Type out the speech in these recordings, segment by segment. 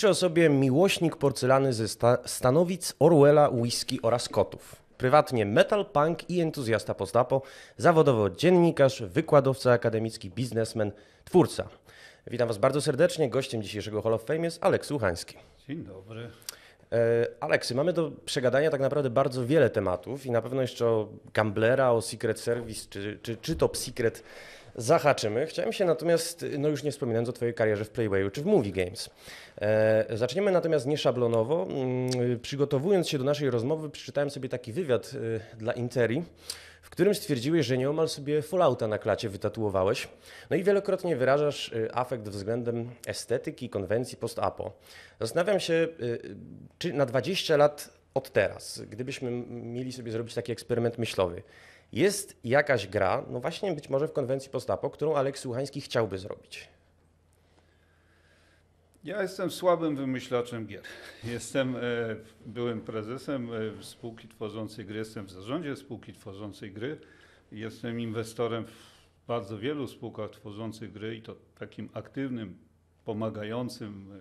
Pisze o sobie miłośnik porcelany ze sta Stanowic, Orwella, whisky oraz kotów. Prywatnie metal punk i entuzjasta postapo, zawodowo dziennikarz, wykładowca akademicki, biznesmen, twórca. Witam Was bardzo serdecznie. Gościem dzisiejszego Hall of Fame jest Aleks Łuchański. Dzień dobry. E, Aleksy, mamy do przegadania tak naprawdę bardzo wiele tematów i na pewno jeszcze o Gamblera, o Secret Service czy, czy, czy Top Secret zahaczymy. Chciałem się natomiast, no już nie wspominając o Twojej karierze w Playwayu czy w Movie Games. E, zaczniemy natomiast nieszablonowo. Mm, przygotowując się do naszej rozmowy, przeczytałem sobie taki wywiad e, dla Interi, w którym stwierdziłeś, że nieomal sobie Fallouta na klacie wytatuowałeś. No i wielokrotnie wyrażasz e, afekt względem estetyki, konwencji post-apo. Zastanawiam się, czy na 20 lat od teraz, gdybyśmy mieli sobie zrobić taki eksperyment myślowy, jest jakaś gra, no właśnie być może w konwencji post-apo, którą Aleks Słuchański chciałby zrobić? Ja jestem słabym wymyślaczem gier. Jestem e, byłym prezesem e, spółki tworzącej gry, jestem w zarządzie spółki tworzącej gry. Jestem inwestorem w bardzo wielu spółkach tworzących gry i to takim aktywnym, pomagającym,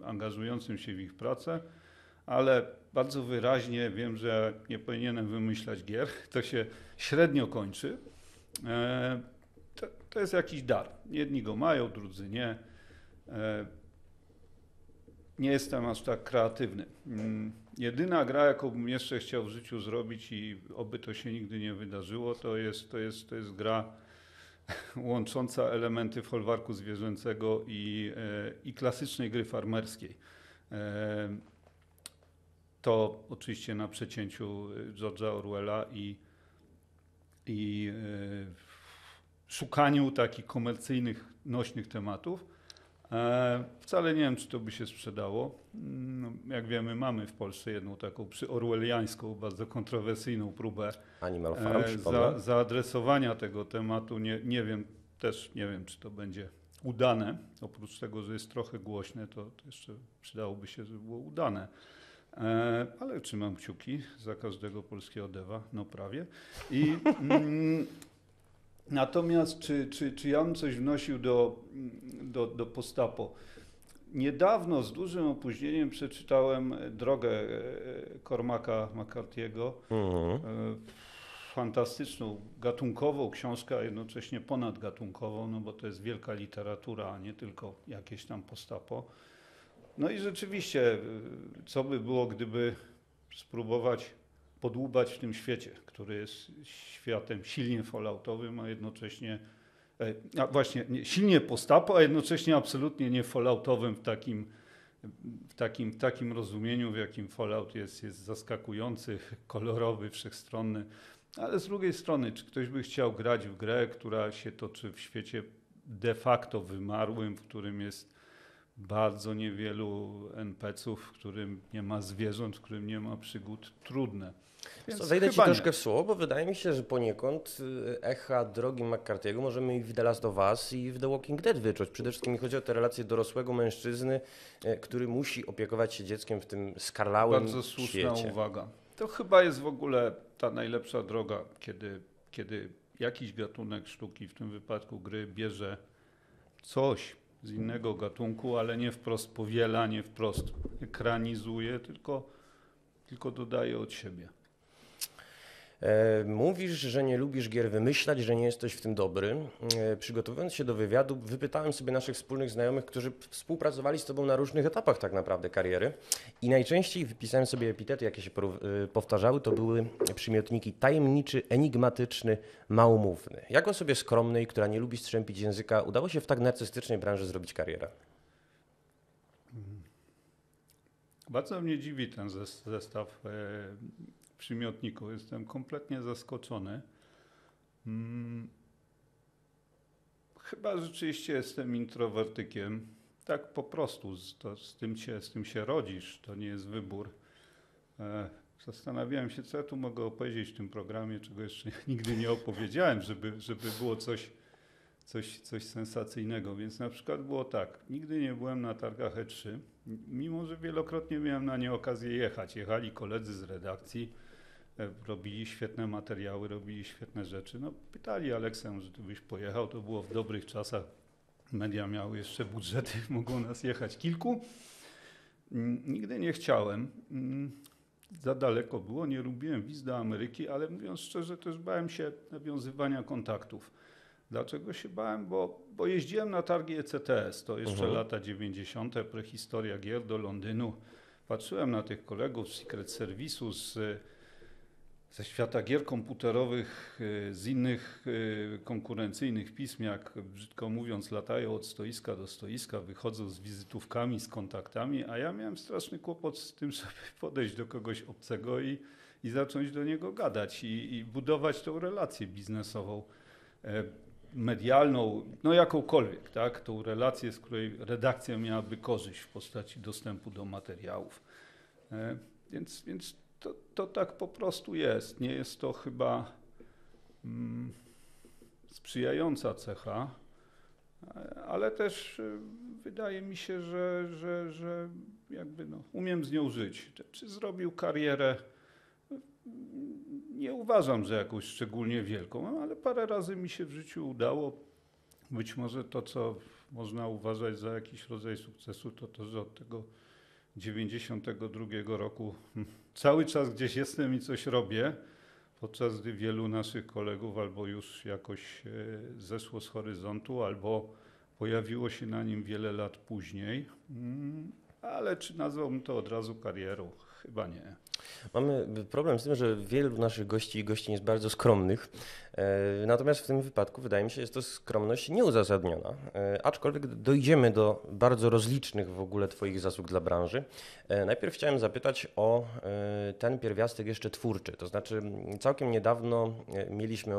e, angażującym się w ich pracę, ale bardzo wyraźnie wiem, że nie powinienem wymyślać gier. To się średnio kończy. E, to, to jest jakiś dar. Jedni go mają, drudzy nie. E, nie jestem aż tak kreatywny. Mm, jedyna gra, jaką bym jeszcze chciał w życiu zrobić i oby to się nigdy nie wydarzyło, to jest, to jest, to jest gra łącząca elementy folwarku zwierzęcego i, e, i klasycznej gry farmerskiej. To oczywiście na przecięciu George'a Orwella i, i szukaniu takich komercyjnych, nośnych tematów E, wcale nie wiem, czy to by się sprzedało. No, jak wiemy, mamy w Polsce jedną taką przyorwelliańską, bardzo kontrowersyjną próbę Animal Farm, e, za, zaadresowania tego tematu. Nie, nie wiem, też nie wiem, czy to będzie udane. Oprócz tego, że jest trochę głośne, to, to jeszcze przydałoby się, żeby było udane. E, ale trzymam kciuki za każdego polskiego dewa, no prawie. I mm, Natomiast czy, czy, czy ja bym coś wnosił do, do, do postapo? Niedawno z dużym opóźnieniem przeczytałem Drogę e, Cormaca McCarthy'ego. Mhm. E, fantastyczną, gatunkową książkę, a jednocześnie ponadgatunkową, no bo to jest wielka literatura, a nie tylko jakieś tam postapo. No i rzeczywiście, e, co by było, gdyby spróbować podłubać w tym świecie, który jest światem silnie falloutowym, a jednocześnie e, a właśnie silnie postapo, a jednocześnie absolutnie nie falloutowym w takim, w takim, w takim rozumieniu, w jakim Fallout jest, jest zaskakujący, kolorowy, wszechstronny. Ale z drugiej strony, czy ktoś by chciał grać w grę, która się toczy w świecie de facto wymarłym, w którym jest bardzo niewielu NPC-ów, w którym nie ma zwierząt, w którym nie ma przygód, trudne. Więc wejdę ci troszkę w słowo, bo wydaje mi się, że poniekąd y, echa drogi McCarthy'ego możemy i w The Last of Us i w The Walking Dead wyczuć. Przede wszystkim chodzi o te relacje dorosłego mężczyzny, y, który musi opiekować się dzieckiem w tym skarlałym Bardzo słuszna świecie. uwaga. To chyba jest w ogóle ta najlepsza droga, kiedy, kiedy jakiś gatunek sztuki, w tym wypadku gry, bierze coś z innego gatunku, ale nie wprost powiela, nie wprost ekranizuje, tylko, tylko dodaje od siebie. E, mówisz, że nie lubisz gier wymyślać, że nie jesteś w tym dobry. E, przygotowując się do wywiadu, wypytałem sobie naszych wspólnych znajomych, którzy współpracowali z Tobą na różnych etapach tak naprawdę kariery i najczęściej wypisałem sobie epitety, jakie się e, powtarzały, to były przymiotniki tajemniczy, enigmatyczny, małomówny. Jak osobie skromnej, która nie lubi strzępić języka, udało się w tak narcystycznej branży zrobić karierę? Bardzo mnie dziwi ten zestaw przymiotniku. Jestem kompletnie zaskoczony. Hmm. Chyba rzeczywiście jestem introwertykiem. Tak po prostu, z, to, z, tym się, z tym się rodzisz, to nie jest wybór. E, zastanawiałem się, co ja tu mogę opowiedzieć w tym programie, czego jeszcze nigdy nie opowiedziałem, żeby, żeby było coś, coś, coś sensacyjnego. Więc na przykład było tak, nigdy nie byłem na targach E3, mimo że wielokrotnie miałem na nie okazję jechać. Jechali koledzy z redakcji, robili świetne materiały, robili świetne rzeczy. No, pytali Aleksę, że tu byś pojechał, to było w dobrych czasach. Media miały jeszcze budżety, mogło nas jechać kilku. Mm, Nigdy nie chciałem. Mm, Za daleko było, nie lubiłem wiz do Ameryki, ale mówiąc szczerze, też bałem się nawiązywania kontaktów. Dlaczego się bałem? Bo, bo jeździłem na targi ECTS, to jeszcze Mhm. lata 90., prehistoria gier do Londynu. Patrzyłem na tych kolegów z Secret Service'u, z, ze świata gier komputerowych, y, z innych y, konkurencyjnych pism, jak brzydko mówiąc, latają od stoiska do stoiska, wychodzą z wizytówkami, z kontaktami, a ja miałem straszny kłopot z tym, żeby podejść do kogoś obcego i, i zacząć do niego gadać i, i budować tą relację biznesową, e, medialną, no jakąkolwiek, tak? Tą relację, z której redakcja miałaby korzyść w postaci dostępu do materiałów. E, Więc, więc to, to tak po prostu jest. Nie jest to chyba mm, sprzyjająca cecha, ale też e, wydaje mi się, że, że, że jakby no, umiem z nią żyć. Czy- zrobił karierę? Nie uważam, że jakąś szczególnie wielką, ale parę razy mi się w życiu udało. Być może to, co można uważać za jakiś rodzaj sukcesu, to to, że od tego 92 roku cały czas gdzieś jestem i coś robię, podczas gdy wielu naszych kolegów albo już jakoś e, zeszło z horyzontu, albo pojawiło się na nim wiele lat później. Mm, Ale czy nazwałbym to od razu karierą? Chyba nie. Mamy problem z tym, że wielu naszych gości i gościń jest bardzo skromnych, e, natomiast w tym wypadku wydaje mi się, jest to skromność nieuzasadniona, e, aczkolwiek dojdziemy do bardzo rozlicznych w ogóle Twoich zasług dla branży. E, Najpierw chciałem zapytać o ten pierwiastek jeszcze twórczy, to znaczy całkiem niedawno mieliśmy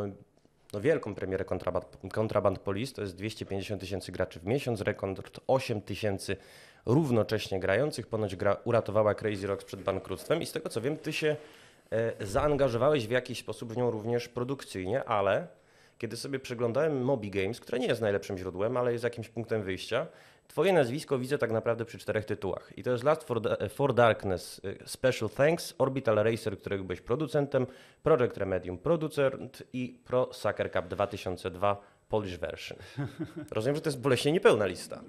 no, wielką premierę Kontraband, Kontraband Police, to jest 250 tysięcy graczy w miesiąc, rekord 8 tysięcy równocześnie grających. Ponoć gra uratowała Crazy Rocks przed bankructwem i z tego co wiem, ty się e, zaangażowałeś w jakiś sposób w nią również produkcyjnie, ale kiedy sobie przeglądałem Moby Games, które nie jest najlepszym źródłem, ale jest jakimś punktem wyjścia, twoje nazwisko widzę tak naprawdę przy czterech tytułach. I to jest Last for, for Darkness, e, Special Thanks, Orbital Racer, którego byłeś producentem, Project Remedium producent i Pro Soccer Cup 2002 Polish version. Rozumiem, że to jest boleśnie niepełna lista.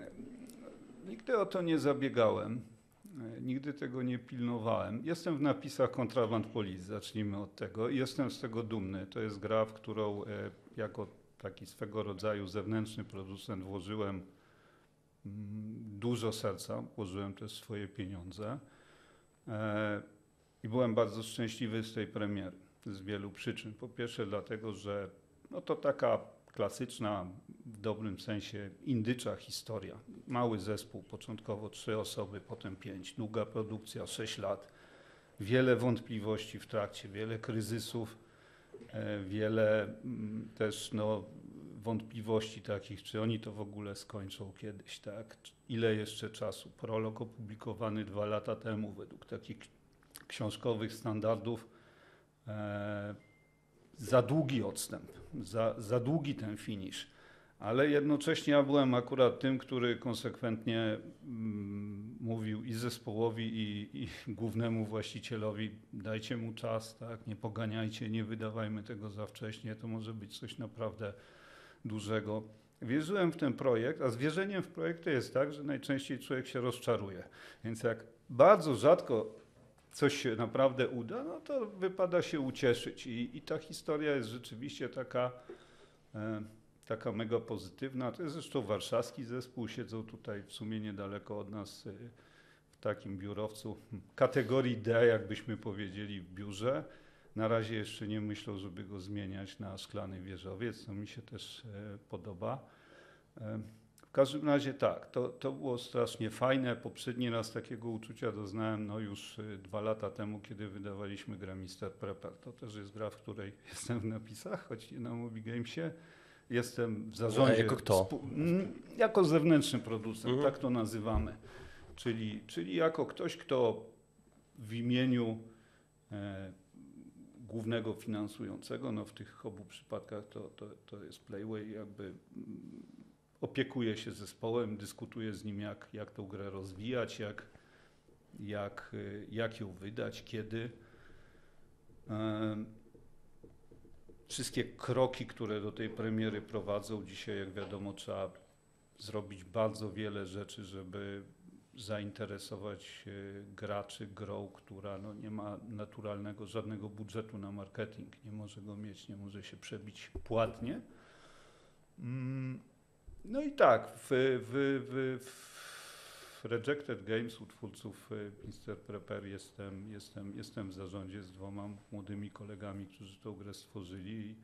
Nigdy o to nie zabiegałem, e, nigdy tego nie pilnowałem. Jestem w napisach Kontraband Police, zacznijmy od tego. Jestem z tego dumny. To jest gra, w którą e, jako taki swego rodzaju zewnętrzny producent włożyłem mm, dużo serca, włożyłem też swoje pieniądze E, i byłem bardzo szczęśliwy z tej premiery z wielu przyczyn. Po pierwsze dlatego, że no to taka klasyczna, w dobrym sensie indycza historia. Mały zespół, początkowo trzy osoby, potem pięć, długa produkcja, sześć lat, wiele wątpliwości w trakcie, wiele kryzysów, e, wiele mm, też no, wątpliwości takich, czy oni to w ogóle skończą kiedyś, tak? Ile jeszcze czasu? Prolog opublikowany dwa lata temu według takich książkowych standardów. Za długi odstęp, za, za długi ten finish. Ale jednocześnie ja byłem akurat tym, który konsekwentnie mm, mówił i zespołowi, i, i głównemu właścicielowi: dajcie mu czas, tak? nie poganiajcie, nie wydawajmy tego za wcześnie, to może być coś naprawdę dużego. Wierzyłem w ten projekt, a z wierzeniem w projekt to jest tak, że najczęściej człowiek się rozczaruje. Więc jak bardzo rzadko coś się naprawdę uda, no to wypada się ucieszyć. I, i ta historia jest rzeczywiście taka, e, taka mega pozytywna. To jest zresztą warszawski zespół, siedzą tutaj w sumie niedaleko od nas e, w takim biurowcu kategorii D, jakbyśmy powiedzieli w biurze. Na razie jeszcze nie myślą, żeby go zmieniać na szklany wieżowiec, co mi się też e, podoba. W każdym razie tak, to, to było strasznie fajne. Poprzedni raz takiego uczucia doznałem no już y, dwa lata temu, kiedy wydawaliśmy grę Mister Prepper. To też jest gra, w której jestem w napisach, choć nie na Moby Gamesie. Jestem w zarządzie. A jako kto? jako zewnętrzny producent, Mhm. tak to nazywamy. Czyli, czyli jako ktoś, kto w imieniu e, głównego finansującego, no w tych obu przypadkach to, to, to jest Playway, jakby opiekuje się zespołem, dyskutuje z nim, jak, jak tą grę rozwijać, jak, jak, y, jak ją wydać, kiedy. Wszystkie kroki, które do tej premiery prowadzą, dzisiaj, jak wiadomo, trzeba zrobić bardzo wiele rzeczy, żeby zainteresować e, graczy grą, która no, nie ma naturalnego żadnego budżetu na marketing, nie może go mieć, nie może się przebić płatnie. Mm, no i tak, w, w, w, w Rejected Games u twórców e, Mr. Prepper jestem, jestem, jestem w zarządzie z dwoma młodymi kolegami, którzy tą grę stworzyli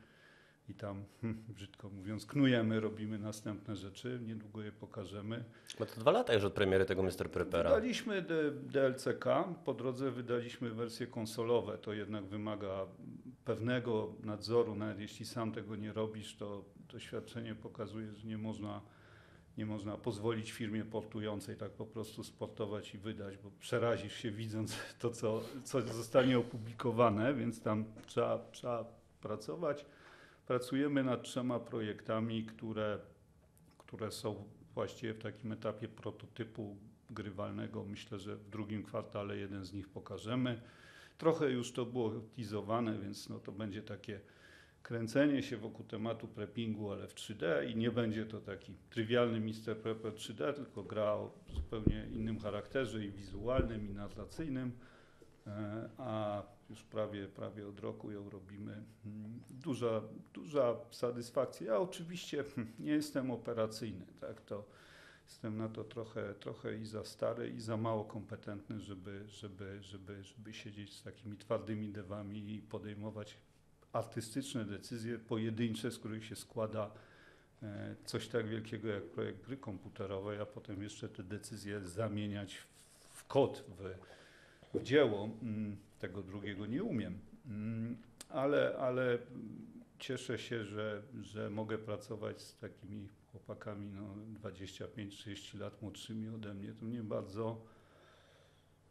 i, tam, brzydko mówiąc, knujemy, robimy następne rzeczy, niedługo je pokażemy. Bo to dwa lata już od premiery tego Mr. Prepera. Wydaliśmy DLCK, po drodze wydaliśmy wersje konsolowe, to jednak wymaga pewnego nadzoru, nawet jeśli sam tego nie robisz, to doświadczenie pokazuje, że nie można, nie można pozwolić firmie portującej tak po prostu sportować i wydać, bo przerazisz się widząc to, co, co zostanie opublikowane, więc tam trzeba, trzeba pracować. Pracujemy nad trzema projektami, które, które są właściwie w takim etapie prototypu grywalnego. Myślę, że w drugim kwartale jeden z nich pokażemy. Trochę już to było teasowane, więc no to będzie takie kręcenie się wokół tematu preppingu, ale w 3D i nie będzie to taki trywialny Mr. Prepper 3D, tylko gra o zupełnie innym charakterze i wizualnym, i narracyjnym. E, A już prawie, prawie od roku ją robimy. Mm, Duża, duża satysfakcja. Ja oczywiście nie jestem operacyjny, tak to jestem na to trochę, trochę i za stary, i za mało kompetentny, żeby, żeby, żeby, żeby siedzieć z takimi twardymi dewami i podejmować artystyczne decyzje pojedyncze, z których się składa e, coś tak wielkiego jak projekt gry komputerowej, a potem jeszcze te decyzje zamieniać w, kod, w, w dzieło. Mm, Tego drugiego nie umiem, Mm, ale, ale cieszę się, że, że mogę pracować z takimi chłopakami no, 25-30 lat młodszymi ode mnie. To mnie bardzo,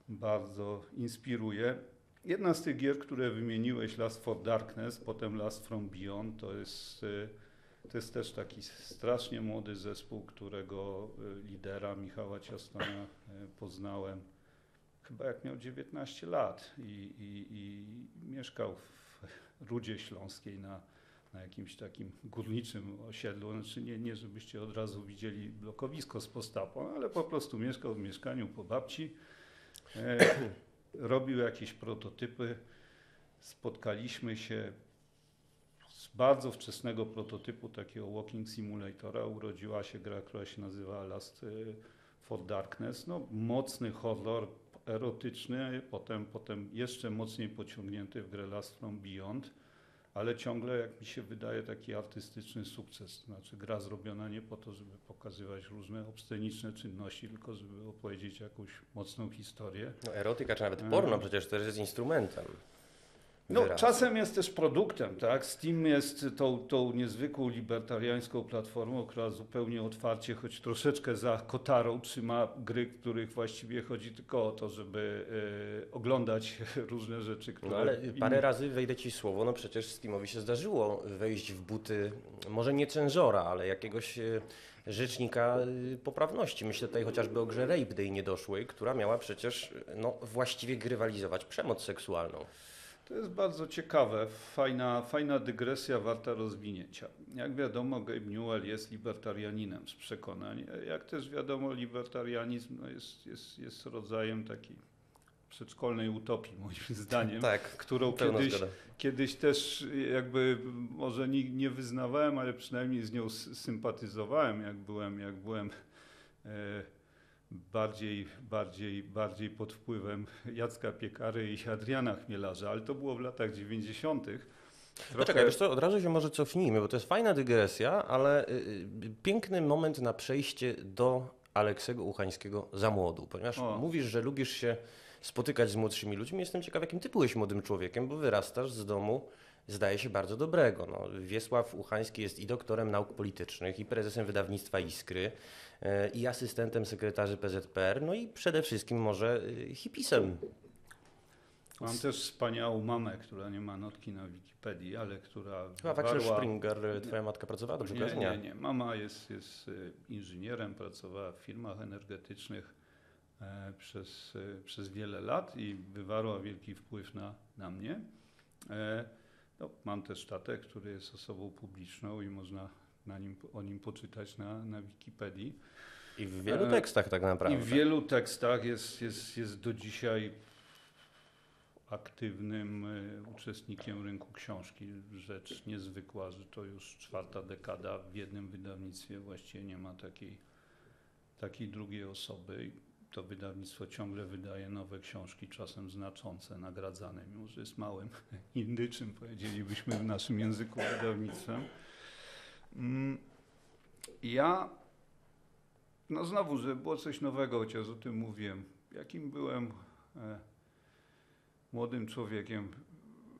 bardzo inspiruje. Jedna z tych gier, które wymieniłeś, Last for Darkness, potem Last from Beyond, to jest, y, to jest też taki strasznie młody zespół, którego y, lidera Michała Ciastana y, poznałem chyba jak miał 19 lat i, i, i mieszkał w Rudzie Śląskiej na, na jakimś takim górniczym osiedlu. Znaczy nie, nie żebyście od razu widzieli blokowisko z postapą, ale po prostu mieszkał w mieszkaniu po babci. E, robił jakieś prototypy. Spotkaliśmy się z bardzo wczesnego prototypu takiego walking simulatora. Urodziła się gra, która się nazywa Last e, for Darkness. No, mocny horror erotyczny, potem, potem jeszcze mocniej pociągnięty w grę Last from Beyond, ale ciągle, jak mi się wydaje, taki artystyczny sukces. Znaczy gra zrobiona nie po to, żeby pokazywać różne obsceniczne czynności, tylko żeby opowiedzieć jakąś mocną historię. No, erotyka, czy nawet porno przecież też jest instrumentem. No, wyrazu. czasem jest też produktem, tak? Steam jest tą, tą niezwykłą libertariańską platformą, która zupełnie otwarcie, choć troszeczkę za kotarą trzyma gry, których właściwie chodzi tylko o to, żeby e, oglądać różne rzeczy, które... No ale parę razy wejdę ci słowo, no przecież Steamowi się zdarzyło wejść w buty, może nie cenzora, ale jakiegoś e, rzecznika e, poprawności. Myślę tutaj chociażby o grze Rape Day niedoszłej, która miała przecież no, właściwie grywalizować przemoc seksualną. To jest bardzo ciekawe, fajna, fajna dygresja warta rozwinięcia. Jak wiadomo, Gabe Newell jest libertarianinem z przekonań. Jak też wiadomo, libertarianizm no jest, jest, jest rodzajem takiej przedszkolnej utopii, moim zdaniem, Tak, którą kiedyś, kiedyś też jakby może nie, nie wyznawałem, ale przynajmniej z nią sympatyzowałem, jak byłem, jak byłem e, bardziej, bardziej, bardziej pod wpływem Jacka Piekary i Adriana Chmielarza, ale to było w latach 90. No czekaj, wiesz co, od razu się może cofnijmy, bo to jest fajna dygresja, ale y, y, piękny moment na przejście do Aleksego Uchańskiego za młodu, ponieważ O. mówisz, że lubisz się spotykać z młodszymi ludźmi. Jestem ciekaw, jakim ty byłeś młodym człowiekiem, bo wyrastasz z domu, zdaje się, bardzo dobrego. No, Wiesław Uchański jest i doktorem nauk politycznych, i prezesem wydawnictwa Iskry, e, i asystentem sekretarzy PZPR, no i przede wszystkim może y, hipisem. Mam też wspaniałą mamę, która nie ma notki na Wikipedii, ale która Chyba w Axel wywarła- Springer, twoja matka pracowała, dobrze Nie, nie, nie. Mama jest, jest y, inżynierem, pracowała w firmach energetycznych e, przez, e, przez wiele lat i wywarła wielki wpływ na, na mnie. E, no, mam też tatę, który jest osobą publiczną i można na nim, o nim poczytać na, na Wikipedii. I w wielu E, tekstach tak naprawdę. I w wielu tekstach jest, jest, jest do dzisiaj aktywnym uczestnikiem rynku książki. Rzecz niezwykła, że to już czwarta dekada w jednym wydawnictwie właściwie nie ma takiej, takiej drugiej osoby. To wydawnictwo ciągle wydaje nowe książki, czasem znaczące, nagradzane, mimo że jest małym, indyczym, powiedzielibyśmy w naszym języku wydawnictwem. Mm, Ja no znowu, że było coś nowego, chociaż o tym mówiłem. Jakim byłem e, młodym człowiekiem,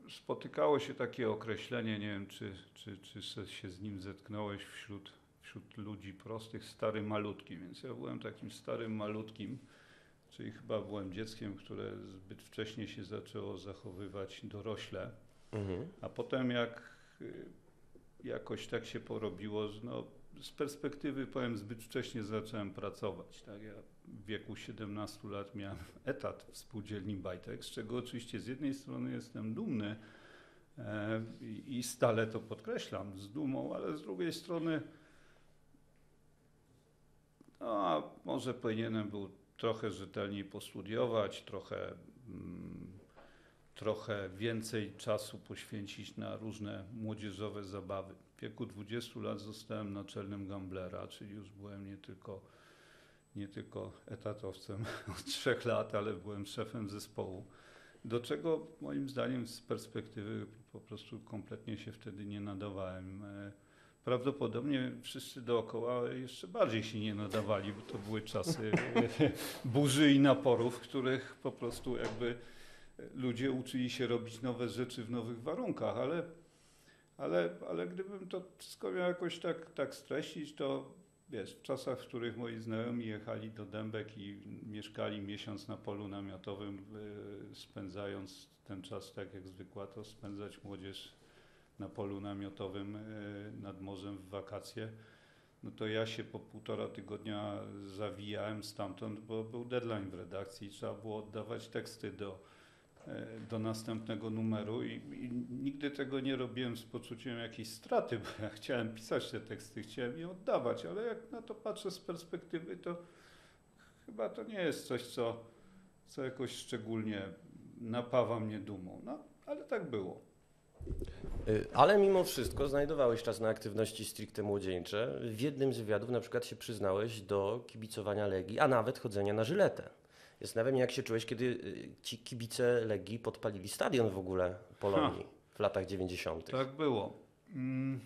spotykało się takie określenie, nie wiem, czy, czy, czy się z nim zetknąłeś wśród, wśród ludzi prostych, stary malutki, więc ja byłem takim starym malutkim, czyli chyba byłem dzieckiem, które zbyt wcześnie się zaczęło zachowywać dorośle. Mhm. A potem jak y, jakoś tak się porobiło, że no, z perspektywy powiem zbyt wcześnie zacząłem pracować. Tak? Ja w wieku 17 lat miałem etat w spółdzielni Bajtek, z czego oczywiście z jednej strony jestem dumny e, i stale to podkreślam z dumą, ale z drugiej strony no, a może powinienem był trochę rzetelniej postudiować, trochę mm, trochę więcej czasu poświęcić na różne młodzieżowe zabawy. W wieku 20 lat zostałem naczelnym gamblera, czyli już byłem nie tylko, nie tylko etatowcem od trzech lat, ale byłem szefem zespołu. Do czego moim zdaniem z perspektywy po prostu kompletnie się wtedy nie nadawałem. Prawdopodobnie wszyscy dookoła jeszcze bardziej się nie nadawali, bo to były czasy burzy i naporów, w których po prostu jakby ludzie uczyli się robić nowe rzeczy w nowych warunkach, ale, ale, ale gdybym to wszystko miał jakoś tak, tak streścić, to wiesz, w czasach, w których moi znajomi jechali do Dębek i mieszkali miesiąc na polu namiotowym, y, spędzając ten czas tak jak zwykła to spędzać młodzież na polu namiotowym y, nad morzem w wakacje, no to ja się po półtora tygodnia zawijałem stamtąd, bo był deadline w redakcji, trzeba było oddawać teksty do, e, do następnego numeru i, i nigdy tego nie robiłem z poczuciem jakiejś straty, bo ja chciałem pisać te teksty, chciałem je oddawać, ale jak na to patrzę z perspektywy, to chyba to nie jest coś, co, co jakoś szczególnie napawa mnie dumą. No, ale tak było. Y, Ale mimo wszystko znajdowałeś czas na aktywności stricte młodzieńcze. W jednym z wywiadów na przykład się przyznałeś do kibicowania Legii, a nawet chodzenia na żyletę. Zastanawiam się, jak się czułeś, kiedy y, ci kibice Legii podpalili stadion w ogóle Polonii w latach 90. Tak było. Mm,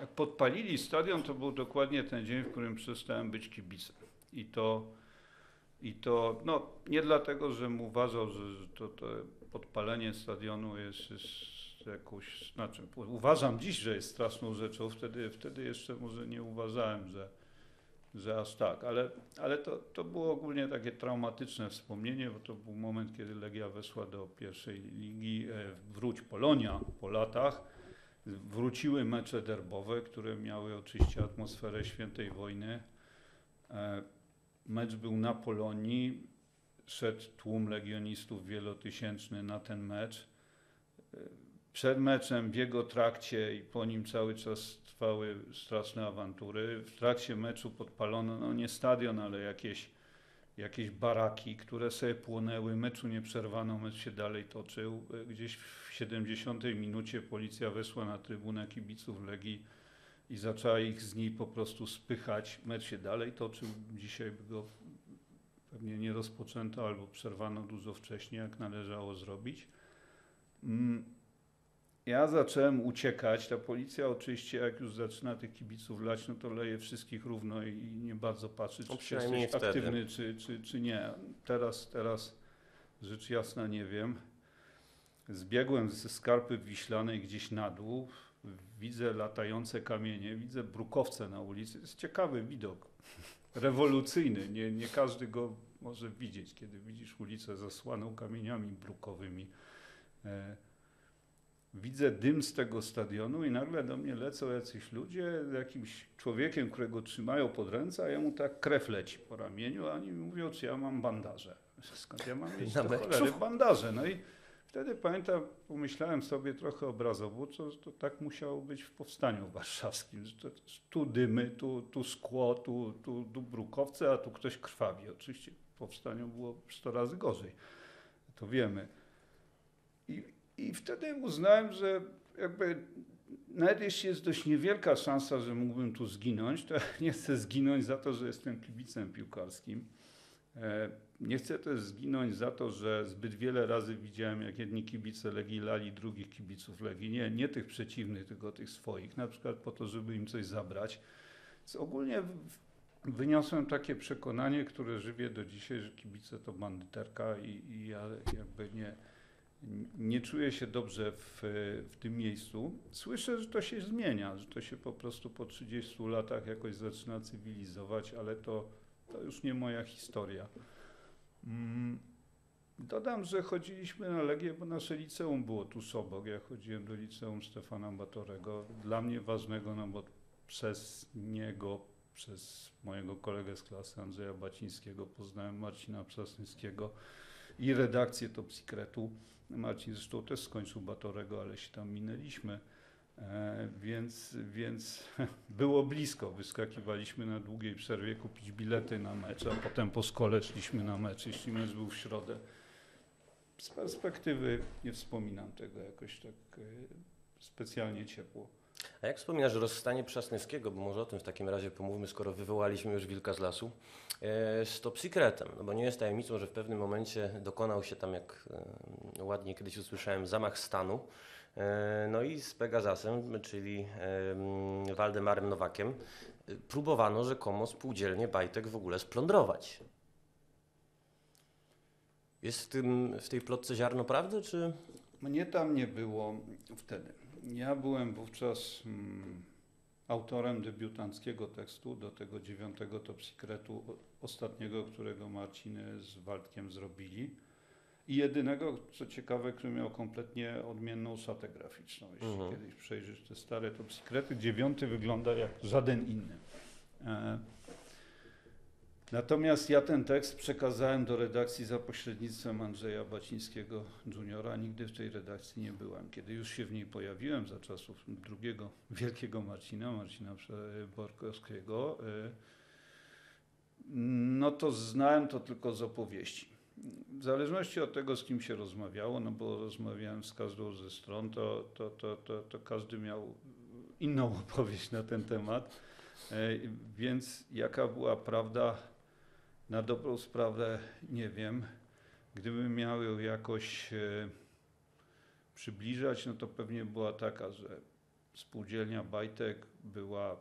Jak podpalili stadion, to był dokładnie ten dzień, w którym przestałem być kibicem. I to, i to no, nie dlatego, żebym uważał, że że to, to podpalenie stadionu jest, jest jakąś, znaczy uważam dziś, że jest straszną rzeczą, wtedy, wtedy jeszcze może nie uważałem, że, że aż tak, ale, ale to, to było ogólnie takie traumatyczne wspomnienie, bo to był moment, kiedy Legia weszła do pierwszej ligi, e, wróć Polonia po latach, wróciły mecze derbowe, które miały oczywiście atmosferę świętej wojny. E, Mecz był na Polonii, szedł tłum legionistów wielotysięczny na ten mecz. Przed meczem, w jego trakcie i po nim cały czas trwały straszne awantury. W trakcie meczu podpalono, no nie stadion, ale jakieś, jakieś baraki, które sobie płonęły. Meczu nie przerwano, mecz się dalej toczył. Gdzieś w 70 minucie policja weszła na trybunę kibiców Legii i zaczęła ich z niej po prostu spychać. Mecz się dalej toczył. Dzisiaj by go pewnie nie rozpoczęto albo przerwano dużo wcześniej, jak należało zrobić. Mm, Ja zacząłem uciekać. Ta policja oczywiście, jak już zaczyna tych kibiców lać, no to leje wszystkich równo i nie bardzo patrzy, No czy przynajmniej jesteś wtedy. aktywny, czy, czy, czy nie. Teraz, teraz rzecz jasna nie wiem. Zbiegłem ze skarpy wiślanej gdzieś na dół. Widzę latające kamienie, widzę brukowce na ulicy. Jest ciekawy widok, rewolucyjny. Nie, nie każdy go może widzieć, kiedy widzisz ulicę zasłaną kamieniami brukowymi. Widzę dym z tego stadionu i nagle do mnie lecą jacyś ludzie z jakimś człowiekiem, którego trzymają pod ręce, a jemu tak krew leci po ramieniu, a oni mi mówią, czy ja mam bandaże. Skąd ja mam mieć do cholery bandaże? No i wtedy pamiętam, pomyślałem sobie trochę obrazowo, co to tak musiało być w powstaniu warszawskim. Że tu dymy, tu, tu szkło, tu, tu, tu brukowce, a tu ktoś krwawi. Oczywiście w powstaniu było 100 razy gorzej. To wiemy. I, I wtedy uznałem, że jakby nawet jeśli jest dość niewielka szansa, że mógłbym tu zginąć, to nie chcę zginąć za to, że jestem kibicem piłkarskim. E, nie chcę też zginąć za to, że zbyt wiele razy widziałem, jak jedni kibice Legii lali drugich kibiców Legii. Nie, nie tych przeciwnych, tylko tych swoich, na przykład po to, żeby im coś zabrać. Więc ogólnie wyniosłem takie przekonanie, które żywię do dzisiaj, że kibice to bandyterka i, i ja jakby nie, nie czuję się dobrze w, w tym miejscu. Słyszę, że to się zmienia, że to się po prostu po 30 latach jakoś zaczyna cywilizować, ale to, to już nie moja historia. Mm, dodam, że chodziliśmy na Legię, bo nasze liceum było tuż obok. Ja chodziłem do liceum Stefana Batorego. Dla mnie ważnego, no bo przez niego, przez mojego kolegę z klasy Andrzeja Bacińskiego poznałem Marcina Przasnyskiego i redakcję Top Secretu. Marcin zresztą też skończył Batorego, ale się tam minęliśmy. E, więc, więc było blisko. Wyskakiwaliśmy na długiej przerwie kupić bilety na mecz, a potem po szkole szliśmy na mecz, jeśli mecz był w środę. Z perspektywy nie wspominam tego jakoś tak e, specjalnie ciepło. A jak wspominasz rozstanie Przasnyskiego, bo może o tym w takim razie pomówmy, skoro wywołaliśmy już wilka z lasu, z Top Secretem, no bo nie jest tajemnicą, że w pewnym momencie dokonał się tam, jak e, ładnie kiedyś usłyszałem, zamach stanu, e, no i z Pegazasem, czyli Waldemarem Nowakiem, próbowano rzekomo spółdzielnie Bajtek w ogóle splądrować. Jest w, tym, w tej plotce ziarno prawdy, czy... Mnie tam nie było wtedy. Ja byłem wówczas mm, autorem debiutanckiego tekstu do tego dziewiątego top secretu, ostatniego, którego Marciny z Waldkiem zrobili. I jedynego, co ciekawe, który miał kompletnie odmienną szatę graficzną. Jeśli mhm. kiedyś przejrzysz te stare top secrety, dziewiąty wygląda jak żaden inny. E, Natomiast ja ten tekst przekazałem do redakcji za pośrednictwem Andrzeja Bacińskiego juniora. Nigdy w tej redakcji nie byłem. Kiedy już się w niej pojawiłem za czasów drugiego wielkiego Marcina, Marcina Borkowskiego, y, no to znałem to tylko z opowieści. W zależności od tego, z kim się rozmawiało, no bo rozmawiałem z każdą ze stron, to, to, to, to, to każdy miał inną opowieść na ten temat. Y, więc jaka była prawda, na dobrą sprawę nie wiem. Gdybym miał ją jakoś e, przybliżać, no to pewnie była taka, że spółdzielnia Bajtek była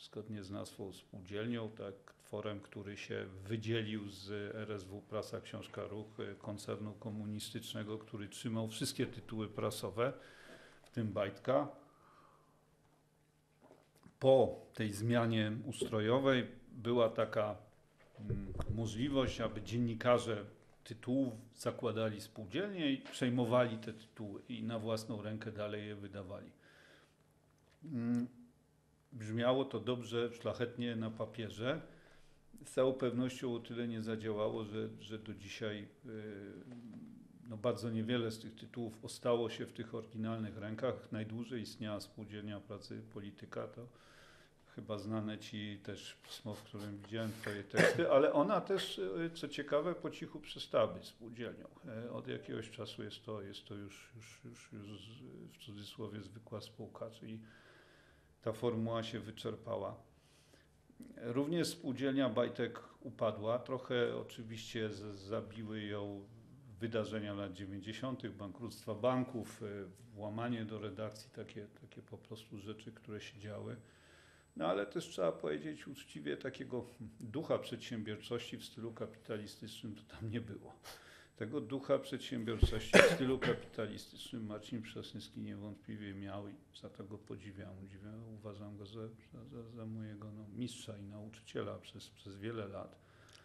zgodnie z nazwą spółdzielnią, tak, tworem, który się wydzielił z RSW Prasa Książka Ruch, e, koncernu komunistycznego, który trzymał wszystkie tytuły prasowe, w tym Bajtka. Po tej zmianie ustrojowej była taka możliwość, aby dziennikarze tytułów zakładali spółdzielnie i przejmowali te tytuły i na własną rękę dalej je wydawali. Brzmiało to dobrze, szlachetnie na papierze. Z całą pewnością o tyle nie zadziałało, że, że do dzisiaj yy, no bardzo niewiele z tych tytułów ostało się w tych oryginalnych rękach. Najdłużej istniała spółdzielnia pracy polityka, to chyba znane Ci też pismo, w którym widziałem Twoje teksty, ale ona też, e, co ciekawe, po cichu przestała być spółdzielnią. E, od jakiegoś czasu jest to, jest to już, już, już, już w cudzysłowie zwykła spółka, czyli ta formuła się wyczerpała. Również spółdzielnia Bajtek upadła. Trochę oczywiście zabiły ją wydarzenia lat 90., bankructwa banków, e, włamanie do redakcji, takie, takie po prostu rzeczy, które się działy. No ale też trzeba powiedzieć uczciwie, takiego ducha przedsiębiorczości w stylu kapitalistycznym to tam nie było. Tego ducha przedsiębiorczości w stylu kapitalistycznym Marcin Przesnyski niewątpliwie miał i za to go podziwiam. Uważam go za, za, za mojego no, mistrza i nauczyciela przez, przez wiele lat.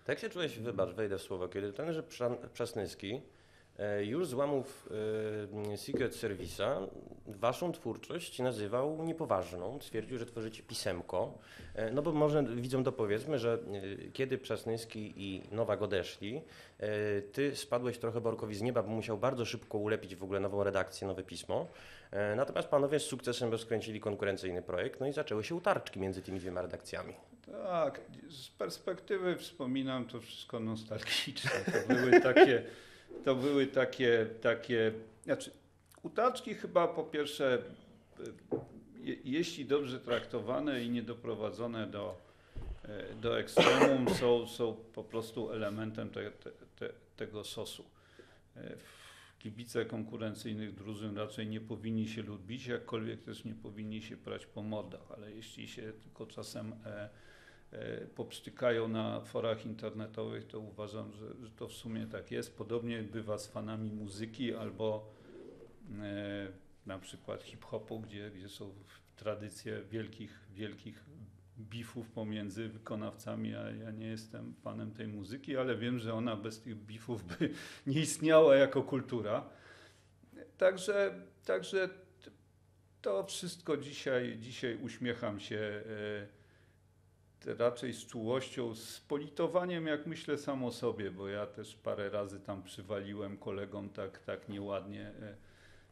Tak się czułeś, wybacz, wejdę w słowo, kiedy tenże Przesnyski Już z łamów e, Secret Service'a waszą twórczość nazywał niepoważną. Twierdził, że tworzycie pisemko. E, No bo może widzom dopowiedzmy, że e, kiedy Przasnyski i Nowak odeszli, e, ty spadłeś trochę Borkowi z nieba, bo musiał bardzo szybko ulepić w ogóle nową redakcję, nowe pismo. E, Natomiast panowie z sukcesem rozkręcili konkurencyjny projekt, no i zaczęły się utarczki między tymi dwiema redakcjami. Tak, z perspektywy wspominam to wszystko nostalgicznie. To były takie, to były takie, takie, znaczy utaczki chyba po pierwsze, je, jeśli dobrze traktowane i nie doprowadzone do, e, do ekstremum, są, są po prostu elementem te, te, te, tego sosu. E, Kibice konkurencyjnych drużyn raczej nie powinni się lubić, jakkolwiek też nie powinni się prać po mordach, ale jeśli się tylko czasem e, e, popsztykają na forach internetowych, to uważam, że, że to w sumie tak jest. Podobnie bywa z fanami muzyki albo e, na przykład hip-hopu, gdzie, gdzie są tradycje wielkich, wielkich bifów pomiędzy wykonawcami, a ja nie jestem fanem tej muzyki, ale wiem, że ona bez tych bifów by nie istniała jako kultura. Także, także to wszystko dzisiaj, dzisiaj uśmiecham się e, raczej z czułością, z politowaniem, jak myślę sam o sobie, bo ja też parę razy tam przywaliłem kolegom tak, tak nieładnie. e,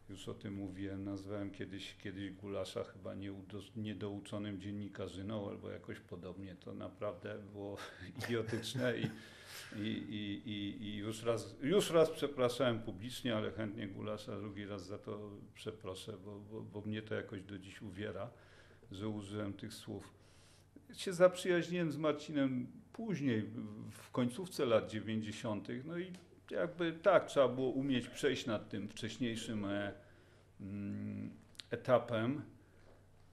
Już o tym mówiłem, nazwałem kiedyś, kiedyś Gulasza chyba niedouczonym dziennikarzyną albo jakoś podobnie. To naprawdę było idiotyczne i, i, i, i, i już, raz, już raz przepraszałem publicznie, ale chętnie Gulasza drugi raz za to przeproszę, bo, bo, bo mnie to jakoś do dziś uwiera, że użyłem tych słów. Się zaprzyjaźniłem z Marcinem później, w- końcówce lat 90. No i jakby tak, trzeba było umieć przejść nad tym wcześniejszym e, mm, etapem.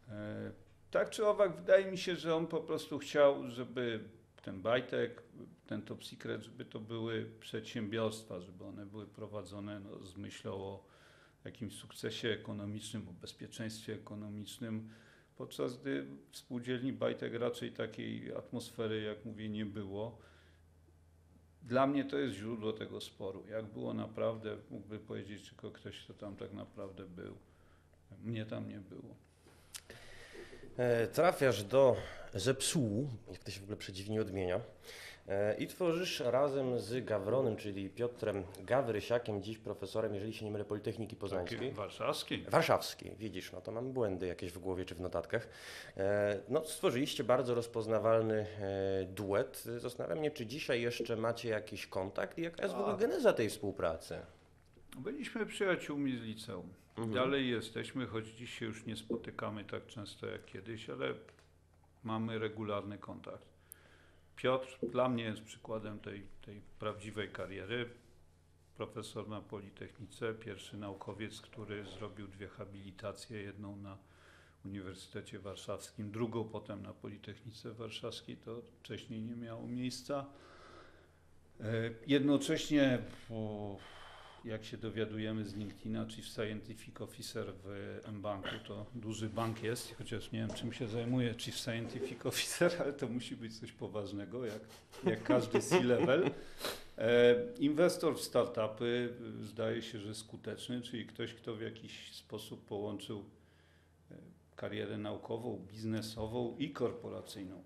E, tak czy owak, wydaje mi się, że on po prostu chciał, żeby ten bajtek, ten top secret, żeby to były przedsiębiorstwa, żeby one były prowadzone no, z myślą o jakimś sukcesie ekonomicznym, o bezpieczeństwie ekonomicznym, podczas gdy w spółdzielni bajtek raczej takiej atmosfery, jak mówię, nie było. Dla mnie to jest źródło tego sporu. Jak było naprawdę, mógłby powiedzieć tylko ktoś, kto tam tak naprawdę był. Mnie tam nie było. E, Trafiasz do Zepsułu, jak to się w ogóle przedziwnie odmienia, i tworzysz razem z Gawronem, czyli Piotrem Gawrysiakiem, dziś profesorem, jeżeli się nie mylę, Politechniki Poznańskiej. Taki warszawski. Warszawskiej, widzisz, no to mam błędy jakieś w głowie czy w notatkach. E, No, stworzyliście bardzo rozpoznawalny e, duet. Zastanawiam mnie, czy dzisiaj jeszcze macie jakiś kontakt i jaka jest w ogóle Tak. geneza tej współpracy? Byliśmy przyjaciółmi z liceum. Mhm. Dalej jesteśmy, choć dziś się już nie spotykamy tak często jak kiedyś, ale mamy regularny kontakt. Piotr dla mnie jest przykładem tej, tej prawdziwej kariery. Profesor na Politechnice, pierwszy naukowiec, który zrobił dwie habilitacje, jedną na Uniwersytecie Warszawskim, drugą potem na Politechnice Warszawskiej, to wcześniej nie miało miejsca. E, Jednocześnie jak się dowiadujemy z LinkedIna, Chief Scientific Officer w M-Banku, to duży bank jest, chociaż nie wiem czym się zajmuje Chief Scientific Officer, ale to musi być coś poważnego, jak, jak każdy C-level. E, Inwestor w startupy e, zdaje się, że skuteczny, czyli ktoś, kto w jakiś sposób połączył e, karierę naukową, biznesową i korporacyjną.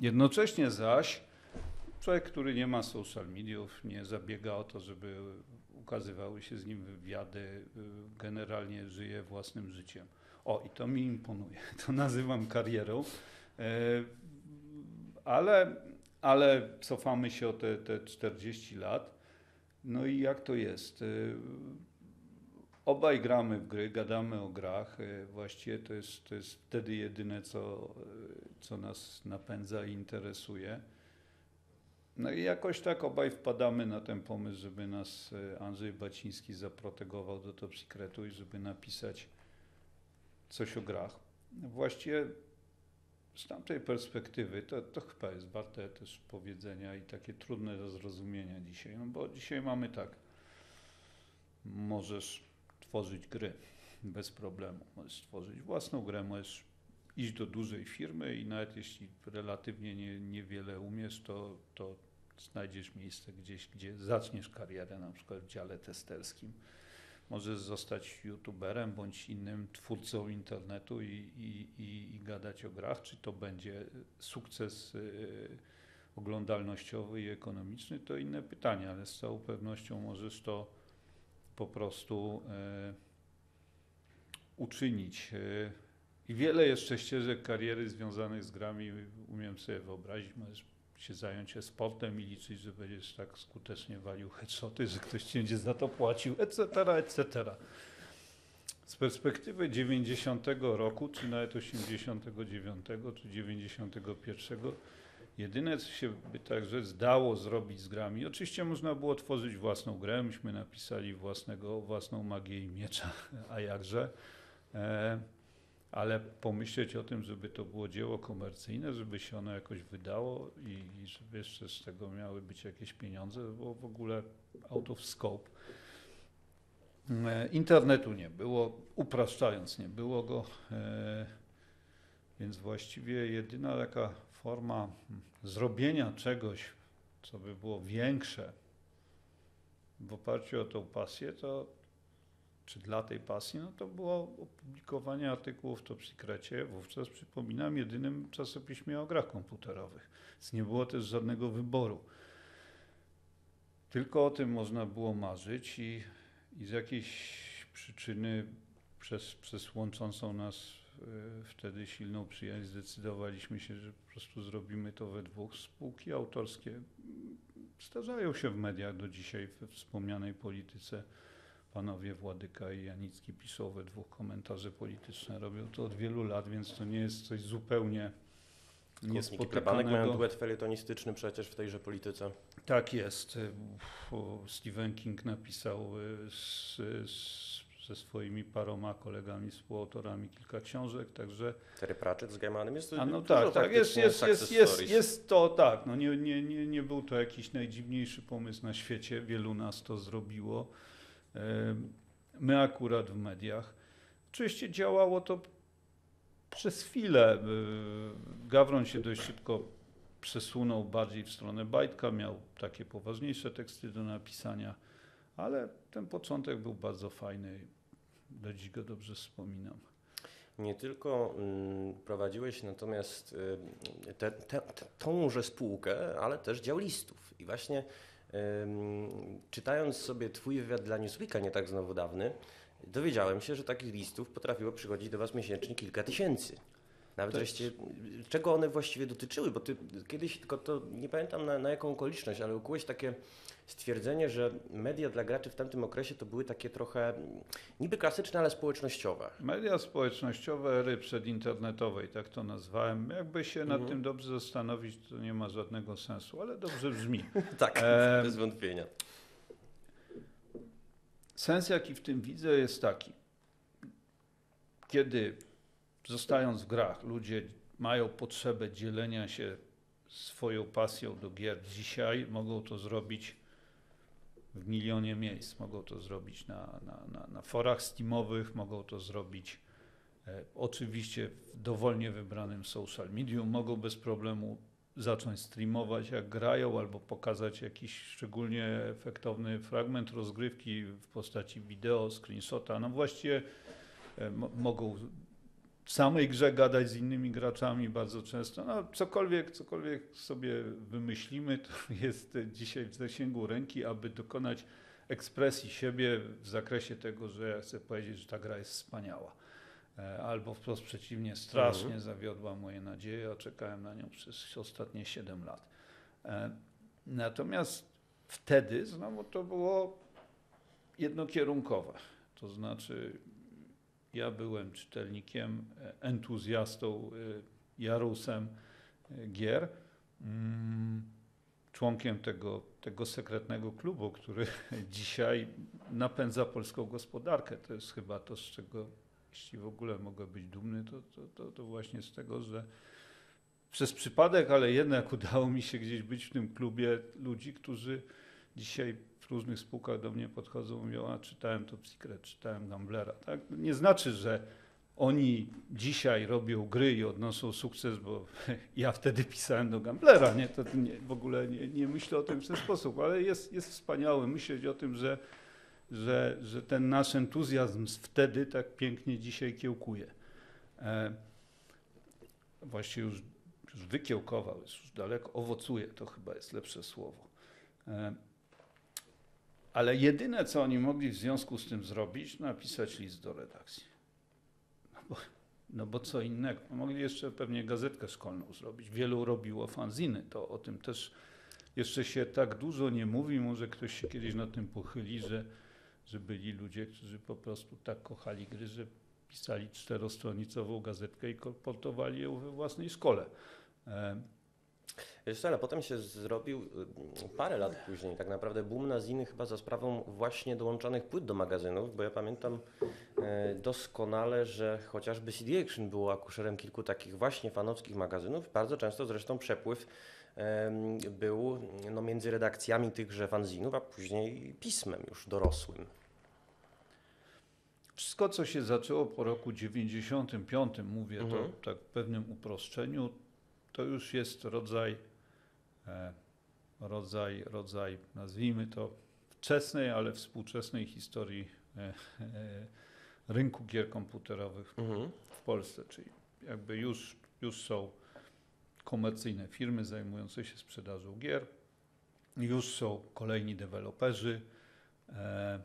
Jednocześnie zaś Człowiek, który nie ma social mediów, nie zabiega o to, żeby ukazywały się z nim wywiady, y, generalnie żyje własnym życiem. O, i to mi imponuje. To nazywam karierą. E, Ale, ale cofamy się o te, te 40 lat. No i jak to jest? Y, Obaj gramy w gry, gadamy o grach. Y, Właściwie to jest, to jest wtedy jedyne, co, co nas napędza i interesuje. No i jakoś tak obaj wpadamy na ten pomysł, żeby nas e, Andrzej Baciński zaprotegował do Top Secretu i żeby napisać coś o grach. Właściwie z tamtej perspektywy to, to chyba jest warte też powiedzenia i takie trudne do zrozumienia dzisiaj, no bo dzisiaj mamy tak, możesz tworzyć gry bez problemu, możesz stworzyć własną grę, możesz iść do dużej firmy i nawet jeśli relatywnie nie, niewiele umiesz, to, to znajdziesz miejsce gdzieś, gdzie zaczniesz karierę, na przykład w dziale testerskim. Możesz zostać youtuberem bądź innym twórcą internetu i, i, i, i gadać o grach, czy to będzie sukces y, oglądalnościowy i ekonomiczny, to inne pytanie, ale z całą pewnością możesz to po prostu y, uczynić. Y, I wiele jeszcze ścieżek kariery związanych z grami umiem sobie wyobrazić. Możesz się zająć sportem i liczyć, że będziesz tak skutecznie walił headshoty, że ktoś ci będzie za to płacił, etc., etc. Z perspektywy 90 roku, czy nawet 89, czy 91, jedyne co się by także zdało zrobić z grami, oczywiście można było tworzyć własną grę, myśmy napisali własnego, własną magię i miecza, a jakże. E, ale pomyśleć o tym, żeby to było dzieło komercyjne, żeby się ono jakoś wydało i, i żeby jeszcze z tego miały być jakieś pieniądze, było w ogóle out of scope. E, internetu nie było, upraszczając, nie było go, e, więc właściwie jedyna taka forma zrobienia czegoś, co by było większe w oparciu o tą pasję, to czy dla tej pasji, no to było opublikowanie artykułów w Top wówczas przypominam jedynym czasopiśmie o grach komputerowych. Więc nie było też żadnego wyboru. Tylko o tym można było marzyć i, i z jakiejś przyczyny przez, przez łączącą nas y, wtedy silną przyjaźń zdecydowaliśmy się, że po prostu zrobimy to we dwóch. Spółki autorskie starzają się w mediach do dzisiaj, we wspomnianej polityce panowie Władyka i Janicki piszą we dwóch komentarze polityczne. Robią to od wielu lat, więc to nie jest coś zupełnie niespotykanego. mają duet felietonistyczny przecież w tejże polityce. Tak jest. Stephen King napisał y, z, z, ze swoimi paroma kolegami, współautorami kilka książek, także... Terry Pratchett z Gaimanem jest A no tak, tak, jest, jest, jest, jest, jest to tak, no nie, nie, nie, nie był to jakiś najdziwniejszy pomysł na świecie, wielu nas to zrobiło. My akurat w mediach. Oczywiście działało to przez chwilę. Gawron się dość szybko przesunął bardziej w stronę bajtka, miał takie poważniejsze teksty do napisania, ale ten początek był bardzo fajny. Do dziś go dobrze wspominam. Nie tylko mm, prowadziłeś natomiast te, tąże spółkę, ale też dział listów. I właśnie czytając sobie Twój wywiad dla Newsweeka nie tak znowu dawny, dowiedziałem się, że takich listów potrafiło przychodzić do Was miesięcznie kilka tysięcy. Nawet wreszcie, czego one właściwie dotyczyły, bo ty kiedyś, tylko to nie pamiętam na, na jaką okoliczność, ale ukułeś takie stwierdzenie, że media dla graczy w tamtym okresie to były takie trochę niby klasyczne, ale społecznościowe. Media społecznościowe ery przedinternetowej, tak to nazwałem. Jakby się nad mhm. tym dobrze zastanowić, to nie ma żadnego sensu, ale dobrze brzmi. tak, e... bez wątpienia. Sens, jaki w tym widzę, jest taki. Kiedy zostając w grach, ludzie mają potrzebę dzielenia się swoją pasją do gier dzisiaj, mogą to zrobić w milionie miejsc. Mogą to zrobić na, na, na, na forach steamowych, mogą to zrobić e, oczywiście w dowolnie wybranym social medium, mogą bez problemu zacząć streamować jak grają albo pokazać jakiś szczególnie efektowny fragment rozgrywki w postaci wideo, screenshota. No właściwie e, mogą w samej grze gadać z innymi graczami bardzo często. No, cokolwiek, cokolwiek sobie wymyślimy, to jest dzisiaj w zasięgu ręki, aby dokonać ekspresji siebie w zakresie tego, że ja chcę powiedzieć, że ta gra jest wspaniała. E, albo wprost przeciwnie, strasznie mhm. zawiodła moje nadzieje, a czekałem na nią przez ostatnie 7 lat. E, natomiast wtedy znowu to było jednokierunkowe. To znaczy ja byłem czytelnikiem, e, entuzjastą, e, jarusem e, gier, mm, członkiem tego, tego sekretnego klubu, który dzisiaj napędza polską gospodarkę. To jest chyba to, z czego, jeśli w ogóle mogę być dumny, to, to, to, to właśnie z tego, że przez przypadek, ale jednak udało mi się gdzieś być w tym klubie ludzi, którzy dzisiaj w różnych spółkach do mnie podchodzą mówią, a czytałem Top Secret, czytałem Gamblera. Tak? Nie znaczy, że oni dzisiaj robią gry i odnoszą sukces, bo ja wtedy pisałem do Gamblera, nie? To nie, w ogóle nie, nie myślę o tym w ten sposób, ale jest, jest wspaniałe myśleć o tym, że, że, że ten nasz entuzjazm wtedy tak pięknie dzisiaj kiełkuje. E, właściwie już, już wykiełkował, jest już daleko, owocuje, to chyba jest lepsze słowo. E, ale jedyne, co oni mogli w związku z tym zrobić, napisać list do redakcji. No bo, no bo co innego. Mogli jeszcze pewnie gazetkę szkolną zrobić. Wielu robiło fanziny. To o tym też jeszcze się tak dużo nie mówi. Może ktoś się kiedyś na tym pochyli, że, że byli ludzie, którzy po prostu tak kochali gry, że pisali czterostronicową gazetkę i kolportowali ją we własnej szkole. Wiesz ale potem się zrobił y, parę lat później, tak naprawdę boom na ziny chyba za sprawą właśnie dołączanych płyt do magazynów, bo ja pamiętam e, doskonale, że chociażby CD Action było akuszerem kilku takich właśnie fanowskich magazynów, bardzo często zresztą przepływ był no, między redakcjami tychże fanzinów, a później pismem już dorosłym. Wszystko, co się zaczęło po roku 95, mówię Mhm. to tak w pewnym uproszczeniu, to już jest rodzaj, e, rodzaj, rodzaj, nazwijmy to wczesnej, ale współczesnej historii e, e, rynku gier komputerowych Mhm. w Polsce, czyli jakby już, już są komercyjne firmy zajmujące się sprzedażą gier, już są kolejni deweloperzy e,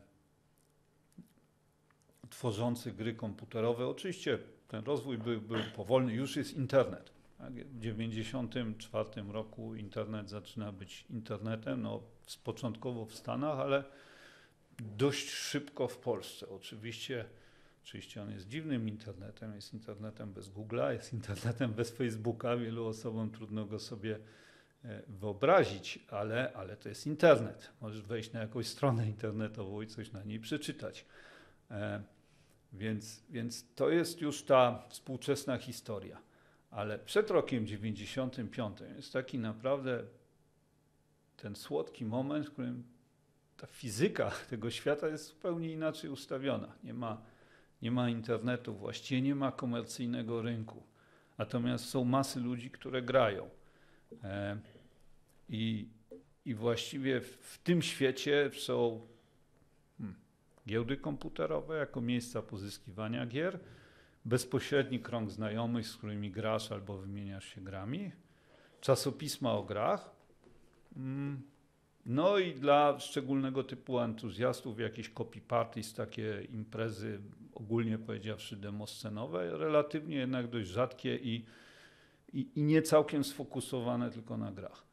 tworzący gry komputerowe. Oczywiście ten rozwój był, był powolny, już jest internet. Tak? W 1994 roku internet zaczyna być internetem, no, początkowo w Stanach, ale dość szybko w Polsce. Oczywiście Oczywiście on jest dziwnym internetem, jest internetem bez Google'a, jest internetem bez Facebooka. Wielu osobom trudno go sobie e, wyobrazić, ale, ale to jest internet. Możesz wejść na jakąś stronę internetową i coś na niej przeczytać. E, Więc, więc to jest już ta współczesna historia. Ale przed rokiem 95 jest taki naprawdę ten słodki moment, w którym ta fizyka tego świata jest zupełnie inaczej ustawiona. Nie ma nie ma internetu, właściwie nie ma komercyjnego rynku. Natomiast są masy ludzi, które grają. E, I, i właściwie w, w tym świecie są hmm, giełdy komputerowe jako miejsca pozyskiwania gier, bezpośredni krąg znajomych, z którymi grasz albo wymieniasz się grami, czasopisma o grach. Mm, no i dla szczególnego typu entuzjastów jakieś copy parties, takie imprezy, ogólnie powiedziawszy demoscenowe, relatywnie jednak dość rzadkie i, i, i nie całkiem sfokusowane tylko na grach.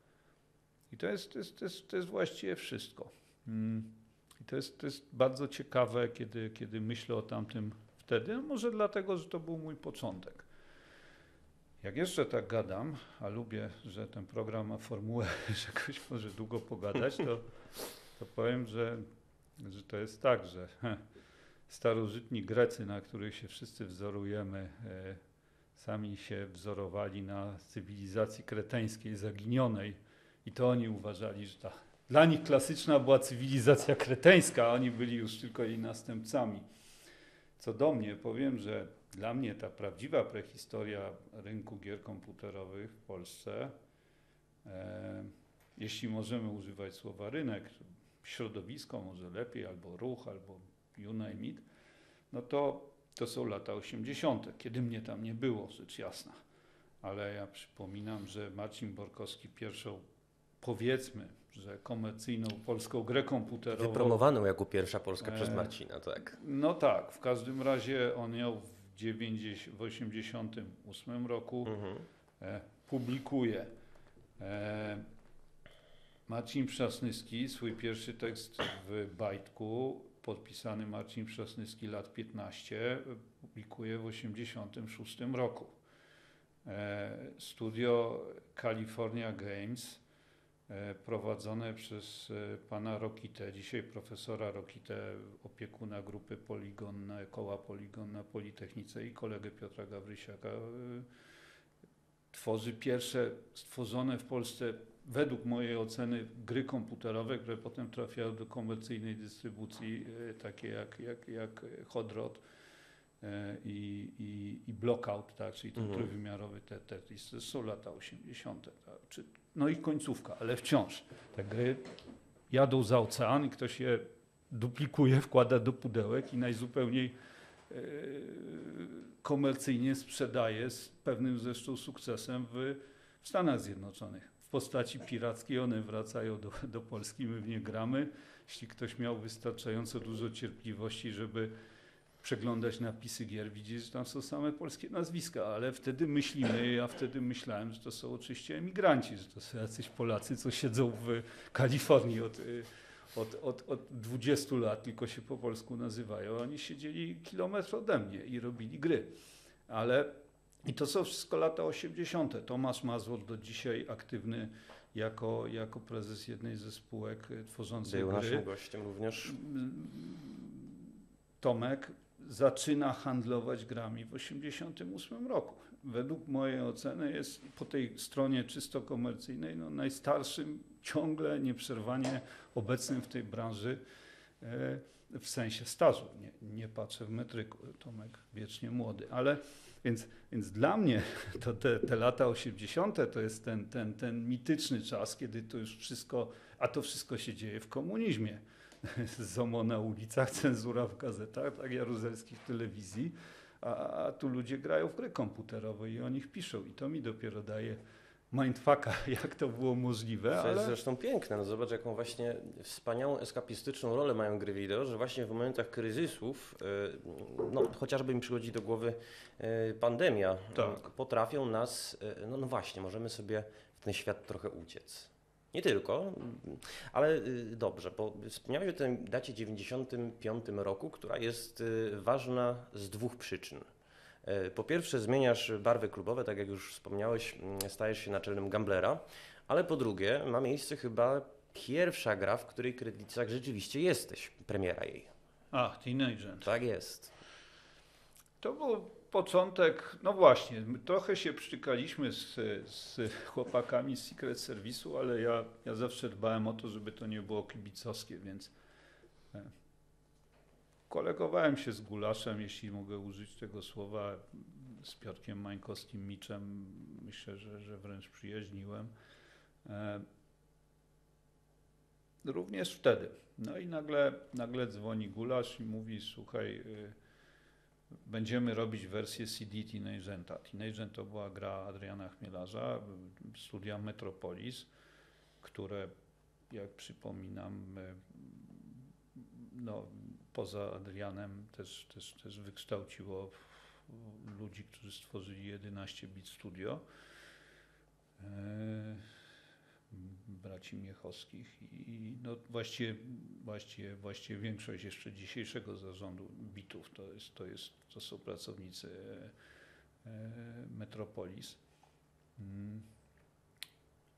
I to jest, to jest, to jest, to jest właściwie wszystko. Mm. I to jest, to jest bardzo ciekawe, kiedy, kiedy myślę o tamtym wtedy, no może dlatego, że to był mój początek. Jak jeszcze tak gadam, a lubię, że ten program ma formułę, że ktoś może długo pogadać, to, to powiem, że, że to jest tak, że starożytni Grecy, na których się wszyscy wzorujemy, e, sami się wzorowali na cywilizacji kreteńskiej, zaginionej i to oni uważali, że ta, dla nich klasyczna była cywilizacja kreteńska, a oni byli już tylko jej następcami. Co do mnie, powiem, że dla mnie ta prawdziwa prehistoria rynku gier komputerowych w Polsce, e, jeśli możemy używać słowa rynek, środowisko może lepiej, albo ruch, albo you name it, no to, to są lata 80., kiedy mnie tam nie było, rzecz jasna. Ale ja przypominam, że Marcin Borkowski pierwszą, powiedzmy, że komercyjną polską grę komputerową Wypromowaną jako pierwsza Polska przez E, Marcina, tak. no tak, w każdym razie on ją w, 90, w 88 roku Mhm. e, publikuje. E, Marcin Przasnyski, swój pierwszy tekst w Bajtku, podpisany Marcin Przasnyski lat 15, e, publikuje w 86 roku. E, studio California Games prowadzone przez e, pana Rokitę, dzisiaj profesora Rokitę, opiekuna grupy Poligon, koła Poligon na Politechnice i kolegę Piotra Gawrysiaka, e, tworzy pierwsze stworzone w Polsce, według mojej oceny, gry komputerowe, które potem trafiają do komercyjnej dystrybucji, e, takie jak, jak, jak Hodrot e, i, i, i Blockout, tak, czyli ten Mhm. trójwymiarowy te- Tetris, to są lata 80. Tak, czy, no i końcówka, ale wciąż te gry jadą za ocean i ktoś je duplikuje, wkłada do pudełek i najzupełniej e, komercyjnie sprzedaje z pewnym zresztą sukcesem w, w Stanach Zjednoczonych. W postaci pirackiej one wracają do, do Polski, my w nie gramy. Jeśli ktoś miał wystarczająco dużo cierpliwości, żeby przeglądać napisy gier, widzieć, że tam są same polskie nazwiska, ale wtedy myślimy, ja wtedy myślałem, że to są oczywiście emigranci, że to są jacyś Polacy, co siedzą w Kalifornii od, y, od, od, od 20 lat, tylko się po polsku nazywają. Oni siedzieli kilometr ode mnie i robili gry. Ale i to są wszystko lata 80. Tomasz Mazur do dzisiaj aktywny jako, jako prezes jednej ze spółek y, tworzących Był gry. naszym gościem również. Tomek zaczyna handlować grami w 1988 roku. Według mojej oceny jest po tej stronie czysto komercyjnej no, najstarszym, ciągle nieprzerwanie obecnym w tej branży e, w sensie stażu. Nie, nie patrzę w metryku, Tomek wiecznie młody, ale więc, więc dla mnie to te, te lata 80. to jest ten, ten, ten mityczny czas, kiedy to już wszystko, a to wszystko się dzieje w komunizmie. ZOMO na ulicach, cenzura w gazetach, tak, jaruzelskich telewizji, a, a tu ludzie grają w gry komputerowe i o nich piszą i to mi dopiero daje mindfucka, jak to było możliwe, jest ale zresztą piękne. No zobacz, jaką właśnie wspaniałą eskapistyczną rolę mają gry wideo, że właśnie w momentach kryzysów, y, no chociażby mi przychodzi do głowy y, pandemia, Tak. potrafią nas, y, no, no właśnie, możemy sobie w ten świat trochę uciec. Nie tylko, y, ale y, dobrze, bo wspomniałeś o tej dacie 95 roku, która jest y, ważna z dwóch przyczyn. E, Po pierwsze, zmieniasz barwy klubowe, tak jak już wspomniałeś, mm, stajesz się naczelnym gamblera, ale po drugie, ma miejsce chyba pierwsza gra, w której Kredicach rzeczywiście jesteś, premiera jej. ach, Teenager. Tak jest. To był początek, no właśnie, trochę się przytykaliśmy z, z chłopakami z Secret Service'u, ale ja, ja zawsze dbałem o to, żeby to nie było kibicowskie, więc e, kolegowałem się z Gulaszem, jeśli mogę użyć tego słowa, z Piotkiem Mańkowskim Miczem, myślę, że, że wręcz przyjaźniłem. E, Również wtedy. No i nagle, nagle dzwoni Gulasz i mówi, słuchaj, y, Będziemy robić wersję CD Teenagenta. Teenagent to była gra Adriana Chmielarza, studia Metropolis, które, jak przypominam, y, no, poza Adrianem też, też, też wykształciło ludzi, którzy stworzyli 11 bit studio. Braci Miechowskich i no właściwie, właściwie, właściwie większość jeszcze dzisiejszego zarządu bitów to, jest, to, jest, to są pracownicy e, e, Metropolis. Mm.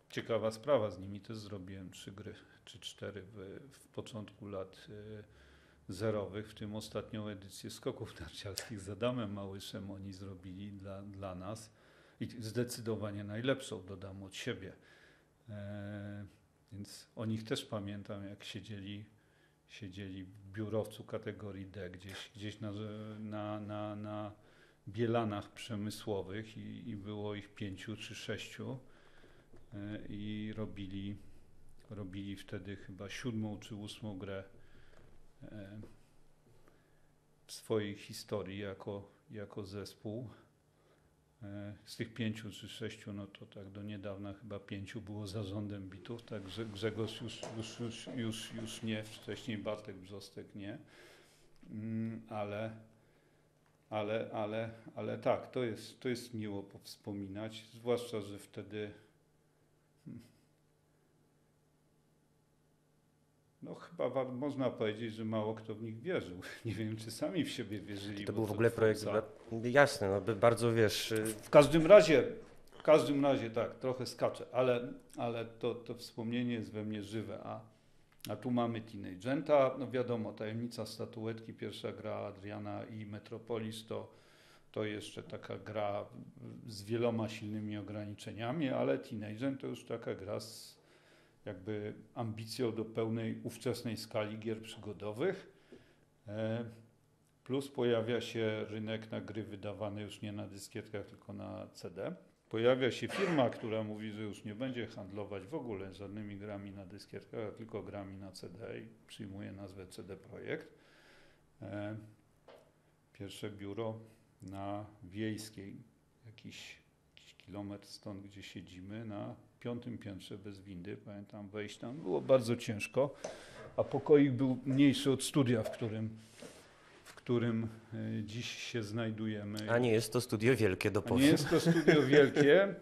Ciekawa sprawa, z nimi też zrobiłem trzy gry, czy cztery w, w początku lat e, zerowych, w tym ostatnią edycję skoków narciarskich z Adamem Małyszem oni zrobili dla, dla nas i zdecydowanie najlepszą, dodam od siebie. E, więc o nich też pamiętam, jak siedzieli, siedzieli w biurowcu kategorii D, gdzieś, gdzieś na, na, na, na bielanach przemysłowych i, i było ich pięciu czy sześciu e, i robili, robili wtedy chyba siódmą czy ósmą grę e, w swojej historii jako, jako zespół. E, Z tych pięciu czy sześciu, no to tak do niedawna chyba pięciu było zarządem bitów, tak Grze- Grzegorz już, już, już, już, już nie, wcześniej Bartek Brzostek nie, Mm, ale, ale, ale, ale tak, to jest, to jest miło powspominać, zwłaszcza, że wtedy hmm, no chyba można powiedzieć, że mało kto w nich wierzył. Nie wiem, czy sami w siebie wierzyli. To był w ogóle projekt, twórca- jasne, no by bardzo wiesz, y, w każdym razie, w każdym razie tak, trochę skaczę, ale, ale to, to wspomnienie jest we mnie żywe. A, a tu mamy Teenagenta, no wiadomo, tajemnica statuetki, pierwsza gra Adriana i Metropolis to, to jeszcze taka gra z wieloma silnymi ograniczeniami, ale Teenagent to już taka gra z jakby ambicją do pełnej ówczesnej skali gier przygodowych. E, Plus pojawia się rynek na gry wydawane już nie na dyskietkach, tylko na CD. Pojawia się firma, która mówi, że już nie będzie handlować w ogóle żadnymi grami na dyskietkach, tylko grami na CD i przyjmuje nazwę CD Projekt. E, pierwsze biuro na Wiejskiej, jakiś, jakiś kilometr stąd, gdzie siedzimy, na piątym piętrze bez windy. Pamiętam wejść tam, było bardzo ciężko, a pokoik był mniejszy od studia, w którym, w którym e, dziś się znajdujemy. A nie jest to studio wielkie, A dopowiem. nie jest to studio wielkie.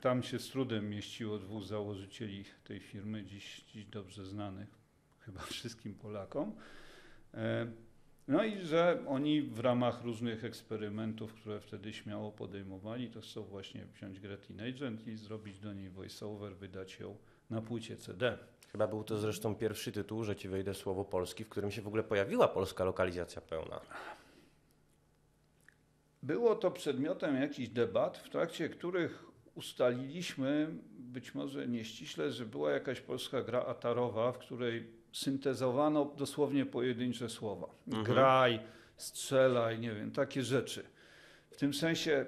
Tam się z trudem mieściło dwóch założycieli tej firmy, dziś, dziś dobrze znanych chyba wszystkim Polakom. No i że oni w ramach różnych eksperymentów, które wtedy śmiało podejmowali, to chcą właśnie wziąć grę Teenage Agent i zrobić do niej voiceover, wydać ją na płycie CD. Chyba był to zresztą pierwszy tytuł, że ci wejdę słowo polski, w którym się w ogóle pojawiła polska lokalizacja pełna. Było to przedmiotem jakichś debat, w trakcie których ustaliliśmy, być może nieściśle, że była jakaś polska gra atarowa, w której syntezowano dosłownie pojedyncze słowa. Mhm. Graj, strzelaj, nie wiem, takie rzeczy. W tym sensie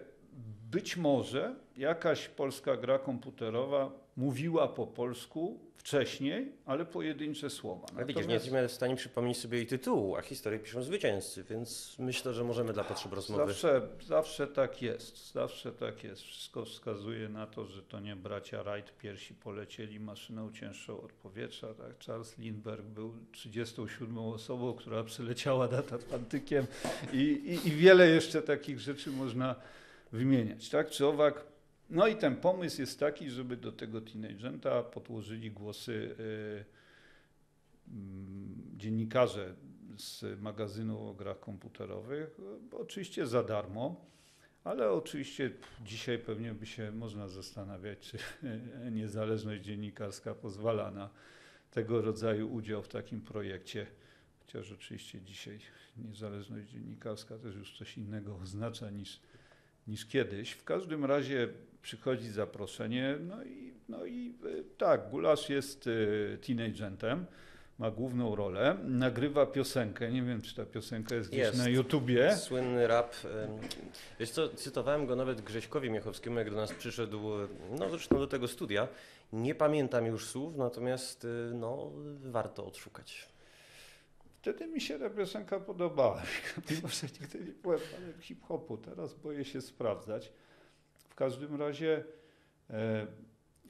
być może jakaś polska gra komputerowa mówiła po polsku wcześniej, ale pojedyncze słowa. Ale widzisz, nie jesteśmy w stanie przypomnieć sobie jej tytułu, a historię piszą zwycięzcy, więc myślę, że możemy dla potrzeb rozmowy. Zawsze, zawsze tak jest, zawsze tak jest. Wszystko wskazuje na to, że to nie bracia Wright pierwsi polecieli maszyną cięższą od powietrza. Tak? Charles Lindbergh był 37 osobą, która przeleciała nad Atlantykiem i, i, i wiele jeszcze takich rzeczy można wymieniać. Tak? Czy owak no i ten pomysł jest taki, żeby do tego teenagenta podłożyli głosy y, dziennikarze z magazynu o grach komputerowych, oczywiście za darmo, ale oczywiście dzisiaj pewnie by się można zastanawiać, czy niezależność dziennikarska pozwala na tego rodzaju udział w takim projekcie, chociaż oczywiście dzisiaj niezależność dziennikarska też już coś innego oznacza niż, niż kiedyś. W każdym razie przychodzi zaproszenie, no i, no i y, tak, Gulasz jest y, teenagentem, ma główną rolę, nagrywa piosenkę, nie wiem czy ta piosenka jest gdzieś Jest. na YouTubie. Słynny rap. em, Wiesz co, cytowałem go nawet Grześkowi Miechowskiemu, jak do nas przyszedł, no zresztą do tego studia. Nie pamiętam już słów, natomiast y, no, warto odszukać. Wtedy mi się ta piosenka podobała, mimo że nigdy nie byłem fanem hip-hopu, teraz boję się sprawdzać. W każdym razie e,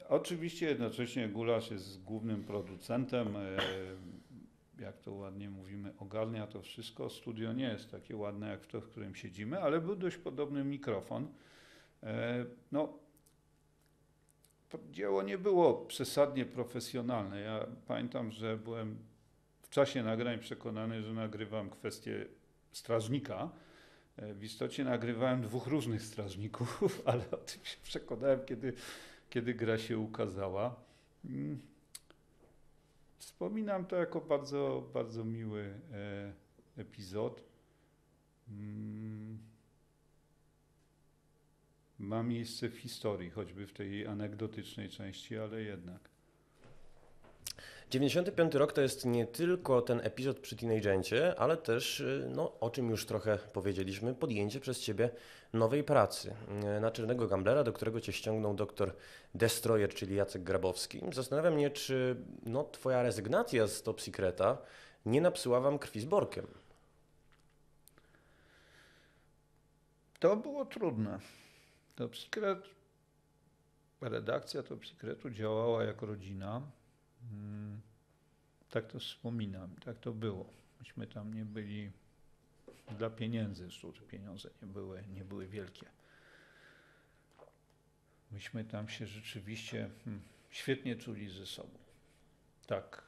oczywiście jednocześnie Gulasz jest głównym producentem, e, jak to ładnie mówimy, ogarnia to wszystko. Studio nie jest takie ładne jak to, w którym siedzimy, ale był dość podobny mikrofon. E, no, dzieło nie było przesadnie profesjonalne. Ja pamiętam, że byłem w czasie nagrań przekonany, że nagrywam kwestię strażnika. E, W istocie nagrywałem dwóch różnych strażników, ale o tym się przekonałem, kiedy, kiedy gra się ukazała. Mm. Wspominam to jako bardzo, bardzo miły e, epizod. Mm. Ma miejsce w historii, choćby w tej anegdotycznej części, ale jednak. 95 rok to jest nie tylko ten epizod przy Teenagencie, ale też, y, no, o czym już trochę powiedzieliśmy, podjęcie przez Ciebie nowej pracy. Y, Naczelnego gamblera, do którego Cię ściągnął doktor Destroyer, czyli Jacek Grabowski. Zastanawiam mnie, czy no, Twoja rezygnacja z Top Secreta nie napsuła Wam krwi z Borkiem. To było trudne. Top Secret, redakcja Top Secretu działała jak rodzina. Mm, Tak to wspominam, tak to było. Myśmy tam nie byli dla pieniędzy, zresztą pieniądze nie były, nie były wielkie. Myśmy tam się rzeczywiście hmm, świetnie czuli ze sobą. Tak,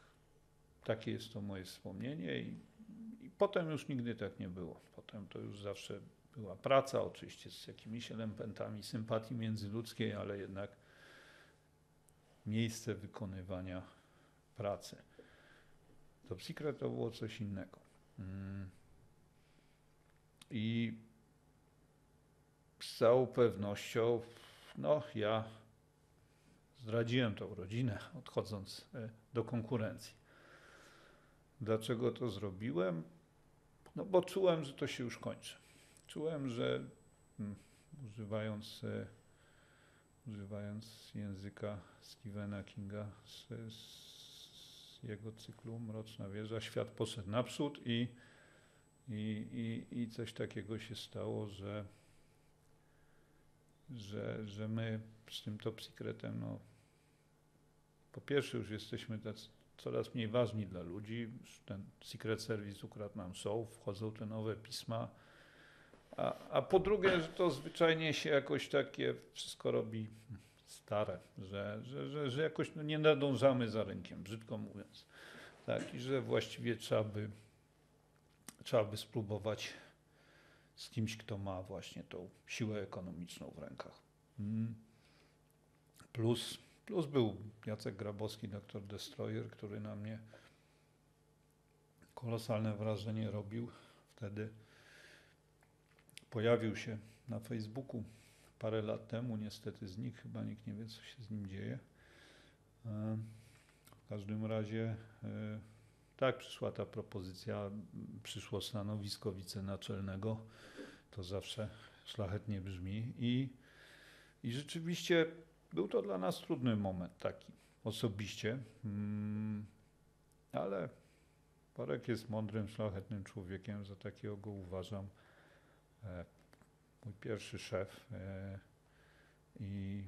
takie jest to moje wspomnienie i, i potem już nigdy tak nie było. Potem to już zawsze była praca, oczywiście z jakimiś elementami sympatii międzyludzkiej, ale jednak miejsce wykonywania pracy. To Secret to było coś innego. Mm. I z całą pewnością, no ja zdradziłem tą rodzinę, odchodząc e, do konkurencji. Dlaczego to zrobiłem? No bo czułem, że to się już kończy. Czułem, że hmm, używając, e, używając języka Stephena Kinga z, z jego cyklu Mroczna Wieża, świat poszedł naprzód i, i, i, i coś takiego się stało, że, że, że my z tym top secretem, no, po pierwsze już jesteśmy tacy coraz mniej ważni dla ludzi. Ten Secret Service ukradł nam show, wchodzą te nowe pisma. A, a po drugie, że to zwyczajnie się jakoś takie wszystko robi stare, że, że, że, że jakoś no nie nadążamy za rynkiem, brzydko mówiąc. Tak, i że właściwie trzeba by, trzeba by spróbować z kimś, kto ma właśnie tą siłę ekonomiczną w rękach. Mm. Plus Plus był Jacek Grabowski, doktor Destroyer, który na mnie kolosalne wrażenie robił. Wtedy pojawił się na Facebooku parę lat temu, niestety znikł, chyba nikt nie wie, co się z nim dzieje. E, w każdym razie e, tak przyszła ta propozycja, przyszło stanowisko wicenaczelnego, to zawsze szlachetnie brzmi i, i rzeczywiście był to dla nas trudny moment taki osobiście, mm, ale Parek jest mądrym, szlachetnym człowiekiem, za takiego go uważam. Mój pierwszy szef e, i,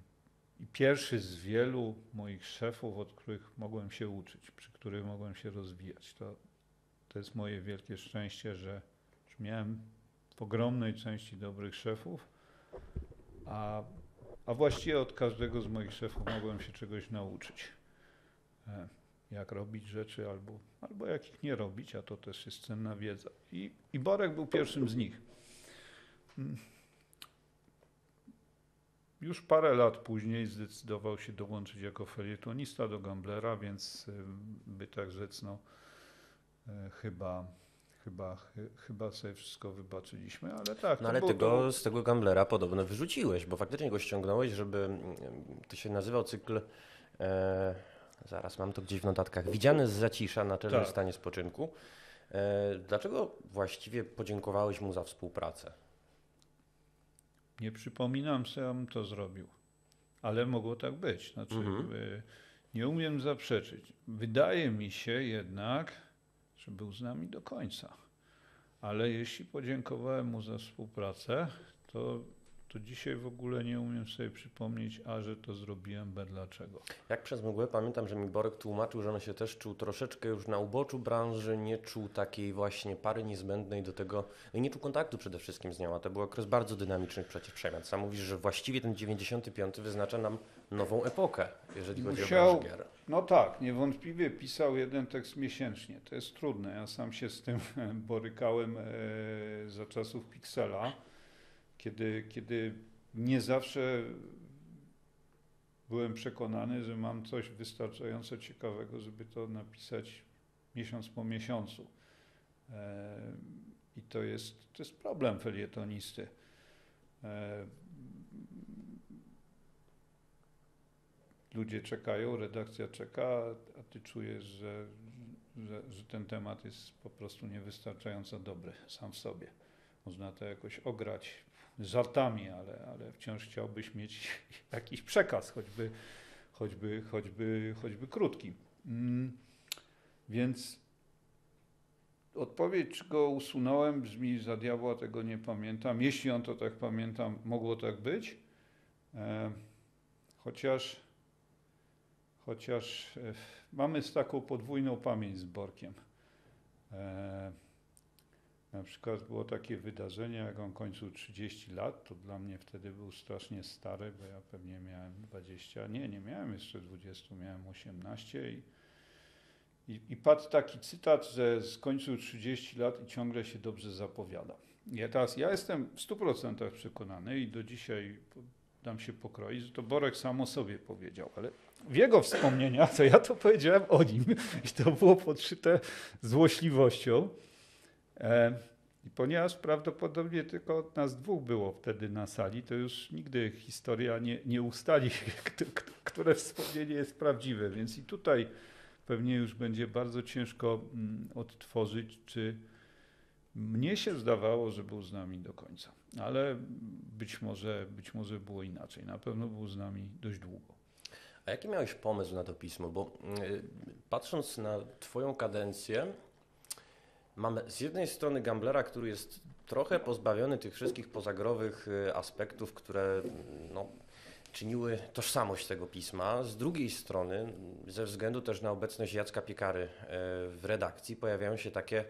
i pierwszy z wielu moich szefów, od których mogłem się uczyć, przy których mogłem się rozwijać. To, to jest moje wielkie szczęście, że miałem w ogromnej części dobrych szefów, a a właściwie od każdego z moich szefów mogłem się czegoś nauczyć. E, jak robić rzeczy albo, albo jak ich nie robić, a to też jest cenna wiedza. I, i Borek był pierwszym z nich. Już parę lat później zdecydował się dołączyć jako felietonista do Gamblera, więc e, by tak rzec, no, e, chyba chyba, chyba sobie wszystko wybaczyliśmy, ale tak. No ale tego, to... z tego gamblera podobno wyrzuciłeś, bo faktycznie go ściągnąłeś, żeby, mm, to się nazywał cykl, e, zaraz mam to gdzieś w notatkach, widziany z zacisza na czernym tak. stanie spoczynku. E, dlaczego właściwie podziękowałeś mu za współpracę? Nie przypominam sobie, bym to zrobił, ale mogło tak być. Znaczy, mhm. Nie umiem zaprzeczyć. Wydaje mi się jednak, że był z nami do końca. Ale jeśli podziękowałem mu za współpracę, to, to dzisiaj w ogóle nie umiem sobie przypomnieć, a że to zrobiłem, b dlaczego. Jak przez mgłę pamiętam, że mi Borek tłumaczył, że on się też czuł troszeczkę już na uboczu branży, nie czuł takiej właśnie pary niezbędnej do tego, no i nie czuł kontaktu przede wszystkim z nią, a to był okres bardzo dynamicznych przecież przemian. Sam mówisz, że właściwie ten 95 wyznacza nam nową epokę, jeżeli chodzi Musiał, o branżę. No tak, niewątpliwie pisał jeden tekst miesięcznie. To jest trudne. Ja sam się z tym borykałem e, za czasów Pixela, kiedy, kiedy nie zawsze byłem przekonany, że mam coś wystarczająco ciekawego, żeby to napisać miesiąc po miesiącu. E, I to jest, to jest problem felietonisty. E, ludzie czekają, redakcja czeka, a ty czujesz, że, że, że, ten temat jest po prostu niewystarczająco dobry sam w sobie. Można to jakoś ograć żartami, ale, ale wciąż chciałbyś mieć jakiś przekaz, choćby, choćby, choćby, choćby krótki. Mm, więc odpowiedź, czy go usunąłem, brzmi za diabła, tego nie pamiętam. Jeśli on to tak pamiętam, mogło tak być. E, chociaż chociaż e, mamy z taką podwójną pamięć z Borkiem. E, na przykład było takie wydarzenie, jak on kończył 30 lat, to dla mnie wtedy był strasznie stary, bo ja pewnie miałem 20, nie, nie miałem jeszcze 20, miałem 18 i, i, i padł taki cytat, że skończył 30 lat i ciągle się dobrze zapowiada. Ja teraz, ja jestem w 100% przekonany i do dzisiaj dam się pokroić, że to Borek sam o sobie powiedział, ale w jego wspomnieniach, to ja to powiedziałem o nim i to było podszyte złośliwością. E, I ponieważ prawdopodobnie tylko od nas dwóch było wtedy na sali, to już nigdy historia nie, nie ustali, które wspomnienie jest prawdziwe. Więc i tutaj pewnie już będzie bardzo ciężko mm, odtworzyć, czy, Mnie się zdawało, że był z nami do końca, ale być może, być może było inaczej. Na pewno był z nami dość długo. A jaki miałeś pomysł na to pismo? Bo y, patrząc na Twoją kadencję, mamy z jednej strony Gamblera, który jest trochę pozbawiony tych wszystkich pozagrowych y, aspektów, które no, czyniły tożsamość tego pisma. Z drugiej strony, ze względu też na obecność Jacka Piekary y, w redakcji, pojawiają się takie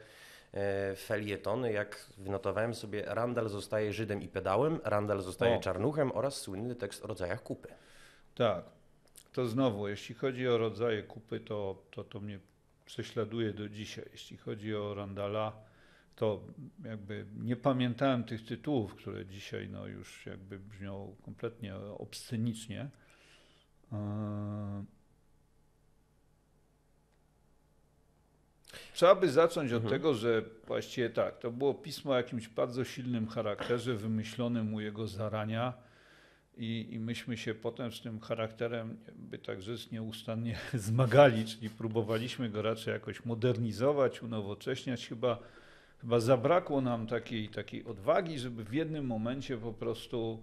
felietony, jak wynotowałem sobie Randall zostaje Żydem i pedałem, Randall zostaje o. czarnuchem oraz słynny tekst o rodzajach kupy. Tak, to znowu, jeśli chodzi o rodzaje kupy, to, to, to mnie prześladuje do dzisiaj. Jeśli chodzi o Randala, to jakby nie pamiętałem tych tytułów, które dzisiaj no już jakby brzmią kompletnie obscenicznie. Trzeba by zacząć od mhm. tego, że właściwie tak, to było pismo o jakimś bardzo silnym charakterze, wymyślonym u jego zarania i, I myśmy się potem z tym charakterem, by tak rzec, nieustannie zmagali, czyli próbowaliśmy go raczej jakoś modernizować, unowocześniać. Chyba, chyba zabrakło nam takiej, takiej odwagi, żeby w jednym momencie po prostu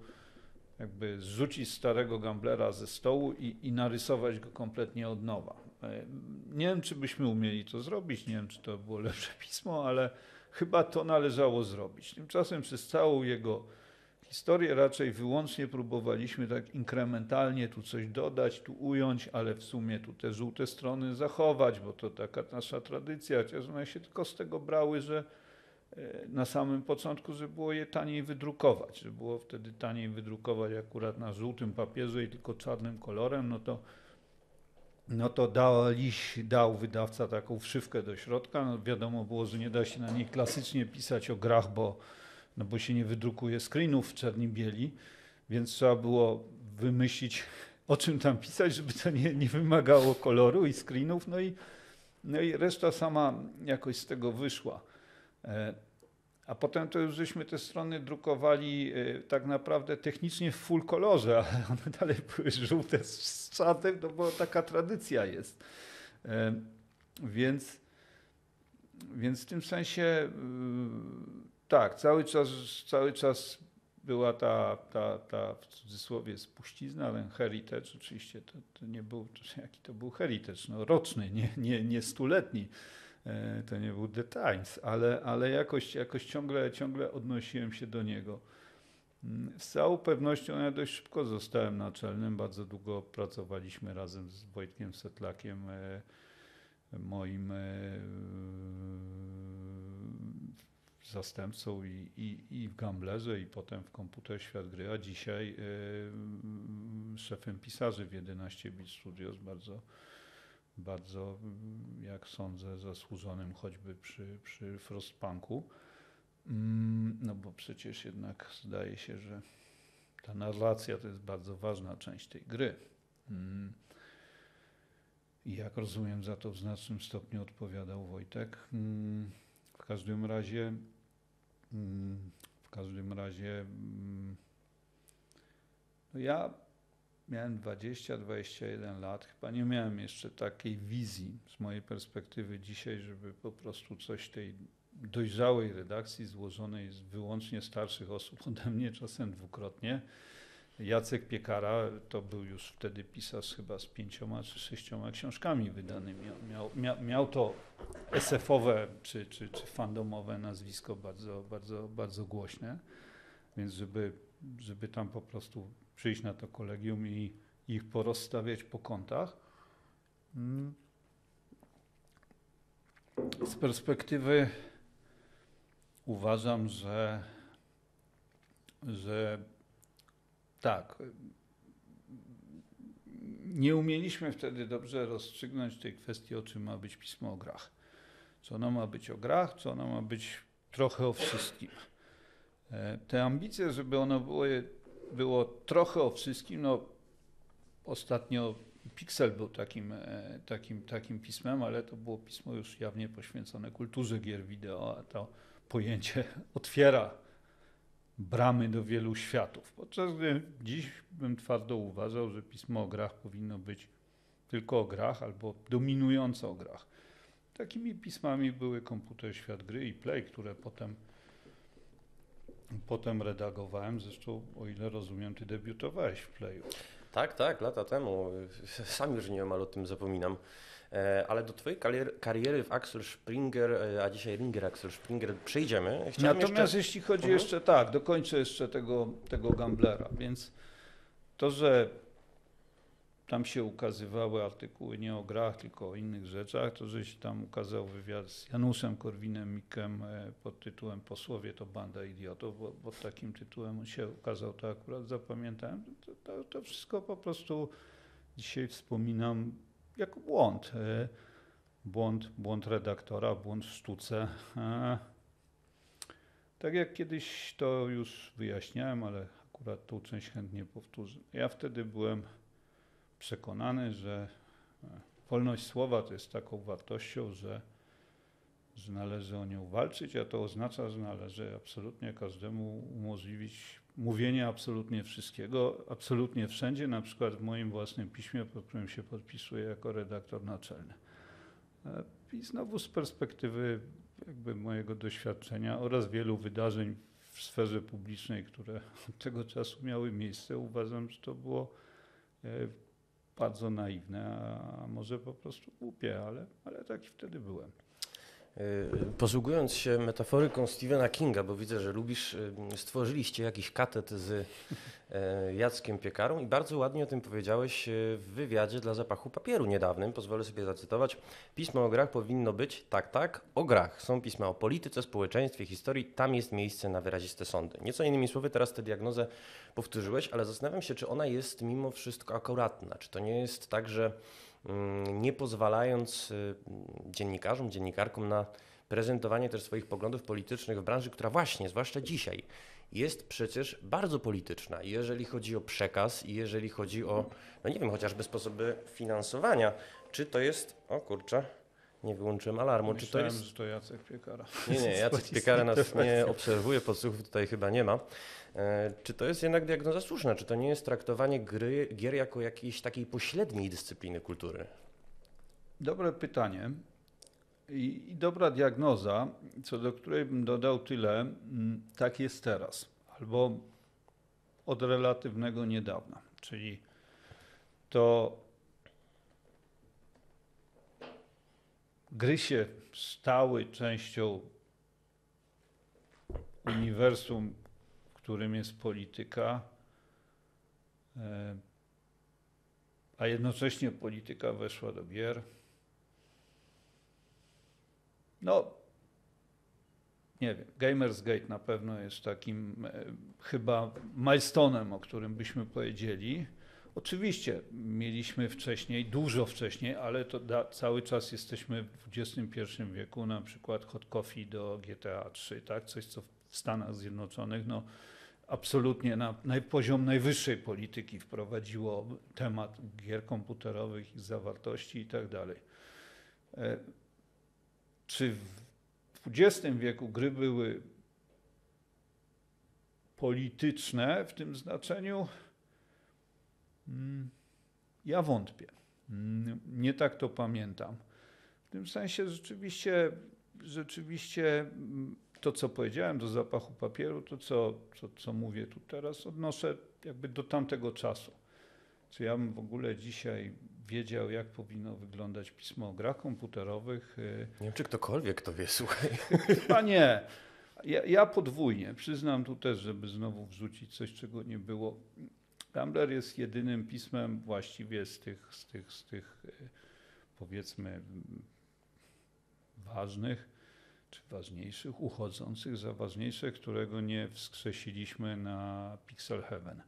jakby zrzucić starego gamblera ze stołu i, i narysować go kompletnie od nowa. E, nie wiem, czy byśmy umieli to zrobić, nie wiem, czy to było lepsze pismo, ale chyba to należało zrobić. Tymczasem przez całą jego Historię raczej wyłącznie próbowaliśmy tak inkrementalnie tu coś dodać, tu ująć, ale w sumie tu te żółte strony zachować, bo to taka nasza tradycja, chociaż one się tylko z tego brały, że e, na samym początku, że było je taniej wydrukować, że było wtedy taniej wydrukować akurat na żółtym papierze i tylko czarnym kolorem, no to no to dał, liś, dał wydawca taką wszywkę do środka. No wiadomo było, że nie da się na niej klasycznie pisać o grach, bo no bo się nie wydrukuje screenów w czerni bieli, więc trzeba było wymyślić, o czym tam pisać, żeby to nie, nie wymagało koloru i screenów, no i, no i reszta sama jakoś z tego wyszła. E, a potem to już żeśmy te strony drukowali e, tak naprawdę technicznie w full kolorze, ale one dalej były żółte z czarnym, no bo taka tradycja jest. E, więc, więc w tym sensie tak, cały czas, cały czas była ta, ta, ta w cudzysłowie spuścizna, ale heritage oczywiście to, to nie był, jaki to był heritage, no roczny, nie, nie, nie stuletni, e, to nie był Times, ale, ale jakoś, jakoś ciągle, ciągle odnosiłem się do niego. Mm, z całą pewnością ja dość szybko zostałem naczelnym, bardzo długo pracowaliśmy razem z Wojtkiem Setlakiem, e, moim e, zastępcą i, i, i w Gamblerze, i potem w Komputer Świat Gry, a dzisiaj y, szefem pisarzy w 11 Bit Studios, bardzo, bardzo, jak sądzę, zasłużonym choćby przy, przy Frostpunku. Mm, no bo przecież jednak zdaje się, że ta narracja to jest bardzo ważna część tej gry. Mm. I jak rozumiem, za to w znacznym stopniu odpowiadał Wojtek. Mm. W każdym razie Mm, w każdym razie mm, no ja miałem 20-21 lat, chyba nie miałem jeszcze takiej wizji z mojej perspektywy dzisiaj, żeby po prostu coś tej dojrzałej redakcji złożonej z wyłącznie starszych osób ode mnie, czasem dwukrotnie, Jacek Piekara to był już wtedy pisarz chyba z pięcioma czy sześcioma książkami wydanymi. Miał, miał, miał to SF-owe czy, czy, czy fandomowe nazwisko bardzo, bardzo, bardzo głośne, więc żeby, żeby tam po prostu przyjść na to kolegium i ich porozstawiać po kątach. Mm. Z perspektywy uważam, że, że tak. Nie umieliśmy wtedy dobrze rozstrzygnąć tej kwestii, o czym ma być pismo o grach. Czy ono ma być o grach, czy ono ma być trochę o wszystkim. E, te ambicje, żeby ono było, było trochę o wszystkim, no ostatnio Pixel był takim, e, takim, takim pismem, ale to było pismo już jawnie poświęcone kulturze gier wideo, a to pojęcie otwiera bramy do wielu światów. Podczas gdy dziś bym twardo uważał, że pismo o grach powinno być tylko o grach albo dominująco o grach. Takimi pismami były Komputer Świat Gry i Play, które potem, potem redagowałem. Zresztą, o ile rozumiem, ty debiutowałeś w Playu. Tak, tak, lata temu. Sam już niemal o tym zapominam. E, ale do Twojej kariery w Axel Springer, e, a dzisiaj Ringer Axel Springer przejdziemy. Chciałem Natomiast jeszcze... jeśli chodzi mhm. jeszcze tak, dokończę jeszcze tego, tego Gamblera, więc to, że tam się ukazywały artykuły nie o grach, tylko o innych rzeczach, to żeś tam ukazał wywiad z Januszem Korwinem-Mikiem e, pod tytułem Posłowie to banda idiotów, bo pod takim tytułem się ukazał, to akurat zapamiętałem. To, to, to wszystko po prostu dzisiaj wspominam jako błąd. E, błąd, błąd redaktora, błąd w sztuce. E, tak jak kiedyś to już wyjaśniałem, ale akurat tą część chętnie powtórzę. Ja wtedy byłem przekonany, że e, wolność słowa to jest taką wartością, że, że należy o nią walczyć, a to oznacza, że należy absolutnie każdemu umożliwić mówienie absolutnie wszystkiego, absolutnie wszędzie, na przykład w moim własnym piśmie, pod którym się podpisuję jako redaktor naczelny. E, I znowu z perspektywy jakby mojego doświadczenia oraz wielu wydarzeń w sferze publicznej, które od tego czasu miały miejsce, uważam, że to było e, bardzo naiwne, a może po prostu głupie, ale, ale taki wtedy byłem. Y, posługując się metaforyką Stephena Kinga, bo widzę, że lubisz, y, stworzyliście jakiś katet z y, Jackiem Piekarą i bardzo ładnie o tym powiedziałeś w wywiadzie dla zapachu papieru niedawnym. Pozwolę sobie zacytować. Pismo o grach powinno być tak, tak, o grach. Są pisma o polityce, społeczeństwie, historii. Tam jest miejsce na wyraziste sądy. Nieco innymi słowy, teraz tę diagnozę powtórzyłeś, ale zastanawiam się, czy ona jest mimo wszystko akuratna. Czy to nie jest tak, że nie pozwalając y, dziennikarzom, dziennikarkom na prezentowanie też swoich poglądów politycznych w branży, która właśnie, zwłaszcza dzisiaj, jest przecież bardzo polityczna. Jeżeli chodzi o przekaz i jeżeli chodzi o, no nie wiem, chociażby sposoby finansowania. Czy to jest, o kurczę, nie wyłączyłem alarmu. Myślałem, czy to jest... że to Jacek Piekara. Nie, nie, Jacek Piekara nas nie obserwuje, podsłuchów tutaj chyba nie ma. E, czy to jest jednak diagnoza słuszna? Czy to nie jest traktowanie gry, gier jako jakiejś takiej pośredniej dyscypliny kultury? Dobre pytanie i, i dobra diagnoza, co do której bym dodał tyle, mm, tak jest teraz, albo od relatywnego niedawna. Czyli to gry się stały częścią uniwersum którym jest polityka, e, a jednocześnie polityka weszła do gier. No, nie wiem, Gamersgate na pewno jest takim e, chyba milestone'em, o którym byśmy powiedzieli. Oczywiście mieliśmy wcześniej, dużo wcześniej, ale to da, cały czas jesteśmy w XXI wieku, na przykład Hot Coffee do GTA 3, tak? coś co w Stanach Zjednoczonych no, absolutnie na, na poziom najwyższej polityki wprowadziło temat gier komputerowych, ich zawartości i tak dalej. E, czy w XX wieku gry były polityczne w tym znaczeniu? Mm, ja wątpię. Mm, nie tak to pamiętam. W tym sensie rzeczywiście, rzeczywiście mm, to, co powiedziałem do zapachu papieru, to co, co, co mówię tu teraz, odnoszę jakby do tamtego czasu. Czy ja bym w ogóle dzisiaj wiedział, jak powinno wyglądać pismo o grach komputerowych? Y, nie wiem, czy ktokolwiek to wie, słuchaj. Chyba nie. Ja, ja podwójnie. Przyznam tu też, żeby znowu wrzucić coś, czego nie było. Gambler jest jedynym pismem właściwie z tych, z tych, z tych y, powiedzmy ważnych, czy ważniejszych, uchodzących za ważniejsze, którego nie wskrzesiliśmy na Pixel Heaven.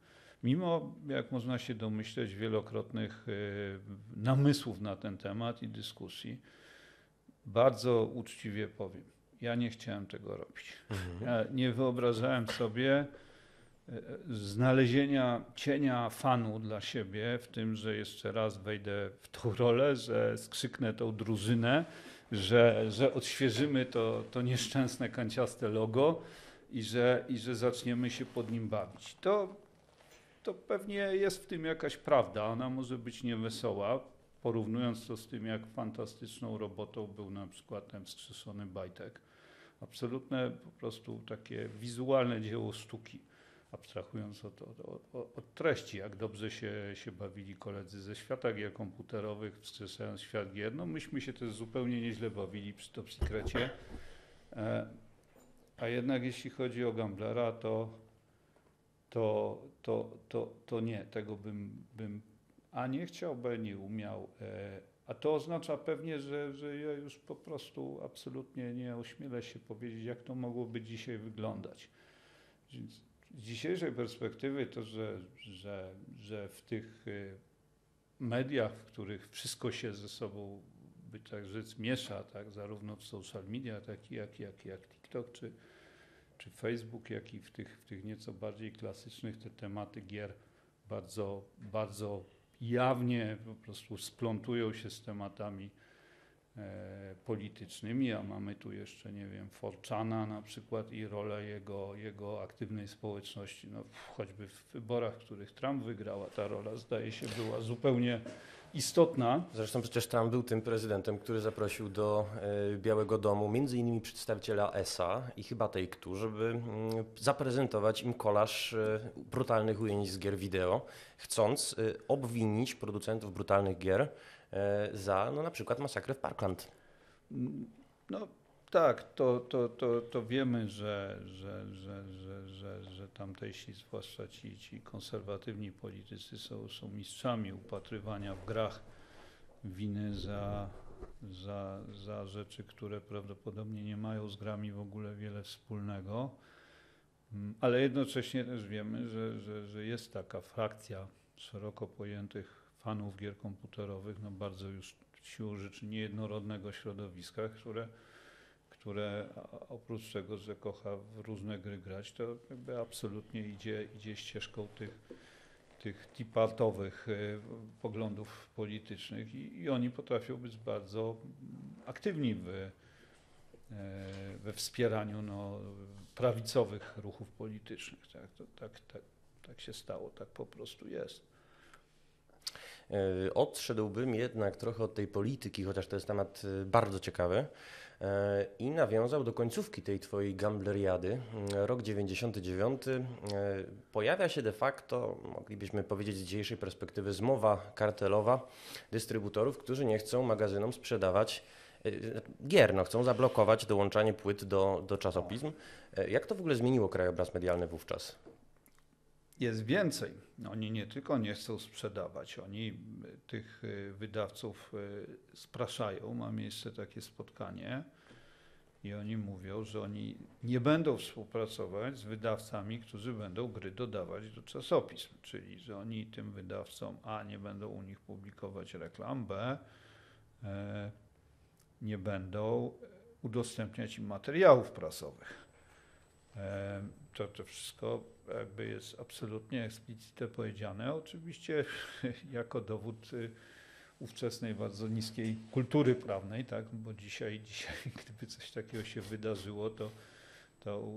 Mimo, jak można się domyśleć, wielokrotnych e, namysłów na ten temat i dyskusji, bardzo uczciwie powiem, ja nie chciałem tego robić. Mhm. Ja nie wyobrażałem sobie e, znalezienia cienia fanu dla siebie w tym, że jeszcze raz wejdę w tą rolę, że skrzyknę tą drużynę że, że odświeżymy to, to nieszczęsne kanciaste logo i że, i że zaczniemy się pod nim bawić. To, to pewnie jest w tym jakaś prawda, ona może być niewesoła. porównując to z tym, jak fantastyczną robotą był na przykład ten wskrzeszony Bajtek. Absolutne po prostu takie wizualne dzieło sztuki, abstrahując od, od, od, od treści, jak dobrze się, się bawili koledzy ze świata gier komputerowych, wskrzeszając świat gier. No myśmy się też zupełnie nieźle bawili przy Top Secrecie. E, a jednak jeśli chodzi o Gamblera, to, to, to, to, to nie, tego bym, bym a nie chciał, B nie umiał. E, a to oznacza pewnie, że, że ja już po prostu absolutnie nie ośmielę się powiedzieć, jak to mogłoby dzisiaj wyglądać. Więc z dzisiejszej perspektywy to, że, że, że w tych e, mediach, w których wszystko się ze sobą, by tak rzec, miesza, tak, zarówno w social media, tak jak, jak, jak TikTok czy, czy Facebook, jak i w tych, w tych nieco bardziej klasycznych te tematy gier bardzo, bardzo jawnie po prostu splątują się z tematami politycznymi, a mamy tu jeszcze, nie wiem, Forczana na przykład i rolę jego, jego aktywnej społeczności. No, choćby w wyborach, których Trump wygrała, ta rola zdaje się była zupełnie istotna. Zresztą przecież Trump był tym prezydentem, który zaprosił do e, Białego Domu między innymi przedstawiciela ESA i chyba tej KTU, żeby mm, zaprezentować im kolaż e, brutalnych ujęć z gier wideo, chcąc e, obwinić producentów brutalnych gier za no, na przykład masakrę w Parkland. No tak, to, to, to, to wiemy, że, że, że, że, że, że tamtejsi, zwłaszcza ci, ci konserwatywni politycy są, są mistrzami upatrywania w grach winy za, za, za rzeczy, które prawdopodobnie nie mają z grami w ogóle wiele wspólnego. Mm, ale jednocześnie też wiemy, że, że, że jest taka frakcja szeroko pojętych fanów gier komputerowych, no bardzo już siłą rzeczy niejednorodnego środowiska, które które oprócz tego, że kocha w różne gry grać, to jakby absolutnie idzie, idzie ścieżką tych, tych tipatowych e, poglądów politycznych i, i oni potrafią być bardzo aktywni w, e, we wspieraniu no, prawicowych ruchów politycznych. Tak, to, tak, tak, tak się stało, tak po prostu jest. E, odszedłbym jednak trochę od tej polityki, chociaż to jest temat bardzo ciekawy. E, i nawiązał do końcówki tej twojej gambleriady. Rok 99 e, pojawia się de facto, moglibyśmy powiedzieć z dzisiejszej perspektywy, zmowa kartelowa dystrybutorów, którzy nie chcą magazynom sprzedawać e, gier, no, chcą zablokować dołączanie płyt do, do czasopism. Jak to w ogóle zmieniło krajobraz medialny wówczas? Jest więcej. Oni nie tylko nie chcą sprzedawać, oni tych y, wydawców y, spraszają. Ma miejsce takie spotkanie i oni mówią, że oni nie będą współpracować z wydawcami, którzy będą gry dodawać do czasopism, czyli że oni tym wydawcom A nie będą u nich publikować reklam, B e, nie będą udostępniać im materiałów prasowych. E, to, to wszystko jakby jest absolutnie eksplicite powiedziane. Oczywiście jako dowód y, ówczesnej bardzo niskiej kultury prawnej, tak? bo dzisiaj, dzisiaj gdyby coś takiego się wydarzyło, to, to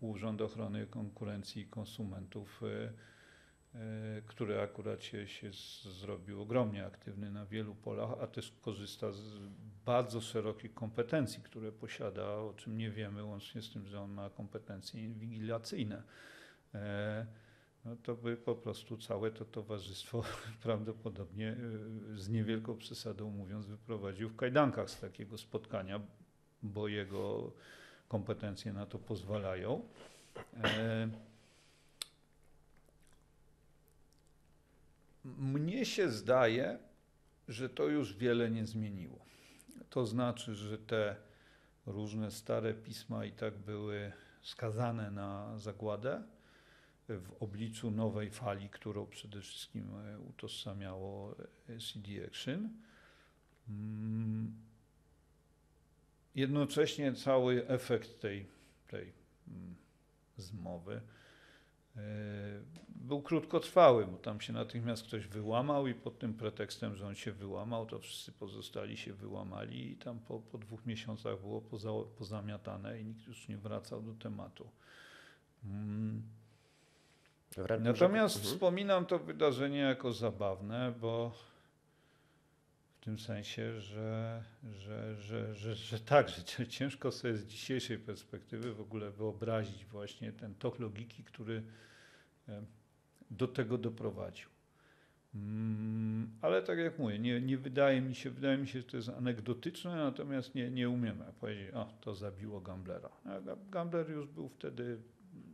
Urząd Ochrony Konkurencji i Konsumentów, y, y, który akurat się, się zrobił ogromnie aktywny na wielu polach, a też korzysta z bardzo szerokich kompetencji, które posiada, o czym nie wiemy, łącznie z tym, że on ma kompetencje inwigilacyjne no to by po prostu całe to towarzystwo prawdopodobnie e, z niewielką przesadą mówiąc wyprowadził w kajdankach z takiego spotkania, bo jego kompetencje na to pozwalają. E, mnie się zdaje, że to już wiele nie zmieniło. To znaczy, że te różne stare pisma i tak były skazane na zagładę w obliczu nowej fali, którą przede wszystkim e, utożsamiało e, CD Action. Mm. Jednocześnie cały efekt tej, tej mm, zmowy e, był krótkotrwały, bo tam się natychmiast ktoś wyłamał i pod tym pretekstem, że on się wyłamał, to wszyscy pozostali się wyłamali i tam po, po dwóch miesiącach było poza, pozamiatane i nikt już nie wracał do tematu. Natomiast mhm. wspominam to wydarzenie jako zabawne, bo w tym sensie, że, że, że, że, że tak, że ciężko sobie z dzisiejszej perspektywy w ogóle wyobrazić właśnie ten tok logiki, który do tego doprowadził. Mm, ale tak jak mówię, nie, nie wydaje mi się, wydaje mi się, że to jest anegdotyczne, natomiast nie, nie umiemy powiedzieć, o, to zabiło Gamblera. Gambler już był wtedy,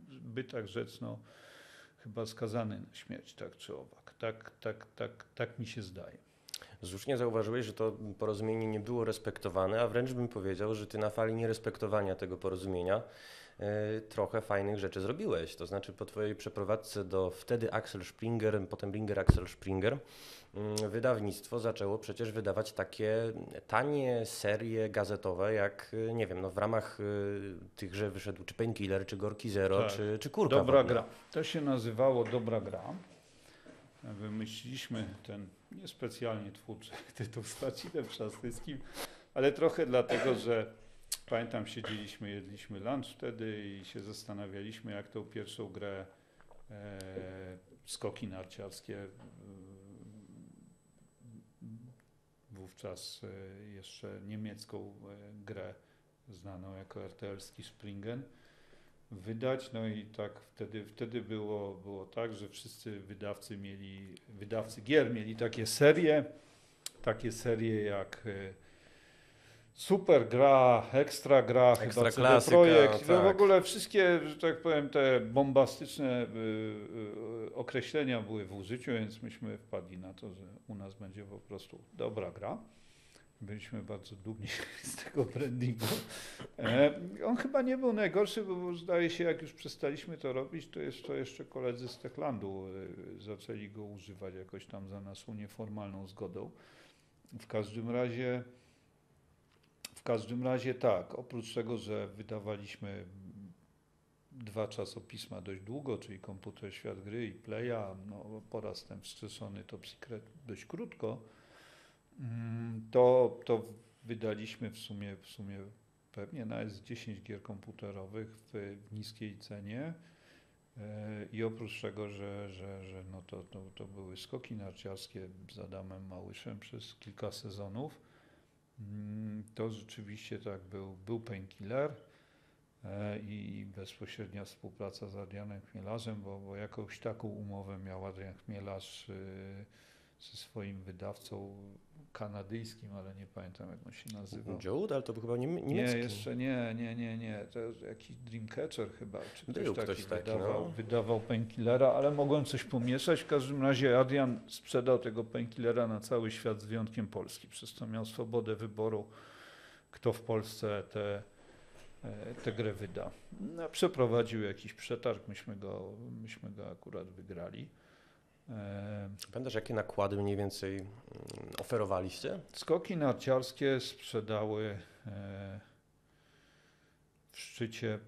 by tak rzec, no, chyba skazany na śmierć, tak czy owak. Tak, tak, tak, tak mi się zdaje. Słusznie zauważyłeś, że to porozumienie nie było respektowane, a wręcz bym powiedział, że ty na fali nierespektowania tego porozumienia trochę fajnych rzeczy zrobiłeś. To znaczy po twojej przeprowadzce do wtedy Axel Springer, potem Ringer Axel Springer, mm, wydawnictwo zaczęło przecież wydawać takie tanie serie gazetowe, jak nie wiem, no w ramach e, tychże wyszedł czy Painkiller, czy Gorki Zero, tak. czy, czy Kurka. Dobra gra. To się nazywało Dobra gra. Wymyśliliśmy ten niespecjalnie twórczy tytuł z Marcinem Przastyskim, ale trochę dlatego, że pamiętam siedzieliśmy, jedliśmy lunch wtedy i się zastanawialiśmy, jak tą pierwszą grę e, skoki narciarskie e, wówczas e, jeszcze niemiecką e, grę znaną jako RTL-ski Springen wydać. No i tak wtedy, wtedy było, było tak, że wszyscy wydawcy mieli, wydawcy gier mieli takie serie, takie serie jak super gra, ekstra gra, ekstra chyba klasyka, projekt. Tak. No w tak. ogóle wszystkie, że tak powiem, te bombastyczne y, y, określenia były w użyciu, więc myśmy wpadli na to, że u nas będzie po prostu dobra gra. Byliśmy bardzo dumni z tego brandingu. E, on chyba nie był najgorszy, bo zdaje się, jak już przestaliśmy to robić, to jeszcze, jeszcze koledzy z Techlandu e, zaczęli go używać jakoś tam za naszą nieformalną zgodą. W każdym razie, każdym razie tak, oprócz tego, że wydawaliśmy dwa czasopisma dość długo, czyli Komputer Świat Gry i Playa, no, po raz ten wstrzeszony Top Secret dość krótko, Mm, to, to wydaliśmy w sumie, w sumie pewnie nawet z 10 gier komputerowych w, w niskiej cenie. E, I oprócz tego, że, że, że no to, to, to były skoki narciarskie z Adamem Małyszem przez kilka sezonów, to rzeczywiście tak był, był Painkiller e, i bezpośrednia współpraca z Adrianem Chmielarzem, bo, bo jakąś taką umowę miał Adrian Chmielarz e, ze swoim wydawcą kanadyjskim, ale nie pamiętam jak on się nazywał. Joe, ale to był chyba niemiecki. Nie, jeszcze nie, nie, nie, nie. To jest jakiś Dreamcatcher chyba, czy ktoś był taki, ktoś taki wydawał, no. wydawał Painkillera, ale mogłem coś pomieszać. W każdym razie Adrian sprzedał tego Painkillera na cały świat z wyjątkiem Polski, przez to miał swobodę wyboru, kto w Polsce te e, tę grę wyda. No, przeprowadził jakiś przetarg, myśmy go, myśmy go akurat wygrali. Pamiętasz, jakie nakłady mniej więcej mm, oferowaliście? Skoki narciarskie sprzedały e, w szczycie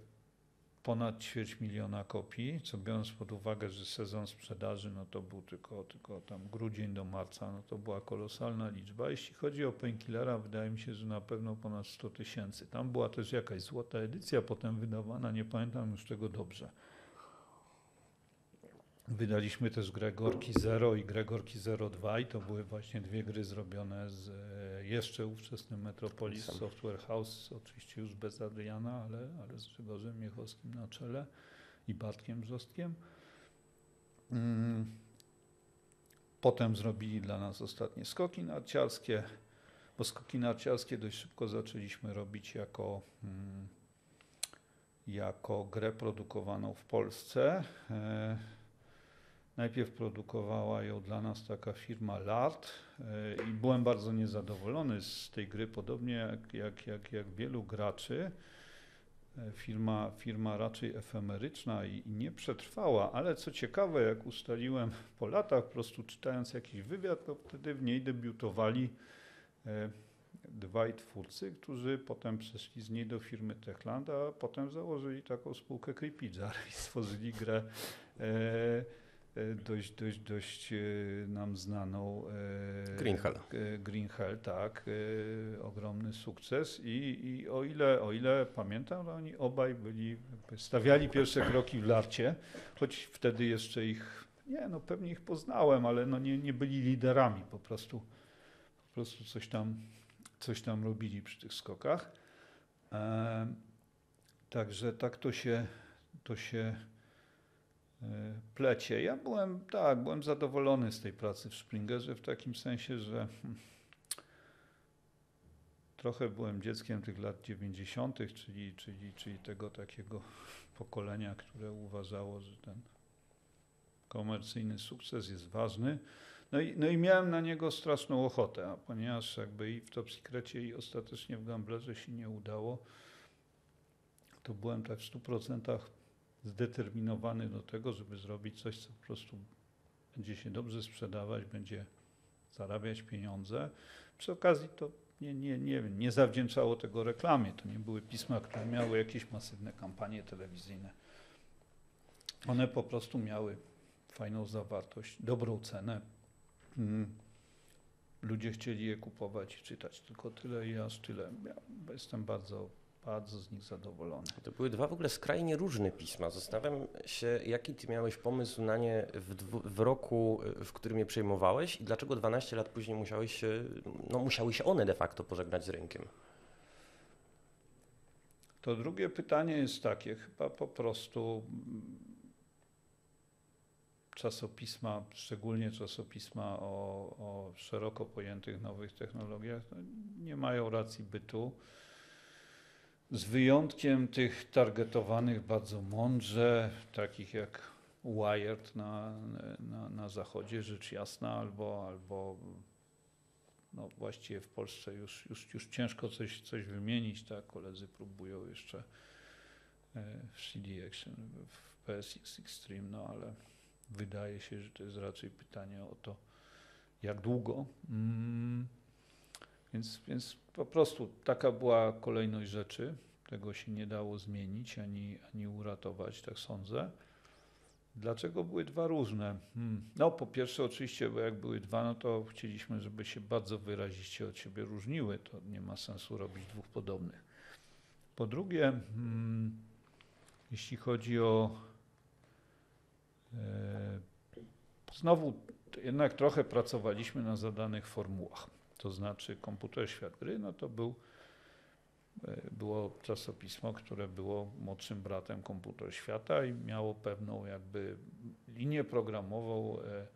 ponad ćwierć miliona kopii, co biorąc pod uwagę, że sezon sprzedaży no to był tylko, tylko tam grudzień do marca, no to była kolosalna liczba. Jeśli chodzi o Painkillera, wydaje mi się, że na pewno ponad 100 tysięcy. Tam była też jakaś złota edycja potem wydawana, nie pamiętam już tego dobrze. Wydaliśmy też Gregorki Zero i Gregorki Zero 2 i to były właśnie dwie gry zrobione z e, jeszcze ówczesnym Metropolis Software House, oczywiście już bez Adriana, ale, ale z Grzegorzem Miechowskim na czele i Bartkiem Brzostkiem. Mm. Potem zrobili dla nas ostatnie skoki narciarskie, bo skoki narciarskie dość szybko zaczęliśmy robić jako, mm, jako grę produkowaną w Polsce. Najpierw produkowała ją dla nas taka firma LART e, i byłem bardzo niezadowolony z tej gry, podobnie jak, jak, jak, jak wielu graczy. E, firma, firma raczej efemeryczna i, i nie przetrwała, ale co ciekawe, jak ustaliłem po latach, po prostu czytając jakiś wywiad, to wtedy w niej debiutowali e, dwaj twórcy, którzy potem przeszli z niej do firmy Techland, a potem założyli taką spółkę Creepyjar i stworzyli grę E, dość, dość, dość e, nam znaną e, Green Hell. Green Hell, tak, ogromny sukces i, i o, ile, o ile pamiętam, to oni obaj byli, stawiali pierwsze kroki w larcie, choć wtedy jeszcze ich, nie no pewnie ich poznałem, ale no nie, nie byli liderami, po prostu, po prostu coś tam, coś tam robili przy tych skokach. E, także tak to się, to się e, plecie. Ja byłem, tak, byłem zadowolony z tej pracy w Springerze w takim sensie, że hmm, trochę byłem dzieckiem tych lat 90., czyli, czyli, czyli tego takiego pokolenia, które uważało, że ten komercyjny sukces jest ważny. No i, no i miałem na niego straszną ochotę, a ponieważ jakby i w Top Secrecie i ostatecznie w Gamblerze się nie udało, to byłem tak w 100% zdeterminowany do tego, żeby zrobić coś, co po prostu będzie się dobrze sprzedawać, będzie zarabiać pieniądze. Przy okazji to nie, nie, nie, nie zawdzięczało tego reklamie. To nie były pisma, które miały jakieś masywne kampanie telewizyjne. One po prostu miały fajną zawartość, dobrą cenę. Mm. Ludzie chcieli je kupować i czytać tylko tyle i aż tyle. Ja jestem bardzo, bardzo z nich zadowolony. To były dwa w ogóle skrajnie różne pisma. Zastanawiam się, jaki ty miałeś pomysł na nie w, w, roku, w którym je przejmowałeś i dlaczego 12 lat później musiałeś się, no musiały się one de facto pożegnać z rynkiem? To drugie pytanie jest takie, chyba po prostu czasopisma, szczególnie czasopisma o, o szeroko pojętych nowych technologiach, no, nie mają racji bytu. Z wyjątkiem tych targetowanych bardzo mądrze, takich jak Wired na, na, na zachodzie, rzecz jasna, albo, albo no właściwie w Polsce już, już, już ciężko coś, coś wymienić, tak? Koledzy próbują jeszcze e, w CD Action, w PSX Extreme, no ale wydaje się, że to jest raczej pytanie o to, jak długo. Mm. Więc, więc po prostu taka była kolejność rzeczy. Tego się nie dało zmienić ani, ani uratować, tak sądzę. Dlaczego były dwa różne? Hmm. No, po pierwsze, oczywiście, bo jak były dwa, no to chcieliśmy, żeby się bardzo wyraziście od siebie różniły. To nie ma sensu robić dwóch podobnych. Po drugie, hmm, jeśli chodzi o E, znowu jednak trochę pracowaliśmy na zadanych formułach. To znaczy komputer świat gry, no to był, e, było czasopismo, które było młodszym bratem komputer świata i miało pewną jakby linię programową e,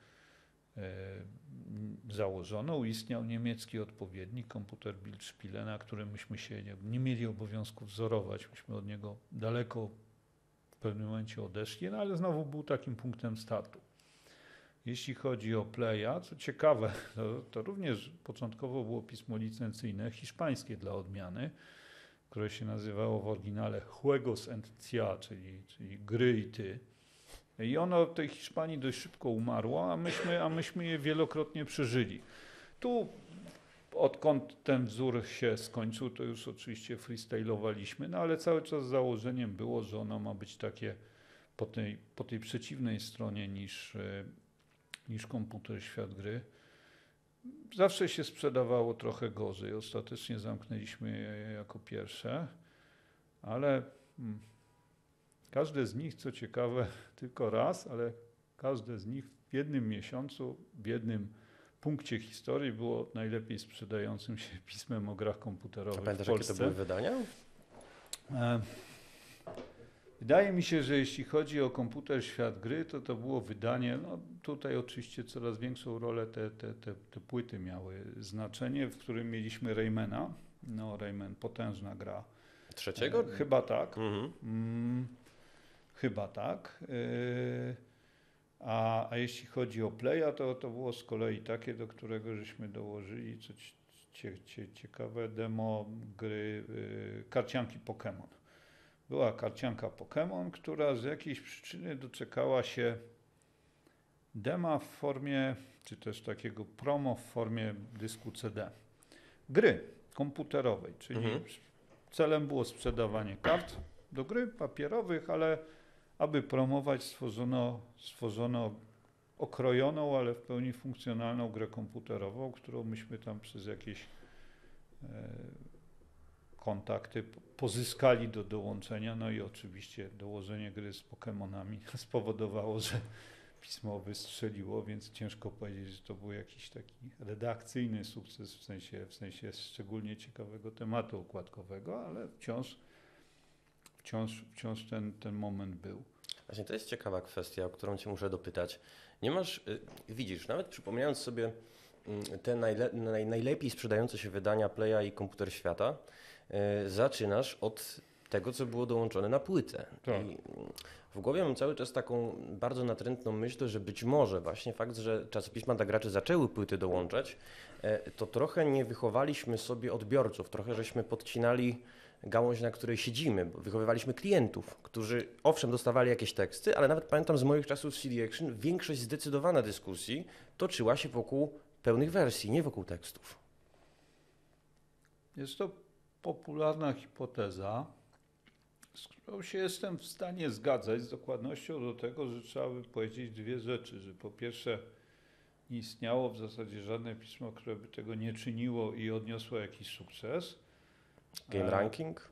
założoną. Istniał niemiecki odpowiednik, komputer Bildspiele, na którym myśmy się nie, nie mieli obowiązku wzorować. Myśmy od niego daleko pewnym momencie odeszli, no ale znowu był takim punktem startu. Jeśli chodzi o Playa, co ciekawe, to, to również początkowo było pismo licencyjne, hiszpańskie dla odmiany, które się nazywało w oryginale Juegos and Cia, czyli, czyli gry i ty. I ono w tej Hiszpanii dość szybko umarło, a myśmy, a myśmy je wielokrotnie przeżyli. Tu Odkąd ten wzór się skończył, to już oczywiście freestylowaliśmy, no ale cały czas założeniem było, że ono ma być takie po tej, po tej przeciwnej stronie niż, e, niż komputer świat gry. Zawsze się sprzedawało trochę gorzej. Ostatecznie zamknęliśmy je jako pierwsze, ale hmm, każde z nich, co ciekawe, tylko raz, ale każde z nich w jednym miesiącu, w jednym punkcie historii było najlepiej sprzedającym się pismem o grach komputerowych A pamiętasz, w Polsce. jakie to były wydania? Wydaje mi się, że jeśli chodzi o komputer Świat Gry, to to było wydanie, no tutaj oczywiście coraz większą rolę te, te, te, te płyty miały znaczenie, w którym mieliśmy Raymana. No Rayman, potężna gra. Trzeciego? E, chyba tak. Mhm. Mm, chyba tak. E, a, a jeśli chodzi o Playa, to, to było z kolei takie, do którego żeśmy dołożyli co cie, cie, ciekawe demo gry y, karcianki Pokémon. Była karcianka Pokémon, która z jakiejś przyczyny doczekała się dema w formie, czy też takiego promo w formie dysku CD. Gry komputerowej, czyli mhm. celem było sprzedawanie kart do gry papierowych, ale aby promować stworzono, stworzono okrojoną, ale w pełni funkcjonalną grę komputerową, którą myśmy tam przez jakieś e, kontakty pozyskali do dołączenia. No i oczywiście dołożenie gry z Pokémonami spowodowało, że pismo wystrzeliło, więc ciężko powiedzieć, że to był jakiś taki redakcyjny sukces w sensie, w sensie szczególnie ciekawego tematu okładkowego, ale wciąż, wciąż, wciąż ten, ten moment był. Właśnie to jest ciekawa kwestia, o którą Cię muszę dopytać. Nie masz, y, widzisz, nawet przypominając sobie mm, te najle, naj, najlepiej sprzedające się wydania Playa i Komputer Świata, zaczynasz od tego, co było dołączone na płytę. Tak. I w głowie mam cały czas taką bardzo natrętną myśl, że być może właśnie fakt, że czasopisma dla graczy zaczęły płyty dołączać, e, to trochę nie wychowaliśmy sobie odbiorców, trochę żeśmy podcinali gałąź, na której siedzimy, bo wychowywaliśmy klientów, którzy owszem dostawali jakieś teksty, ale nawet pamiętam z moich czasów CD Action, większość zdecydowana dyskusji toczyła się wokół pełnych wersji, nie wokół tekstów. Jest to popularna hipoteza, z którą się jestem w stanie zgadzać z dokładnością do tego, że trzeba by powiedzieć dwie rzeczy, że po pierwsze nie istniało w zasadzie żadne pismo, które by tego nie czyniło i odniosło jakiś sukces. Game E, ranking?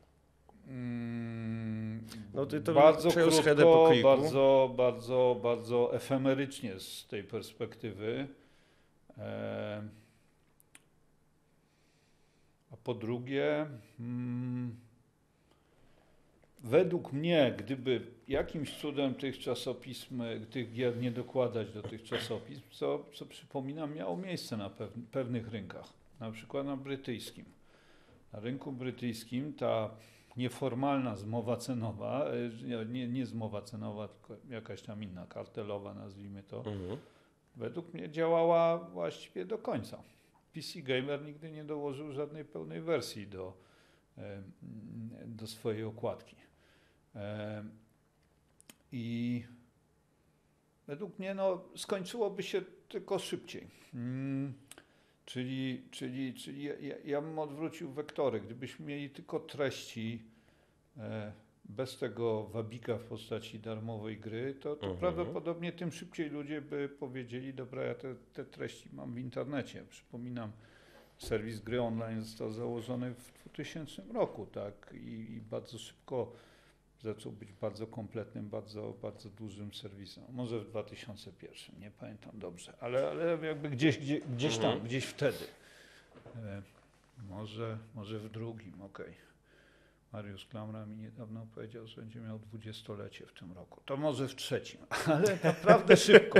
Mm, No ty to bardzo krótko, bardzo, bardzo, bardzo efemerycznie z tej perspektywy. E, po drugie, mm, według mnie, gdyby jakimś cudem tych czasopism, tych gier nie dokładać do tych czasopism, co, co przypominam, miało miejsce na pew, pewnych rynkach, na przykład na brytyjskim. Na rynku brytyjskim ta nieformalna zmowa cenowa, e, nie, nie, nie zmowa cenowa, tylko jakaś tam inna, kartelowa nazwijmy to, Mhm. według mnie działała właściwie do końca. PC Gamer nigdy nie dołożył żadnej pełnej wersji do, e, do swojej okładki. E, I według mnie no, skończyłoby się tylko szybciej. Mm, Czyli, czyli, czyli ja, ja- ja bym odwrócił wektory. Gdybyśmy mieli tylko treści e, bez tego wabika w postaci darmowej gry, to, to Mhm. prawdopodobnie tym szybciej ludzie by powiedzieli, dobra, ja te, te treści mam w internecie. Przypominam, serwis gry online został założony w 2000 roku, tak, i, i bardzo szybko zaczął być bardzo kompletnym, bardzo, bardzo dużym serwisem. Może w 2001, nie pamiętam dobrze, ale, ale jakby gdzieś, gdzie, gdzieś tam, Mhm. gdzieś wtedy. E, może, może w drugim, okej. Mariusz Klamra mi niedawno powiedział, że będzie miał dwudziestolecie w tym roku. To może w trzecim, ale naprawdę szybko.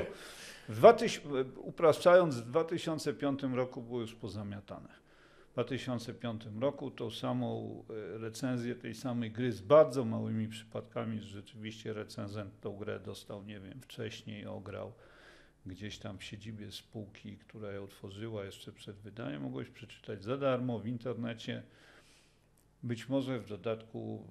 W 2000, upraszczając, w 2005 roku było już pozamiatane. W 2005 roku tą samą e, recenzję tej samej gry z bardzo małymi przypadkami, że rzeczywiście recenzent tą grę dostał, nie wiem, wcześniej ograł gdzieś tam w siedzibie spółki, która ją tworzyła jeszcze przed wydaniem, mogłeś przeczytać za darmo w internecie, być może w dodatku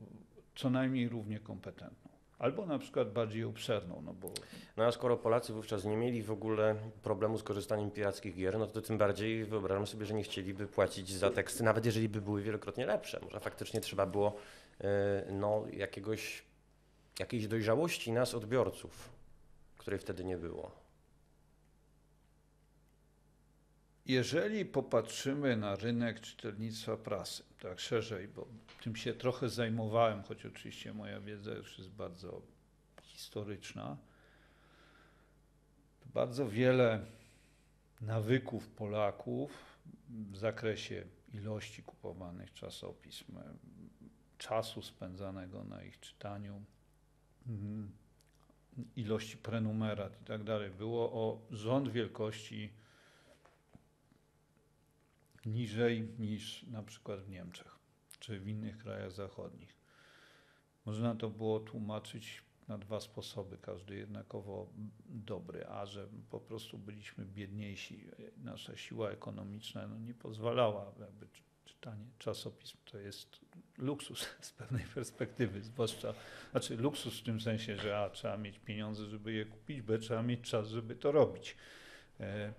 co najmniej równie kompetentną. Albo na przykład bardziej obszerną, no bo No a skoro Polacy wówczas nie mieli w ogóle problemu z korzystaniem pirackich gier, no to tym bardziej wyobrażam sobie, że nie chcieliby płacić za teksty, nawet jeżeli by były wielokrotnie lepsze. Może faktycznie trzeba było e, no, jakiegoś, jakiejś dojrzałości nas, odbiorców, której wtedy nie było. Jeżeli popatrzymy na rynek czytelnictwa prasy, tak szerzej, bo tym się trochę zajmowałem, choć oczywiście moja wiedza już jest bardzo historyczna, to bardzo wiele nawyków Polaków w zakresie ilości kupowanych czasopism, czasu spędzanego na ich czytaniu, mm, ilości prenumerat i tak dalej, było o rząd wielkości niżej niż na przykład w Niemczech czy w innych krajach zachodnich. Można to było tłumaczyć na dwa sposoby, każdy jednakowo dobry, a że po prostu byliśmy biedniejsi, nasza siła ekonomiczna no, nie pozwalała, jakby czy- czytanie czasopism to jest luksus z pewnej perspektywy, zwłaszcza, znaczy luksus w tym sensie, że a, trzeba mieć pieniądze, żeby je kupić, b, trzeba mieć czas, żeby to robić. E,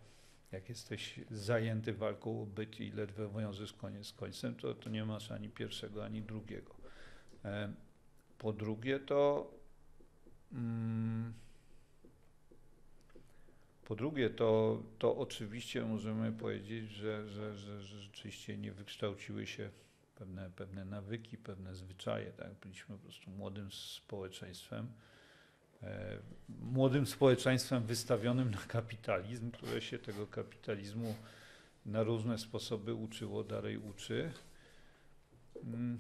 jak jesteś zajęty walką o byt i ledwo wiążesz koniec z końcem, to, to nie masz ani pierwszego, ani drugiego. E, Po drugie, to mm, po drugie, to, to oczywiście możemy powiedzieć, że, że, że, że rzeczywiście nie wykształciły się pewne, pewne nawyki, pewne zwyczaje. Tak? Byliśmy po prostu młodym społeczeństwem. E, młodym społeczeństwem wystawionym na kapitalizm, które się tego kapitalizmu na różne sposoby uczyło, dalej uczy. Mm.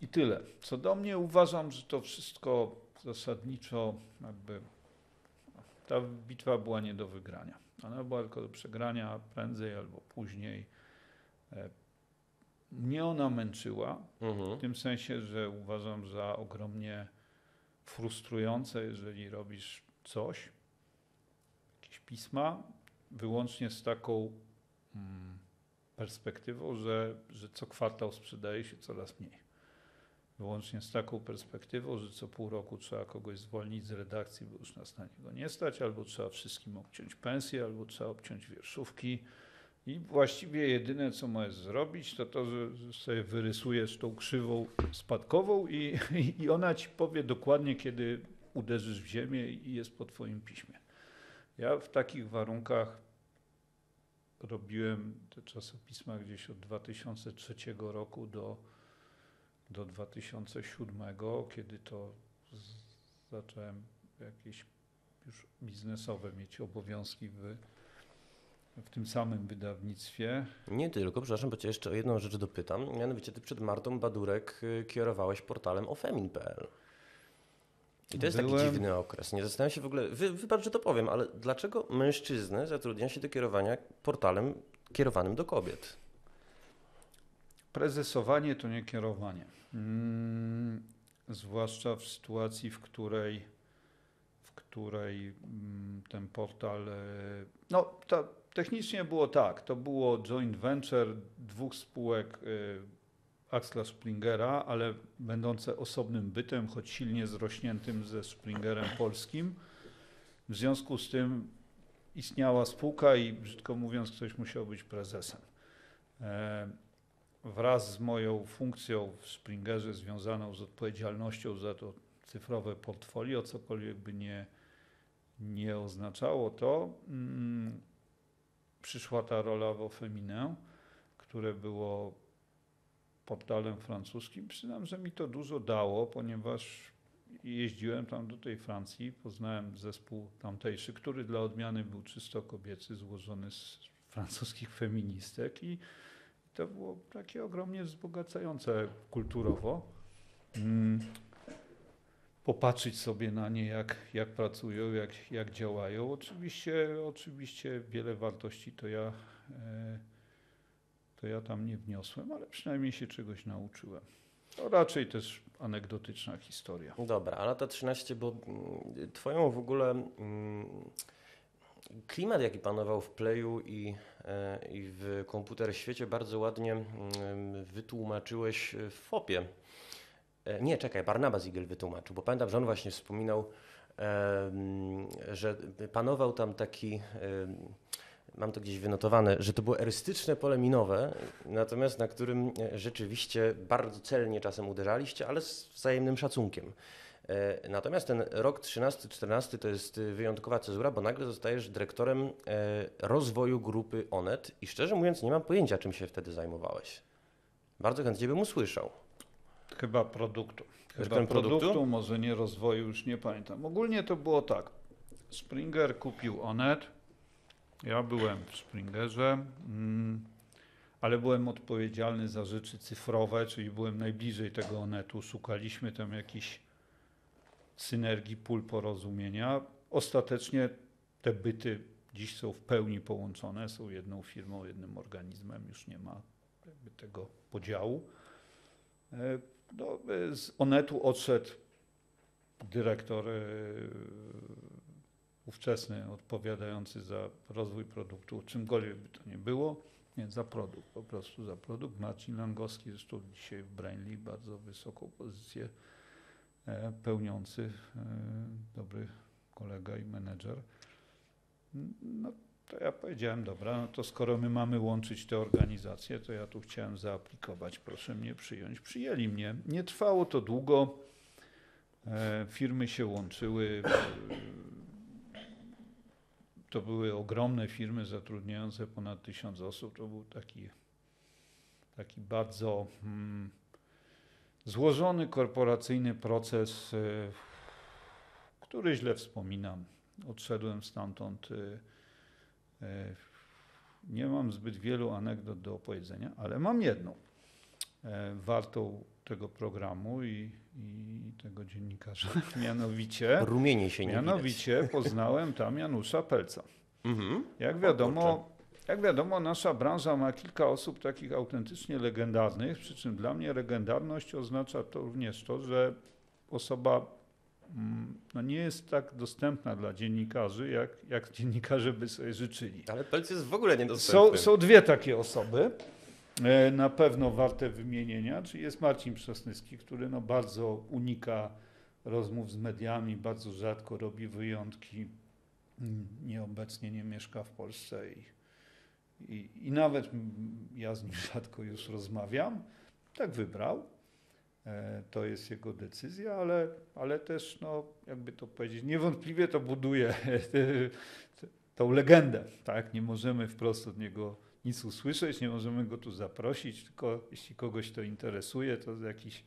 I tyle. Co do mnie uważam, że to wszystko zasadniczo jakby ta bitwa była nie do wygrania. Ona była tylko do przegrania prędzej albo później. E, mnie ona męczyła, mhm. w tym sensie, że uważam za ogromnie frustrujące, jeżeli robisz coś, jakieś pisma, wyłącznie z taką mm, perspektywą, że, że co kwartał sprzedaje się coraz mniej. Wyłącznie z taką perspektywą, że co pół roku trzeba kogoś zwolnić z redakcji, bo już nas na niego nie stać, albo trzeba wszystkim obciąć pensję, albo trzeba obciąć wierszówki i właściwie jedyne, co możesz zrobić, to to, że sobie wyrysujesz tą krzywą spadkową i, i ona ci powie dokładnie, kiedy uderzysz w ziemię i jest po twoim piśmie. Ja w takich warunkach robiłem te czasopisma gdzieś od 2003 roku do, do 2007, kiedy to zacząłem jakieś już biznesowe mieć obowiązki w w tym samym wydawnictwie. Nie tylko, przepraszam, bo cię jeszcze o jedną rzecz dopytam. Mianowicie ty przed Martą Badurek y, kierowałeś portalem ofemin.pl. I to jest Byłem... taki dziwny okres. Nie zastanawiam się w ogóle, wy, wybacz, że to powiem, ale dlaczego mężczyzny zatrudniają się do kierowania portalem kierowanym do kobiet? Prezesowanie to nie kierowanie. Mm, zwłaszcza w sytuacji, w której, w której mm, ten portal. E, no, ta, Technicznie było tak, to było joint venture dwóch spółek y, Axla Springera, ale będące osobnym bytem, choć silnie zrośniętym ze Springerem polskim. W związku z tym istniała spółka i brzydko mówiąc ktoś musiał być prezesem. E, wraz z moją funkcją w Springerze związaną z odpowiedzialnością za to cyfrowe portfolio, cokolwiek by nie, nie oznaczało to, mm, przyszła ta rola w Ofeminę, które było portalem francuskim. Przyznam, że mi to dużo dało, ponieważ jeździłem tam do tej Francji, poznałem zespół tamtejszy, który dla odmiany był czysto kobiecy, złożony z francuskich feministek i to było takie ogromnie wzbogacające kulturowo. Popatrzeć sobie na nie, jak, jak pracują, jak, jak działają. Oczywiście, oczywiście wiele wartości to ja, e, to ja tam nie wniosłem, ale przynajmniej się czegoś nauczyłem. To raczej też anegdotyczna historia. Dobra, a lata 13, bo mm, twoją w ogóle mm, klimat, jaki panował w Playu i, e, i w komputer świecie bardzo ładnie mm, wytłumaczyłeś w FOPie. E, nie, czekaj, Barnabas Igel wytłumaczył, bo pamiętam, że on właśnie wspominał, że panował tam taki, mam to gdzieś wynotowane, że to było erystyczne pole minowe, natomiast na którym e, rzeczywiście bardzo celnie czasem uderzaliście, ale z wzajemnym szacunkiem. E, natomiast ten rok 13-14 to jest wyjątkowa cezura, bo nagle zostajesz dyrektorem rozwoju grupy Onet i szczerze mówiąc nie mam pojęcia, czym się wtedy zajmowałeś. Bardzo chętnie bym usłyszał. Chyba produktu. Chyba produktu? produktu, może nie rozwoju, już nie pamiętam. Ogólnie to było tak. Springer kupił Onet. Ja byłem w Springerze, mm, ale byłem odpowiedzialny za rzeczy cyfrowe, czyli byłem najbliżej tego Onetu. Szukaliśmy tam jakichś synergii, pól porozumienia. Ostatecznie te byty dziś są w pełni połączone, są jedną firmą, jednym organizmem, już nie ma tego podziału. E, no, z Onetu odszedł dyrektor e, ówczesny, odpowiadający za rozwój produktu, czymkolwiek by to nie było, nie, za produkt, po prostu za produkt. Marcin Langowski, zresztą dzisiaj w Brainly, bardzo wysoką pozycję e, pełniący, e, dobry kolega i menedżer. No, to ja powiedziałem, dobra, no to skoro my mamy łączyć te organizacje, to ja tu chciałem zaaplikować, proszę mnie przyjąć. Przyjęli mnie. Nie trwało to długo. E, firmy się łączyły. To były ogromne firmy zatrudniające ponad tysiąc osób. To był taki, taki bardzo hmm, złożony korporacyjny proces, e, który źle wspominam. Odszedłem stamtąd. Nie mam zbyt wielu anegdot do opowiedzenia, ale mam jedną. Wartą tego programu i, i tego dziennikarza. Mianowicie, Rumienie się nie mianowicie widać. poznałem tam Janusza Pelca. Mhm. Jak wiadomo, jak wiadomo, nasza branża ma kilka osób takich autentycznie legendarnych, przy czym dla mnie legendarność oznacza to również to, że osoba no nie jest tak dostępna dla dziennikarzy, jak, jak dziennikarze by sobie życzyli. Ale Pelc jest w ogóle niedostępny. Są, są dwie takie osoby, e, na pewno warte wymienienia, czyli jest Marcin Przesnyski, który no bardzo unika rozmów z mediami, bardzo rzadko robi wyjątki, Mm, nieobecnie nie mieszka w Polsce i, i, i nawet ja z nim rzadko już rozmawiam. Tak wybrał. E, to jest jego decyzja, ale, ale też, no, jakby to powiedzieć, niewątpliwie to buduje tą legendę. Tak? Nie możemy wprost od niego nic usłyszeć, nie możemy go tu zaprosić, tylko jeśli kogoś to interesuje, to z jakichś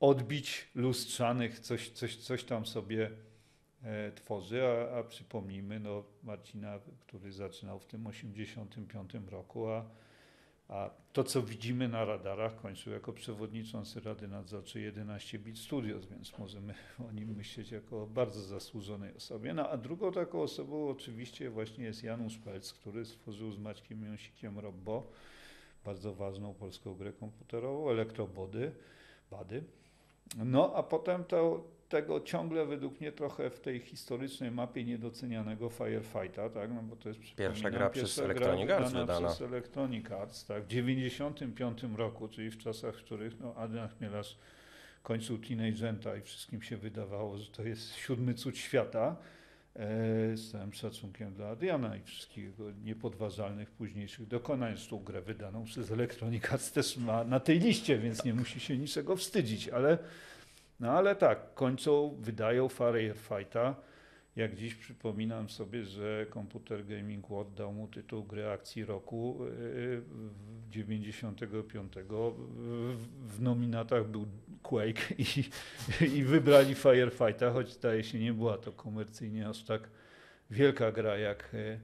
odbić lustrzanych coś, coś, coś tam sobie e, tworzy, a, a przypomnijmy no, Marcina, który zaczynał w tym 85 roku, a, a to, co widzimy na radarach, kończył jako przewodniczący Rady Nadzorczej 11 Bit Studios, więc możemy o nim myśleć jako o bardzo zasłużonej osobie. No, a drugą taką osobą oczywiście właśnie jest Janusz Pelc, który stworzył z Maćkiem Jąsikiem Robbo bardzo ważną polską grę komputerową, elektrobody, bady. No a potem to, tego ciągle według mnie trochę w tej historycznej mapie niedocenianego Firefighta, tak, no bo to jest Pierwsza gra przez Electronic Arts wydana. przez Electronic Arts, tak, w 95 roku, czyli w czasach, w których no, Adrian Chmielarz kończył Teenage Genta i wszystkim się wydawało, że to jest siódmy cud świata, e, z całym szacunkiem dla Adriana i wszystkich jego niepodważalnych późniejszych dokonań. Z tą grę wydaną przez Electronic Arts też ma na tej liście, więc nie musi się niczego wstydzić, ale no ale tak, kończą, wydają Firefighta. Jak dziś przypominam sobie, że Computer Gaming World dał mu tytuł gry akcji roku yy, w 95. W- nominatach był Quake i, i wybrali Firefighta, choć zdaje się nie była to komercyjnie aż tak wielka gra, jak, yy,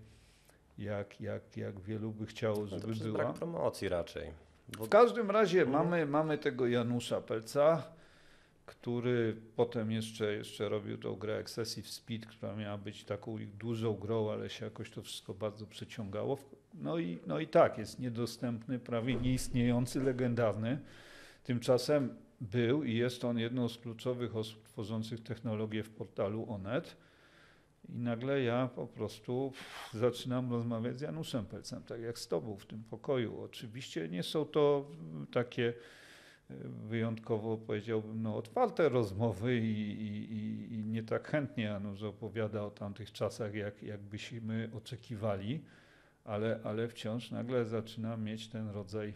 jak, jak, jak wielu by chciało, No to żeby była. brak promocji raczej. Bo W każdym razie Mhm. mamy, mamy tego Janusza Pelca, który potem jeszcze, jeszcze robił tą grę Excessive Speed, która miała być taką dużą grą, ale się jakoś to wszystko bardzo przeciągało. No i, no i tak, jest niedostępny, prawie nieistniejący, legendarny. Tymczasem był i jest on jedną z kluczowych osób tworzących technologię w portalu Onet. I nagle ja po prostu zaczynam rozmawiać z Januszem Pelcem, tak jak z tobą w tym pokoju. Oczywiście nie są to takie wyjątkowo, powiedziałbym, no, otwarte rozmowy i, i, i- nie tak chętnie Janusz opowiada o tamtych czasach, jak, jak byśmy oczekiwali, ale, ale wciąż nagle zaczynam mieć ten rodzaj,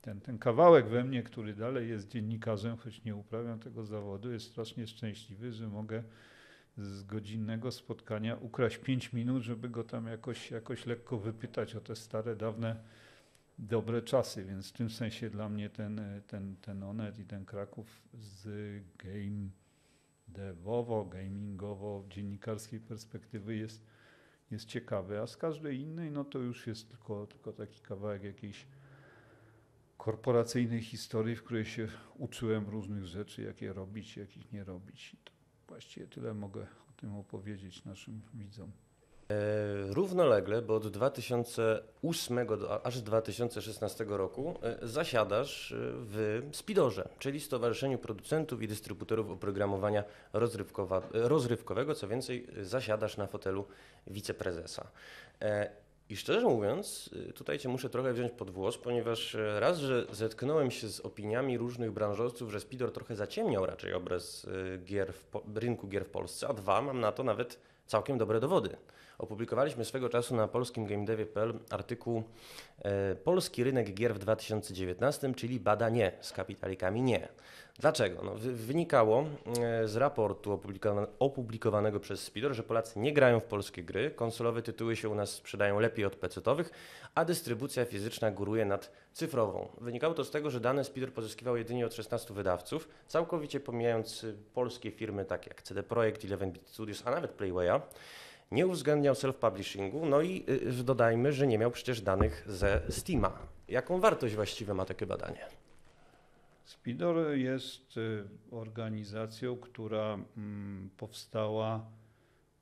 ten, ten kawałek we mnie, który dalej jest dziennikarzem, choć nie uprawiam tego zawodu, jest strasznie szczęśliwy, że mogę z godzinnego spotkania ukraść 5 minut, żeby go tam jakoś, jakoś lekko wypytać o te stare, dawne, dobre czasy. Więc w tym sensie dla mnie ten, e, ten, ten Onet i ten Kraków z game devowo, gamingowo, dziennikarskiej perspektywy jest, jest ciekawy, a z każdej innej no to już jest tylko, tylko taki kawałek jakiejś korporacyjnej historii, w której się uczyłem różnych rzeczy, jakie robić, jakich nie robić. I to właściwie tyle mogę o tym opowiedzieć naszym widzom. E, Równolegle, bo od 2008 do aż 2016 roku e, zasiadasz e, w Spidorze, czyli Stowarzyszeniu Producentów i Dystrybutorów Oprogramowania Rozrywkowego. Co więcej, zasiadasz na fotelu wiceprezesa. I szczerze mówiąc, tutaj Cię muszę trochę wziąć pod włos, ponieważ raz, że zetknąłem się z opiniami różnych branżowców, że Spidor trochę zaciemniał raczej obraz gier w, rynku gier w Polsce, a dwa, mam na to nawet całkiem dobre dowody. Opublikowaliśmy swego czasu na polskim gamedevie.pl artykuł e, Polski rynek gier w 2019, czyli badanie z kapitalikami nie. Dlaczego? No, wynikało e, z raportu opublikowanego przez Spidor, że Polacy nie grają w polskie gry, konsolowe tytuły się u nas sprzedają lepiej od PC-owych, a dystrybucja fizyczna góruje nad cyfrową. Wynikało to z tego, że dane Spidor pozyskiwał jedynie od 16 wydawców, całkowicie pomijając y, polskie firmy takie jak CD Projekt, Eleven Bit Studios, a nawet Playwaya. Nie uwzględniał self-publishingu, no i y, dodajmy, że nie miał przecież danych ze Steama. Jaką wartość właściwie ma takie badanie? Spidor jest y, organizacją, która mm, powstała,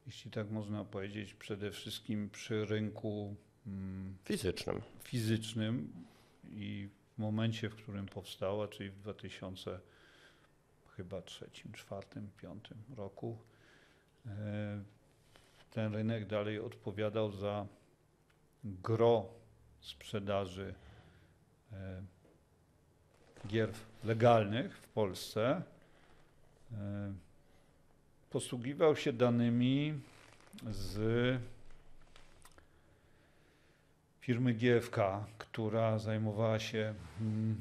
jeśli tak można powiedzieć, przede wszystkim przy rynku mm, fizycznym. fizycznym i w momencie, w którym powstała, czyli w 2000 chyba trzecim, czwartym, piątym roku, e, ten rynek dalej odpowiadał za gro sprzedaży e, gier legalnych w Polsce. E, posługiwał się danymi z firmy GFK, która zajmowała się mm,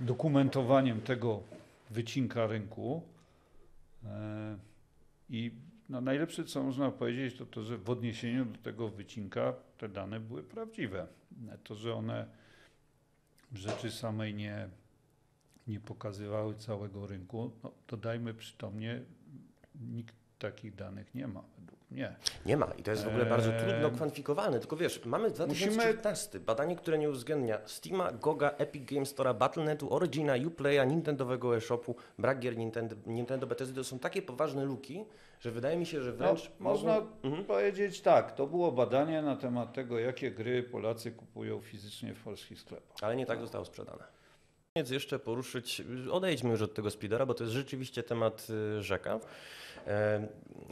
dokumentowaniem tego wycinka rynku. E, I no najlepsze, co można powiedzieć, to to, że w odniesieniu do tego wycinka te dane były prawdziwe. To, że one rzeczy samej nie, nie pokazywały całego rynku, no, dodajmy przytomnie, nikt takich danych nie ma według mnie. Nie ma i to jest w ogóle bardzo eee... trudno kwantyfikowalne, tylko wiesz, mamy 2019, Musimy... badanie, które nie uwzględnia Steama, Goga, Epic Games Store, Battle.netu, Origina, Uplaya, Nintendowego e-shopu, brak gier Nintendo, Nintendo Bethesdy, to są takie poważne luki, że wydaje mi się, że wręcz... No, można mhm. powiedzieć tak, to było badanie na temat tego, jakie gry Polacy kupują fizycznie w polskich sklepach. Ale nie tak zostało sprzedane jeszcze poruszyć, odejdźmy już od tego speedera, bo to jest rzeczywiście temat y, rzeka.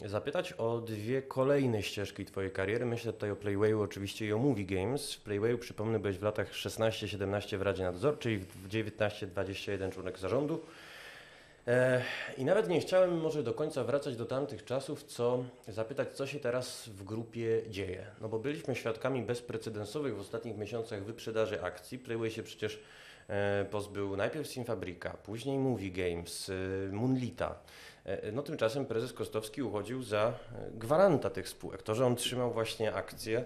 Zapytać o dwie kolejne ścieżki Twojej kariery. Myślę tutaj o Playwayu oczywiście i o Movie Games. W Playwayu, przypomnę, byłeś w latach 16-17 w Radzie Nadzorczej, w 19-21 członek zarządu. E, I nawet nie chciałem może do końca wracać do tamtych czasów, co zapytać, co się teraz w grupie dzieje. No bo byliśmy świadkami bezprecedensowych w ostatnich miesiącach wyprzedaży akcji. Playway się przecież e, pozbył najpierw Simfabrika, później Movie Games, e, Moonlita. No tymczasem prezes Kostowski uchodził za gwaranta tych spółek. To, że on trzymał właśnie akcje,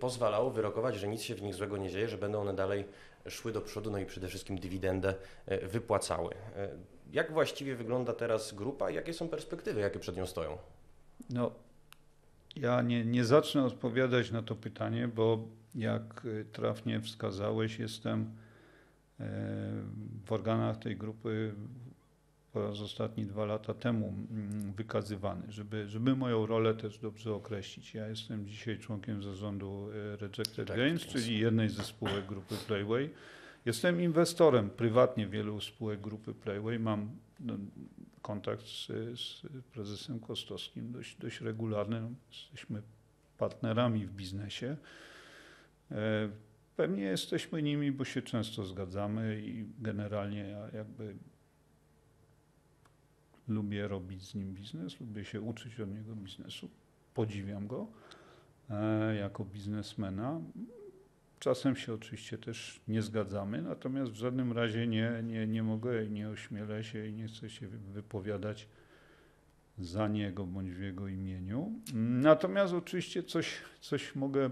pozwalało wyrokować, że nic się w nich złego nie dzieje, że będą one dalej szły do przodu, no i przede wszystkim dywidendę wypłacały. Jak właściwie wygląda teraz grupa i jakie są perspektywy, jakie przed nią stoją? No, ja nie, nie zacznę odpowiadać na to pytanie, bo jak trafnie wskazałeś, jestem e, w organach tej grupy po raz ostatni dwa lata temu mm, wykazywany, żeby, żeby moją rolę też dobrze określić. Ja jestem dzisiaj członkiem zarządu e, Rejected Games, czyli jednej ze spółek grupy Playway. Jestem inwestorem prywatnie wielu spółek grupy Playway. Mam no, kontakt z, z, prezesem Kostowskim dość, dość regularny. Jesteśmy partnerami w biznesie. Pewnie jesteśmy nimi, bo się często zgadzamy i generalnie ja jakby lubię robić z nim biznes, lubię się uczyć od niego biznesu. Podziwiam go e, jako biznesmena. Czasem się oczywiście też nie zgadzamy, natomiast w żadnym razie nie, nie, nie mogę, nie ośmielę się i nie chcę się wypowiadać za niego bądź w jego imieniu. Natomiast oczywiście coś, coś mogę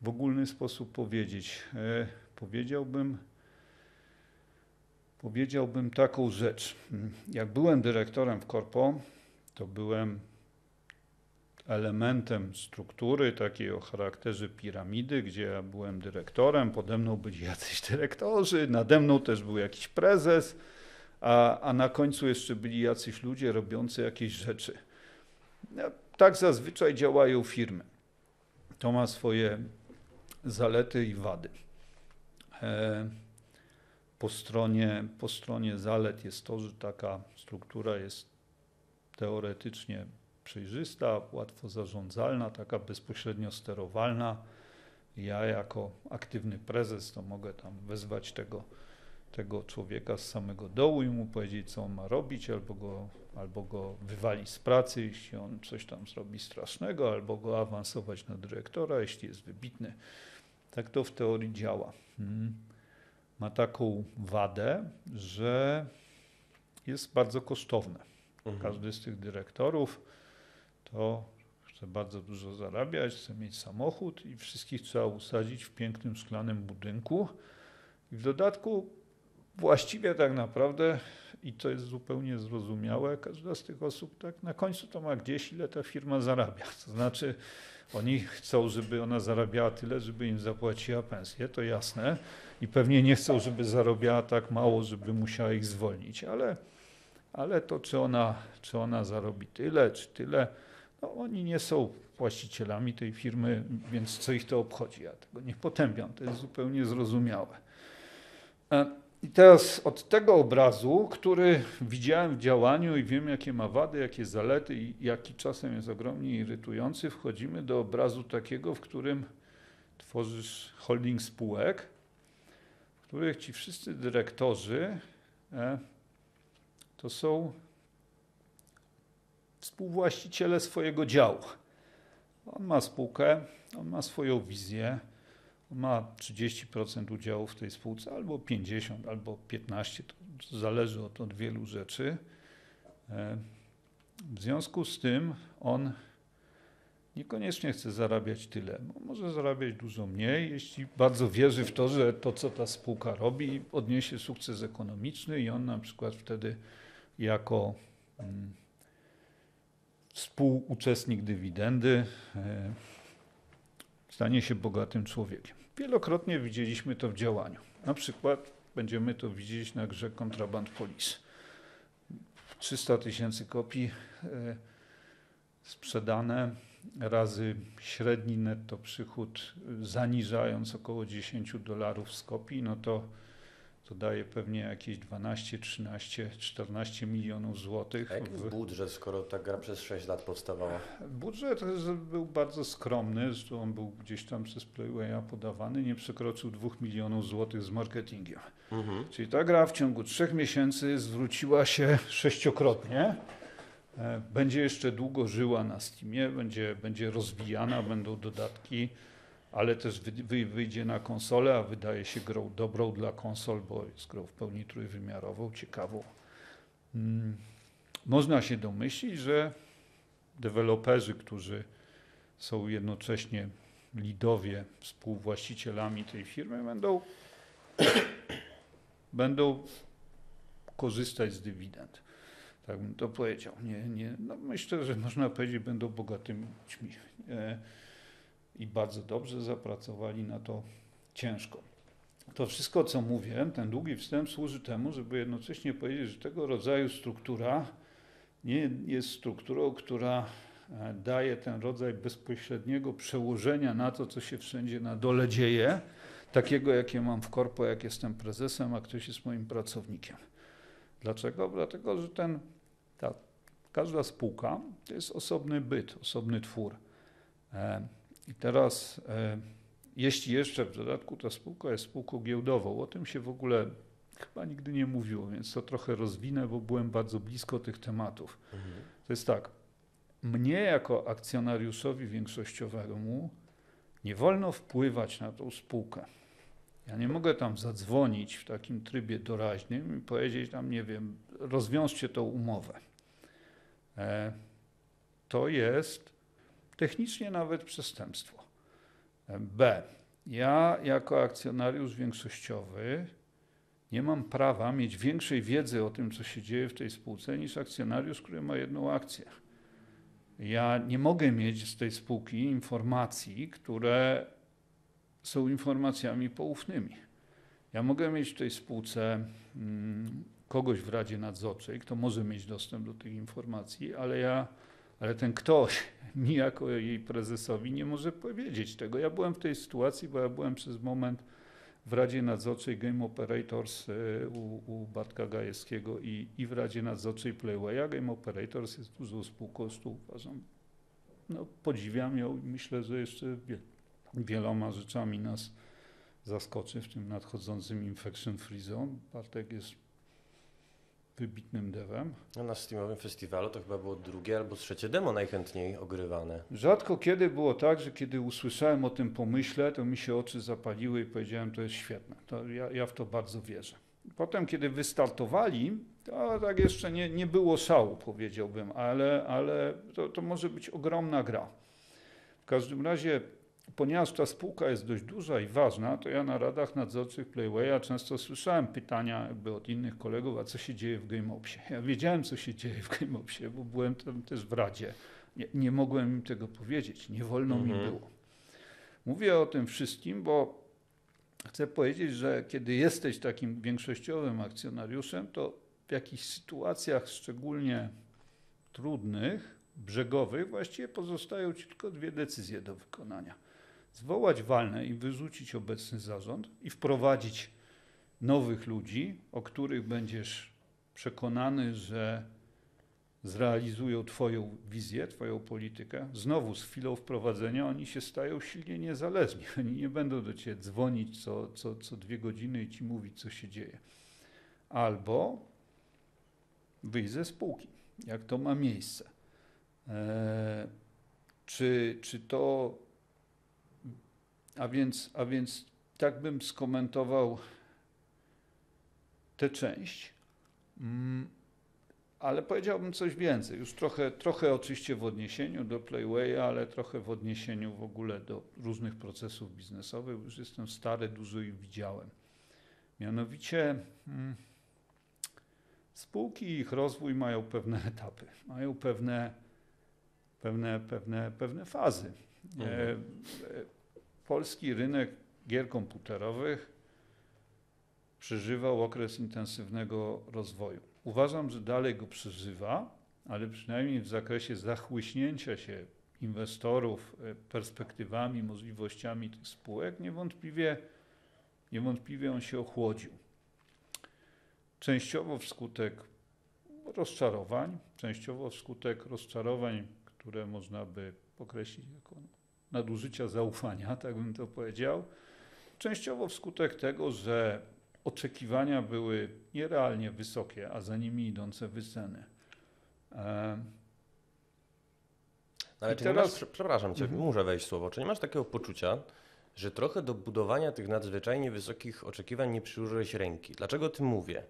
w ogólny sposób powiedzieć. E, powiedziałbym, powiedziałbym taką rzecz. Jak byłem dyrektorem w Korpo, to byłem elementem struktury takiej o charakterze piramidy, gdzie ja byłem dyrektorem, pode mną byli jacyś dyrektorzy, nade mną też był jakiś prezes, a, a na końcu jeszcze byli jacyś ludzie robiący jakieś rzeczy. No, tak zazwyczaj działają firmy. To ma swoje zalety i wady. E, po stronie, po stronie zalet jest to, że taka struktura jest teoretycznie przejrzysta, łatwo zarządzalna, taka bezpośrednio sterowalna. Ja jako aktywny prezes to mogę tam wezwać tego tego człowieka z samego dołu i mu powiedzieć, co on ma robić, albo go, albo go wywalić z pracy, jeśli on coś tam zrobi strasznego, albo go awansować na dyrektora, jeśli jest wybitny. Tak to w teorii działa. Hmm. Ma taką wadę, że jest bardzo kosztowne. Mhm. Każdy z tych dyrektorów to chce bardzo dużo zarabiać, chce mieć samochód i wszystkich trzeba usadzić w pięknym szklanym budynku. I w dodatku właściwie tak naprawdę, i to jest zupełnie zrozumiałe, każda z tych osób tak na końcu to ma gdzieś, ile ta firma zarabia. To znaczy, oni chcą, żeby ona zarabiała tyle, żeby im zapłaciła pensję, to jasne. I pewnie nie chcą, żeby zarabiała tak mało, żeby musiała ich zwolnić, ale, ale to, czy ona, czy ona zarobi tyle, czy tyle, no oni nie są właścicielami tej firmy, więc co ich to obchodzi? Ja tego nie potępiam, to jest zupełnie zrozumiałe. I teraz od tego obrazu, który widziałem w działaniu i wiem, jakie ma wady, jakie zalety i jaki czasem jest ogromnie irytujący, wchodzimy do obrazu takiego, w którym tworzysz holding spółek, w których ci wszyscy dyrektorzy e, to są współwłaściciele swojego działu. On ma spółkę, on ma swoją wizję, ma 30% udziału w tej spółce, albo 50, albo 15, to zależy od, od wielu rzeczy. E, w związku z tym on niekoniecznie chce zarabiać tyle. Może zarabiać dużo mniej, jeśli bardzo wierzy w to, że to, co ta spółka robi, odniesie sukces ekonomiczny i on na przykład wtedy jako mm, współuczestnik dywidendy e, stanie się bogatym człowiekiem. Wielokrotnie widzieliśmy to w działaniu. Na przykład będziemy to widzieć na grze Kontraband Police. 300 tysięcy kopii e, sprzedane razy średni netto przychód zaniżając około 10 dolarów z kopii, no to to daje pewnie jakieś 12, 13, 14 milionów złotych. A jaki w... budżet, skoro ta gra przez 6 lat powstawała? Budżet był bardzo skromny, zresztą on był gdzieś tam przez Playwaya podawany, nie przekroczył 2 milionów złotych z marketingiem. Mhm. Czyli ta gra w ciągu 3 miesięcy zwróciła się sześciokrotnie. E, będzie jeszcze długo żyła na Steamie, będzie, będzie rozwijana, będą dodatki ale też wyjdzie na konsolę, a wydaje się grą dobrą dla konsol, bo jest grą w pełni trójwymiarową, ciekawą. Hmm. Można się domyślić, że deweloperzy, którzy są jednocześnie lidowie, współwłaścicielami tej firmy, będą, będą korzystać z dywidend. Tak bym to powiedział. Nie, nie, no myślę, że można powiedzieć, będą bogatymi ludźmi. E, i bardzo dobrze zapracowali na to ciężko. To wszystko, co mówię, ten długi wstęp służy temu, żeby jednocześnie powiedzieć, że tego rodzaju struktura nie jest strukturą, która e, daje ten rodzaj bezpośredniego przełożenia na to, co się wszędzie na dole dzieje, takiego, jakie mam w korpo, jak jestem prezesem, a ktoś jest moim pracownikiem. Dlaczego? Dlatego, że ten, ta, każda spółka to jest osobny byt, osobny twór. E, i teraz, e, jeśli jeszcze w dodatku ta spółka jest spółką giełdową, o tym się w ogóle chyba nigdy nie mówiło, więc to trochę rozwinę, bo byłem bardzo blisko tych tematów. Mhm. To jest tak, mnie jako akcjonariuszowi większościowemu nie wolno wpływać na tą spółkę. Ja nie mogę tam zadzwonić w takim trybie doraźnym i powiedzieć tam, nie wiem, rozwiążcie tą umowę. E, to jest technicznie nawet przestępstwo. B. Ja jako akcjonariusz większościowy nie mam prawa mieć większej wiedzy o tym, co się dzieje w tej spółce, niż akcjonariusz, który ma jedną akcję. Ja nie mogę mieć z tej spółki informacji, które są informacjami poufnymi. Ja mogę mieć w tej spółce mm, kogoś w Radzie Nadzorczej, kto może mieć dostęp do tych informacji, ale ja ale ten ktoś mi jako jej prezesowi nie może powiedzieć tego. Ja byłem w tej sytuacji, bo ja byłem przez moment w Radzie Nadzorczej Game Operators e, u, u Bartka Gajewskiego i, i w Radzie Nadzorczej Playwaya. Game Operators jest dużą spółką, uważam, no, podziwiam ją i myślę, że jeszcze wieloma rzeczami nas zaskoczy w tym nadchodzącym Infection Free Zone. Bartek jest wybitnym devem. No na Steamowym festiwalu to chyba było drugie albo trzecie demo najchętniej ogrywane. Rzadko kiedy było tak, że kiedy usłyszałem o tym pomyśle, to mi się oczy zapaliły i powiedziałem, to jest świetne. To ja, ja w to bardzo wierzę. Potem, kiedy wystartowali, to tak jeszcze nie, nie było szału, powiedziałbym, ale, ale to, to może być ogromna gra. W każdym razie, ponieważ ta spółka jest dość duża i ważna, to ja na radach nadzorczych Playwaya często słyszałem pytania jakby od innych kolegów, a co się dzieje w GameOpsie. Ja wiedziałem, co się dzieje w GameOpsie, bo byłem tam też w Radzie. Nie, nie mogłem im tego powiedzieć, nie wolno mi Mhm. było. Mówię o tym wszystkim, bo chcę powiedzieć, że kiedy jesteś takim większościowym akcjonariuszem, to w jakichś sytuacjach szczególnie trudnych, brzegowych, właściwie pozostają ci tylko dwie decyzje do wykonania. Zwołać walne i wyrzucić obecny zarząd i wprowadzić nowych ludzi, o których będziesz przekonany, że zrealizują Twoją wizję, Twoją politykę. Znowu z chwilą wprowadzenia oni się stają silnie niezależni. Oni nie będą do Ciebie dzwonić co, co, co dwie godziny i Ci mówić, co się dzieje. Albo wyjść ze spółki, jak to ma miejsce. Eee, czy, czy to. A więc, a więc tak bym skomentował tę część. Mm, ale powiedziałbym coś więcej. Już trochę, trochę oczywiście w odniesieniu do Playwaya, ale trochę w odniesieniu w ogóle do różnych procesów biznesowych. Już jestem stary, dużo ich widziałem. Mianowicie mm, spółki i ich rozwój mają pewne etapy, mają pewne, pewne, pewne, pewne fazy. E, e, polski rynek gier komputerowych przeżywał okres intensywnego rozwoju. Uważam, że dalej go przeżywa, ale przynajmniej w zakresie zachłyśnięcia się inwestorów e, perspektywami, możliwościami tych spółek, niewątpliwie, niewątpliwie on się ochłodził. Częściowo wskutek rozczarowań, częściowo wskutek rozczarowań, które można by określić jako nadużycia zaufania, tak bym to powiedział. Częściowo wskutek tego, że oczekiwania były nierealnie wysokie, a za nimi idące wyceny. E, Ale I czy nie teraz- masz, prze- przepraszam cię, Mhm. muszę wejść słowo, czy nie masz takiego poczucia, że trochę do budowania tych nadzwyczajnie wysokich oczekiwań nie przyłożyłeś ręki? Dlaczego o tym mówię?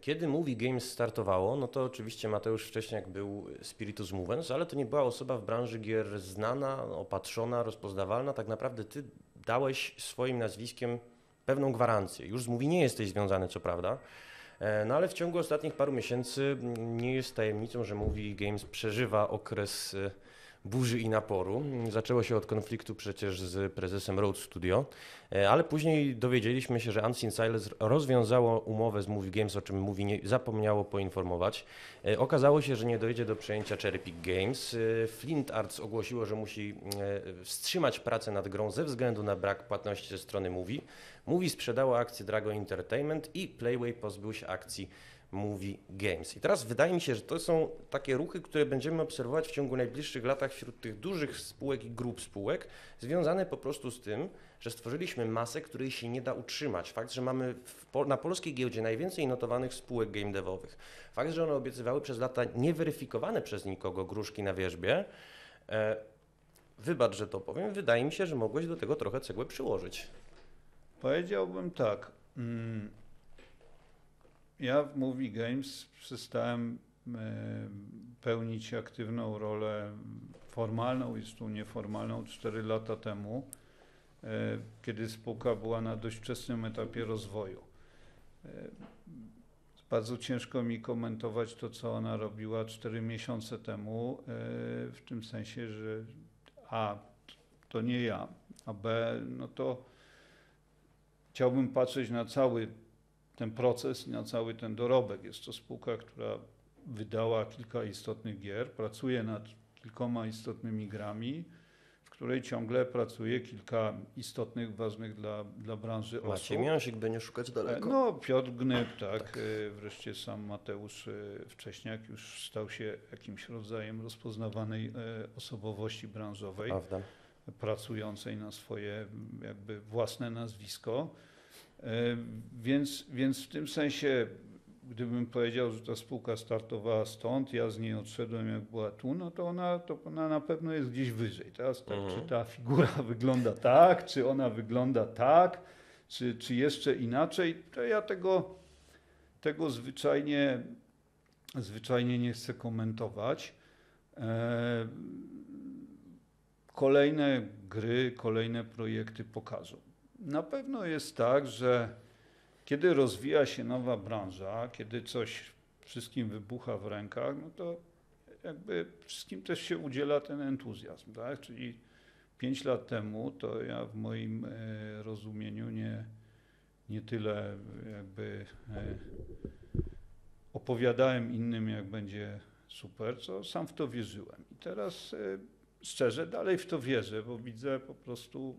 Kiedy Movie Games startowało, no to oczywiście Mateusz Wcześniak był Spiritus Movens, ale to nie była osoba w branży gier znana, opatrzona, rozpoznawalna. Tak naprawdę ty dałeś swoim nazwiskiem pewną gwarancję. Już z Movie nie jesteś związany, co prawda, E, No ale w ciągu ostatnich paru miesięcy mm, nie jest tajemnicą, że Movie Games przeżywa okres e, burzy i naporu. Zaczęło się od konfliktu przecież z prezesem Road Studio, e, ale później dowiedzieliśmy się, że Unseen Silence rozwiązało umowę z Movie Games, o czym Movie nie, zapomniało poinformować. E, Okazało się, że nie dojdzie do przejęcia Cherry Pick Games. E, Flint Arts ogłosiło, że musi wstrzymać pracę nad grą ze względu na brak płatności ze strony Movie. Movie sprzedało akcję Dragon Entertainment i Playway pozbył się akcji Movie Games. I teraz wydaje mi się, że to są takie ruchy, które będziemy obserwować w ciągu najbliższych latach wśród tych dużych spółek i grup spółek, związane po prostu z tym, że stworzyliśmy masę, której się nie da utrzymać. Fakt, że mamy w, na polskiej giełdzie najwięcej notowanych spółek game devowych. Fakt, że one obiecywały przez lata nieweryfikowane przez nikogo gruszki na wierzbie. E, wybacz, że to powiem, wydaje mi się, że mogłeś do tego trochę cegłę przyłożyć. Powiedziałbym tak. mm, Ja w Movie Games przestałem pełnić aktywną rolę formalną i tu nieformalną 4 lata temu, e, kiedy spółka była na dość wczesnym etapie rozwoju. E, Bardzo ciężko mi komentować to, co ona robiła 4 miesiące temu, e, w tym sensie, że A, to nie ja, a B, no to chciałbym patrzeć na cały ten proces i na cały ten dorobek. Jest to spółka, która wydała kilka istotnych gier, pracuje nad kilkoma istotnymi grami, w której ciągle pracuje kilka istotnych, ważnych dla, dla branży osób. Maciej Miąsik, by nie szukać daleko. No, Piotr Gnyb, tak. e, Wreszcie sam Mateusz e, Wcześniak już stał się jakimś rodzajem rozpoznawanej e, osobowości branżowej. Prawda. pracującej na swoje jakby własne nazwisko. E, więc, więc w tym sensie, gdybym powiedział, że ta spółka startowała stąd, ja z niej odszedłem jak była tu, no to ona, to ona na pewno jest gdzieś wyżej. Teraz tak, Mhm. czy ta figura wygląda tak, czy ona wygląda tak, czy, czy jeszcze inaczej, to ja tego, tego zwyczajnie, zwyczajnie nie chcę komentować. E, Kolejne gry, kolejne projekty pokażą. Na pewno jest tak, że kiedy rozwija się nowa branża, kiedy coś wszystkim wybucha w rękach, no to jakby wszystkim też się udziela ten entuzjazm, tak? Czyli pięć lat temu to ja w moim e, rozumieniu nie, nie tyle jakby e, opowiadałem innym, jak będzie super, co sam w to wierzyłem. I teraz e, szczerze dalej w to wierzę, bo widzę po prostu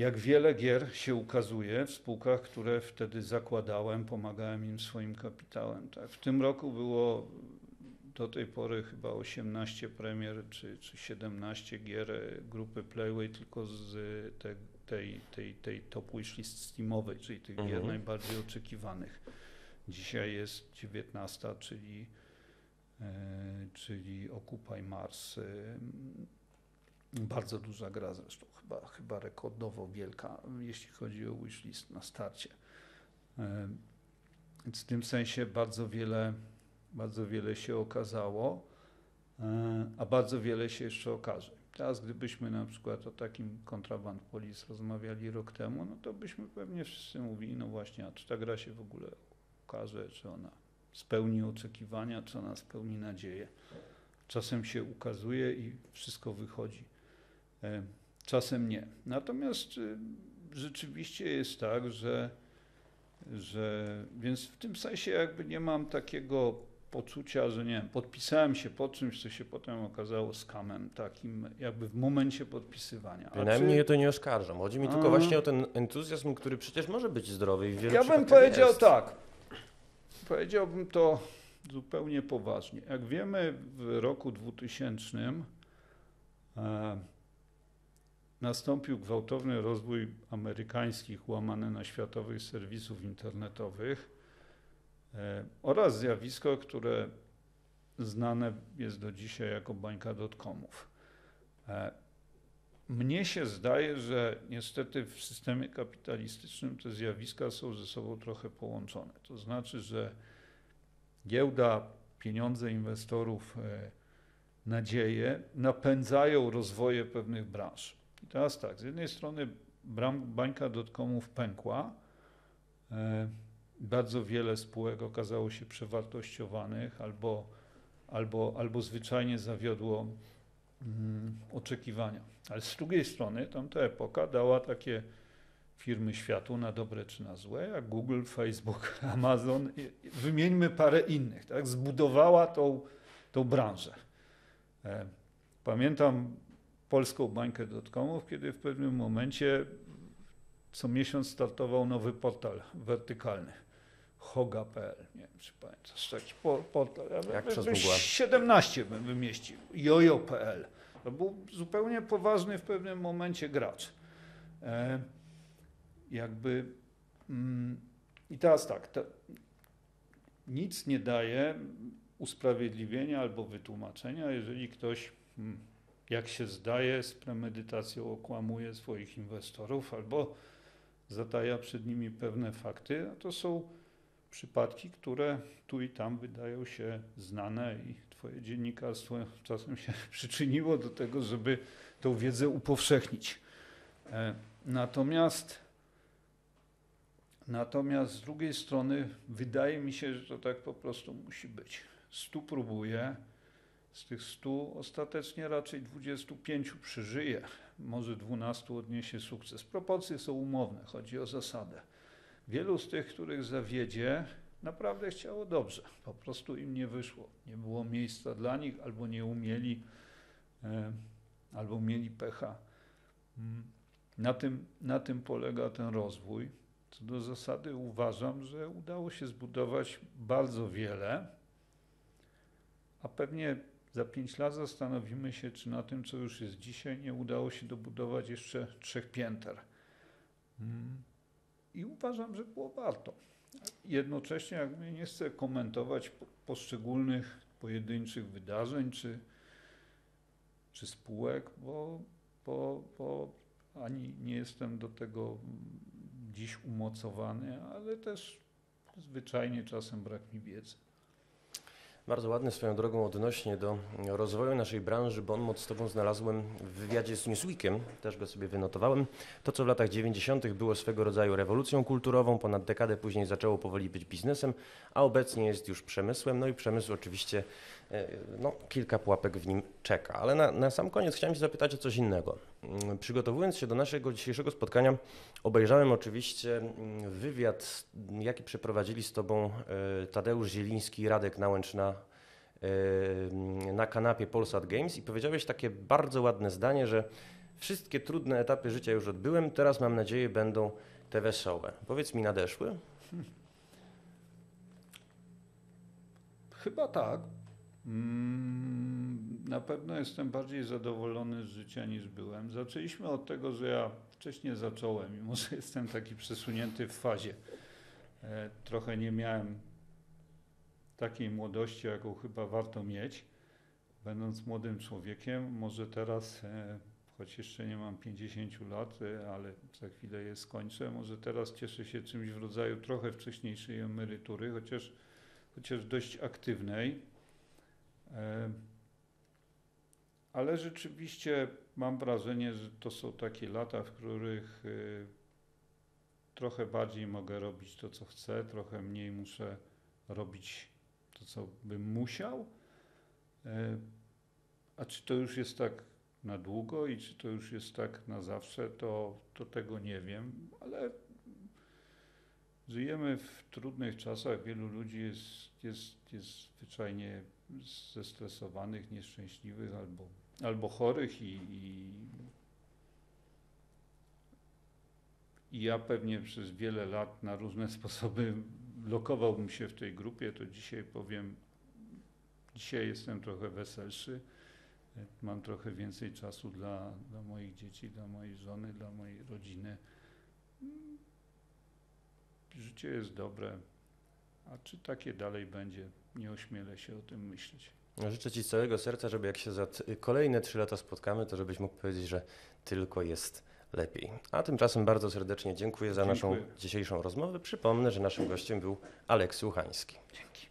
jak wiele gier się ukazuje w spółkach, które wtedy zakładałem, pomagałem im swoim kapitałem. Tak. W tym roku było do tej pory chyba 18 premier czy, czy 17 gier grupy Playway tylko z te, tej, tej, tej top wishlist steamowej, czyli tych gier Mhm. najbardziej oczekiwanych. Dzisiaj jest 19, czyli, e, czyli Occupy Mars. Bardzo duża gra zresztą, chyba, chyba rekordowo wielka, jeśli chodzi o wishlist na starcie. Więc w tym sensie bardzo wiele, bardzo wiele się okazało, e, a bardzo wiele się jeszcze okaże. Teraz gdybyśmy na przykład o takim Contraband Police rozmawiali rok temu, no to byśmy pewnie wszyscy mówili, no właśnie, a czy ta gra się w ogóle ukaże, czy ona spełni oczekiwania, czy ona spełni nadzieję. Czasem się ukazuje i wszystko wychodzi. E, Czasem nie. Natomiast y, rzeczywiście jest tak, że, że więc w tym sensie jakby nie mam takiego poczucia, że nie wiem, podpisałem się pod czymś, co się potem okazało skamem takim jakby w momencie podpisywania. A Bynajmniej czy- to nie oskarżam. Chodzi mi tylko A. właśnie o ten entuzjazm, który przecież może być zdrowy i w wielu Ja bym powiedział jest. tak. Powiedziałbym to zupełnie poważnie. Jak wiemy, w roku 2000 e, nastąpił gwałtowny rozwój amerykańskich, łamany na światowych serwisów internetowych e, oraz zjawisko, które znane jest do dzisiaj jako bańka dotcomów. E, mnie się zdaje, że niestety w systemie kapitalistycznym te zjawiska są ze sobą trochę połączone. To znaczy, że giełda, pieniądze inwestorów, e, nadzieje napędzają rozwoje pewnych branż. I teraz tak, z jednej strony bańka dotcomów pękła, e, bardzo wiele spółek okazało się przewartościowanych albo, albo, albo zwyczajnie zawiodło mm, oczekiwania. Ale z drugiej strony tamta epoka dała takie firmy światu na dobre czy na złe, jak Google, Facebook, Amazon, wymieńmy parę innych, tak? zbudowała tą, tą branżę. E, Pamiętam polską bańkę dotcomów, kiedy w pewnym momencie co miesiąc startował nowy portal wertykalny. Hoga.pl, nie wiem czy pamiętasz, taki po- portal. Ja Jak przez bym mgłę. 17 bym wymieścił. Jojo.pl. To był zupełnie poważny w pewnym momencie gracz. E, jakby mm, i teraz tak, to nic nie daje usprawiedliwienia albo wytłumaczenia, jeżeli ktoś, mm, jak się zdaje, z premedytacją okłamuje swoich inwestorów albo zataja przed nimi pewne fakty, a to są przypadki, które tu i tam wydają się znane i twoje dziennikarstwo czasem się przyczyniło do tego, żeby tą wiedzę upowszechnić. E, Natomiast natomiast z drugiej strony wydaje mi się, że to tak po prostu musi być. Stu próbuje, z tych stu ostatecznie raczej 25 przeżyje, może 12 odniesie sukces. Proporcje są umowne, chodzi o zasadę. Wielu z tych, których zawiedzie, naprawdę chciało dobrze. Po prostu im nie wyszło. Nie było miejsca dla nich, albo nie umieli, albo mieli pecha. Mm. Na tym, na tym polega ten rozwój. Co do zasady uważam, że udało się zbudować bardzo wiele, a pewnie za pięć lat zastanowimy się, czy na tym, co już jest dzisiaj, nie udało się dobudować jeszcze trzech pięter. Mm. I uważam, że było warto. Jednocześnie jakby nie chcę komentować po- poszczególnych pojedynczych wydarzeń czy, czy spółek, bo, bo, bo ani nie jestem do tego dziś umocowany, ale też zwyczajnie czasem brak mi wiedzy. Bardzo ładny swoją drogą odnośnie do rozwoju naszej branży mot z Tobą znalazłem w wywiadzie z Newsweekiem, też go sobie wynotowałem. To, co w latach 90. było swego rodzaju rewolucją kulturową, ponad dekadę później zaczęło powoli być biznesem, a obecnie jest już przemysłem. No i przemysł oczywiście, no, kilka pułapek w nim czeka. Ale na, na sam koniec chciałem Cię zapytać o coś innego. Mm, Przygotowując się do naszego dzisiejszego spotkania, obejrzałem oczywiście mm, wywiad, jaki przeprowadzili z Tobą e, Tadeusz Zieliński i Radek Nałęcz na, e, na kanapie Polsat Games i powiedziałeś takie bardzo ładne zdanie, że wszystkie trudne etapy życia już odbyłem, teraz mam nadzieję będą te wesołe. Powiedz mi, nadeszły? Chyba tak. Mm, Na pewno jestem bardziej zadowolony z życia niż byłem. Zaczęliśmy od tego, że ja wcześniej zacząłem, mimo że jestem taki przesunięty w fazie. E, Trochę nie miałem takiej młodości, jaką chyba warto mieć. Będąc młodym człowiekiem, może teraz, e, choć jeszcze nie mam 50 lat, e, ale za chwilę je skończę, może teraz cieszę się czymś w rodzaju trochę wcześniejszej emerytury, chociaż chociaż dość aktywnej. E, Ale rzeczywiście mam wrażenie, że to są takie lata, w których e, trochę bardziej mogę robić to, co chcę, trochę mniej muszę robić to, co bym musiał. E, A czy to już jest tak na długo i czy to już jest tak na zawsze, to, to tego nie wiem, ale Żyjemy w trudnych czasach. Wielu ludzi jest, jest, jest zwyczajnie zestresowanych, nieszczęśliwych albo, albo chorych i, i, i ja pewnie przez wiele lat na różne sposoby lokowałbym się w tej grupie. To dzisiaj powiem, dzisiaj jestem trochę weselszy. Mam trochę więcej czasu dla, dla moich dzieci, dla mojej żony, dla mojej rodziny. Życie jest dobre, a czy takie dalej będzie, nie ośmielę się o tym myśleć. Życzę Ci z całego serca, żeby jak się za kolejne trzy lata spotkamy, to żebyś mógł powiedzieć, że tylko jest lepiej. A tymczasem bardzo serdecznie dziękuję za naszą Dziękuję. dzisiejszą rozmowę. Przypomnę, że naszym gościem był Aleks Słuchański. Dzięki.